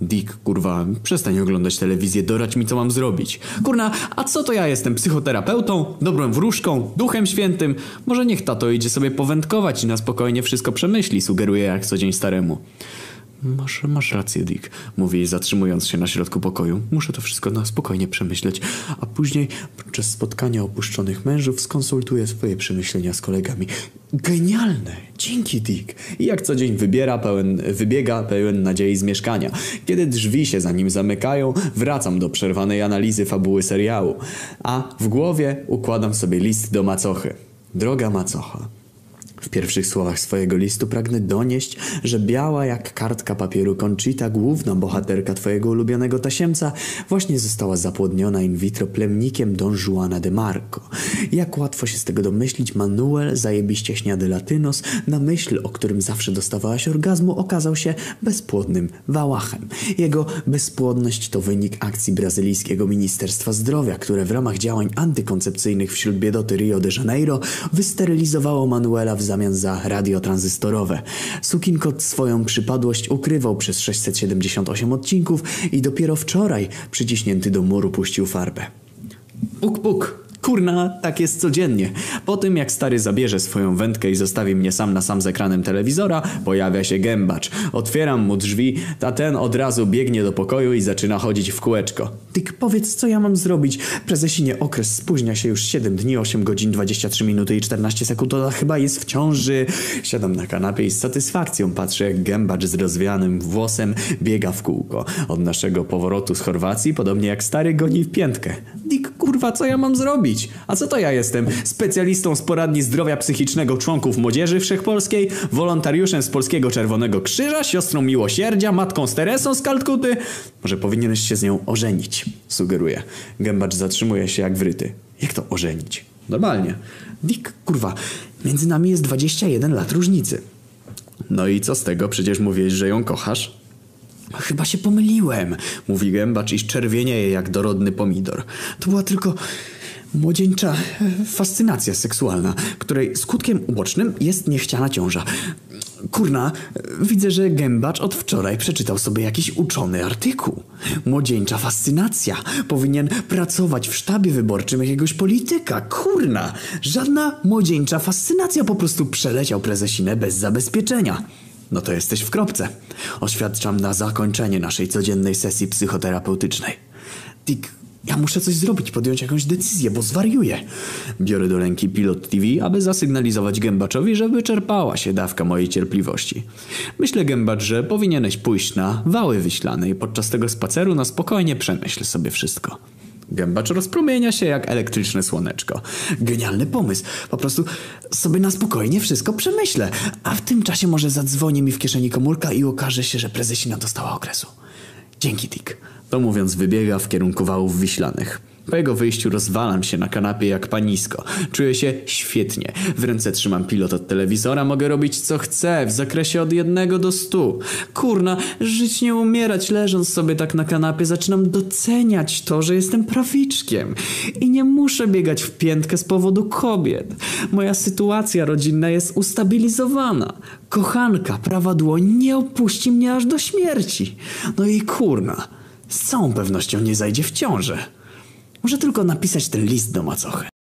Dick, kurwa, przestań oglądać telewizję, dorać mi co mam zrobić. Kurna, a co to ja jestem? Psychoterapeutą? Dobrą wróżką? Duchem świętym? Może niech tato idzie sobie powędkować i na spokojnie wszystko przemyśli, sugeruje jak co dzień staremu. Masz, masz rację, Dick, mówi zatrzymując się na środku pokoju. Muszę to wszystko na spokojnie przemyśleć, a później podczas spotkania opuszczonych mężów skonsultuję swoje przemyślenia z kolegami. Genialne! Dzięki, Dick! Jak co dzień wybiera pełen, wybiega pełen nadziei z mieszkania. Kiedy drzwi się za nim zamykają, wracam do przerwanej analizy fabuły serialu, a w głowie układam sobie list do macochy. Droga macocha, w pierwszych słowach swojego listu pragnę donieść, że biała jak kartka papieru Conchita, główna bohaterka twojego ulubionego tasiemca, właśnie została zapłodniona in vitro plemnikiem Don Juana de Marco. Jak łatwo się z tego domyślić, Manuel, zajebiście śniady latynos, na myśl, o którym zawsze dostawałaś orgazmu, okazał się bezpłodnym wałachem. Jego bezpłodność to wynik akcji brazylijskiego Ministerstwa Zdrowia, które w ramach działań antykoncepcyjnych wśród biedoty Rio de Janeiro wysterylizowało Manuela w zamian za radio tranzystorowe. Sukinkot swoją przypadłość ukrywał przez 678 odcinków i dopiero wczoraj, przyciśnięty do muru, puścił farbę. Puk, puk. Kurna, tak jest codziennie. Po tym jak stary zabierze swoją wędkę i zostawi mnie sam na sam z ekranem telewizora, pojawia się gębacz. Otwieram mu drzwi, a ten od razu biegnie do pokoju i zaczyna chodzić w kółeczko. Tyk, powiedz, co ja mam zrobić? Prezesinie, okres spóźnia się już 7 dni, 8 godzin, 23 minuty i 14 sekund. Ona chyba jest w ciąży. Siadam na kanapie i z satysfakcją patrzę, jak gębacz z rozwianym włosem biega w kółko. Od naszego powrotu z Chorwacji, podobnie jak stary goni w piętkę. Dick, kurwa, co ja mam zrobić? A co to ja jestem? Specjalistą z poradni zdrowia psychicznego członków Młodzieży Wszechpolskiej, wolontariuszem z Polskiego Czerwonego Krzyża, siostrą miłosierdzia, matką z Teresą z Kalkuty? Może powinieneś się z nią ożenić, sugeruje. Gębacz zatrzymuje się jak wryty. Jak to ożenić? Normalnie. Dick, kurwa, między nami jest 21 lat różnicy. No i co z tego? Przecież mówiłeś, że ją kochasz. Chyba się pomyliłem, mówi gębacz i czerwienieje jak dorodny pomidor. To była tylko młodzieńcza fascynacja seksualna, której skutkiem ubocznym jest niechciana ciąża. Kurna, widzę, że gębacz od wczoraj przeczytał sobie jakiś uczony artykuł. Młodzieńcza fascynacja. Powinien pracować w sztabie wyborczym jakiegoś polityka. Kurna, żadna młodzieńcza fascynacja po prostu przeleciał prezesinę bez zabezpieczenia. No to jesteś w kropce. Oświadczam na zakończenie naszej codziennej sesji psychoterapeutycznej. Dick, ja muszę coś zrobić, podjąć jakąś decyzję, bo zwariuję. Biorę do ręki pilot TV, aby zasygnalizować gębaczowi, że wyczerpała się dawka mojej cierpliwości. Myślę, gębacz, że powinieneś pójść na wały wyślane i podczas tego spaceru na spokojnie przemyśl sobie wszystko. Gębacz rozpromienia się jak elektryczne słoneczko. Genialny pomysł. Po prostu sobie na spokojnie wszystko przemyślę. A w tym czasie może zadzwoni mi w kieszeni komórka i okaże się, że prezesina dostała okresu. Dzięki, Dick. To mówiąc wybiega w kierunku wałów wiślanych. Po jego wyjściu rozwalam się na kanapie jak panisko. Czuję się świetnie. W ręce trzymam pilot od telewizora, mogę robić co chcę w zakresie od jednego do stu. Kurna, żyć nie umierać leżąc sobie tak na kanapie zaczynam doceniać to, że jestem prawiczkiem. I nie muszę biegać w piętkę z powodu kobiet. Moja sytuacja rodzinna jest ustabilizowana. Kochanka, prawa dłoń nie opuści mnie aż do śmierci. No i kurna, z całą pewnością nie zajdzie w ciążę. Może tylko napisać ten list do macochy.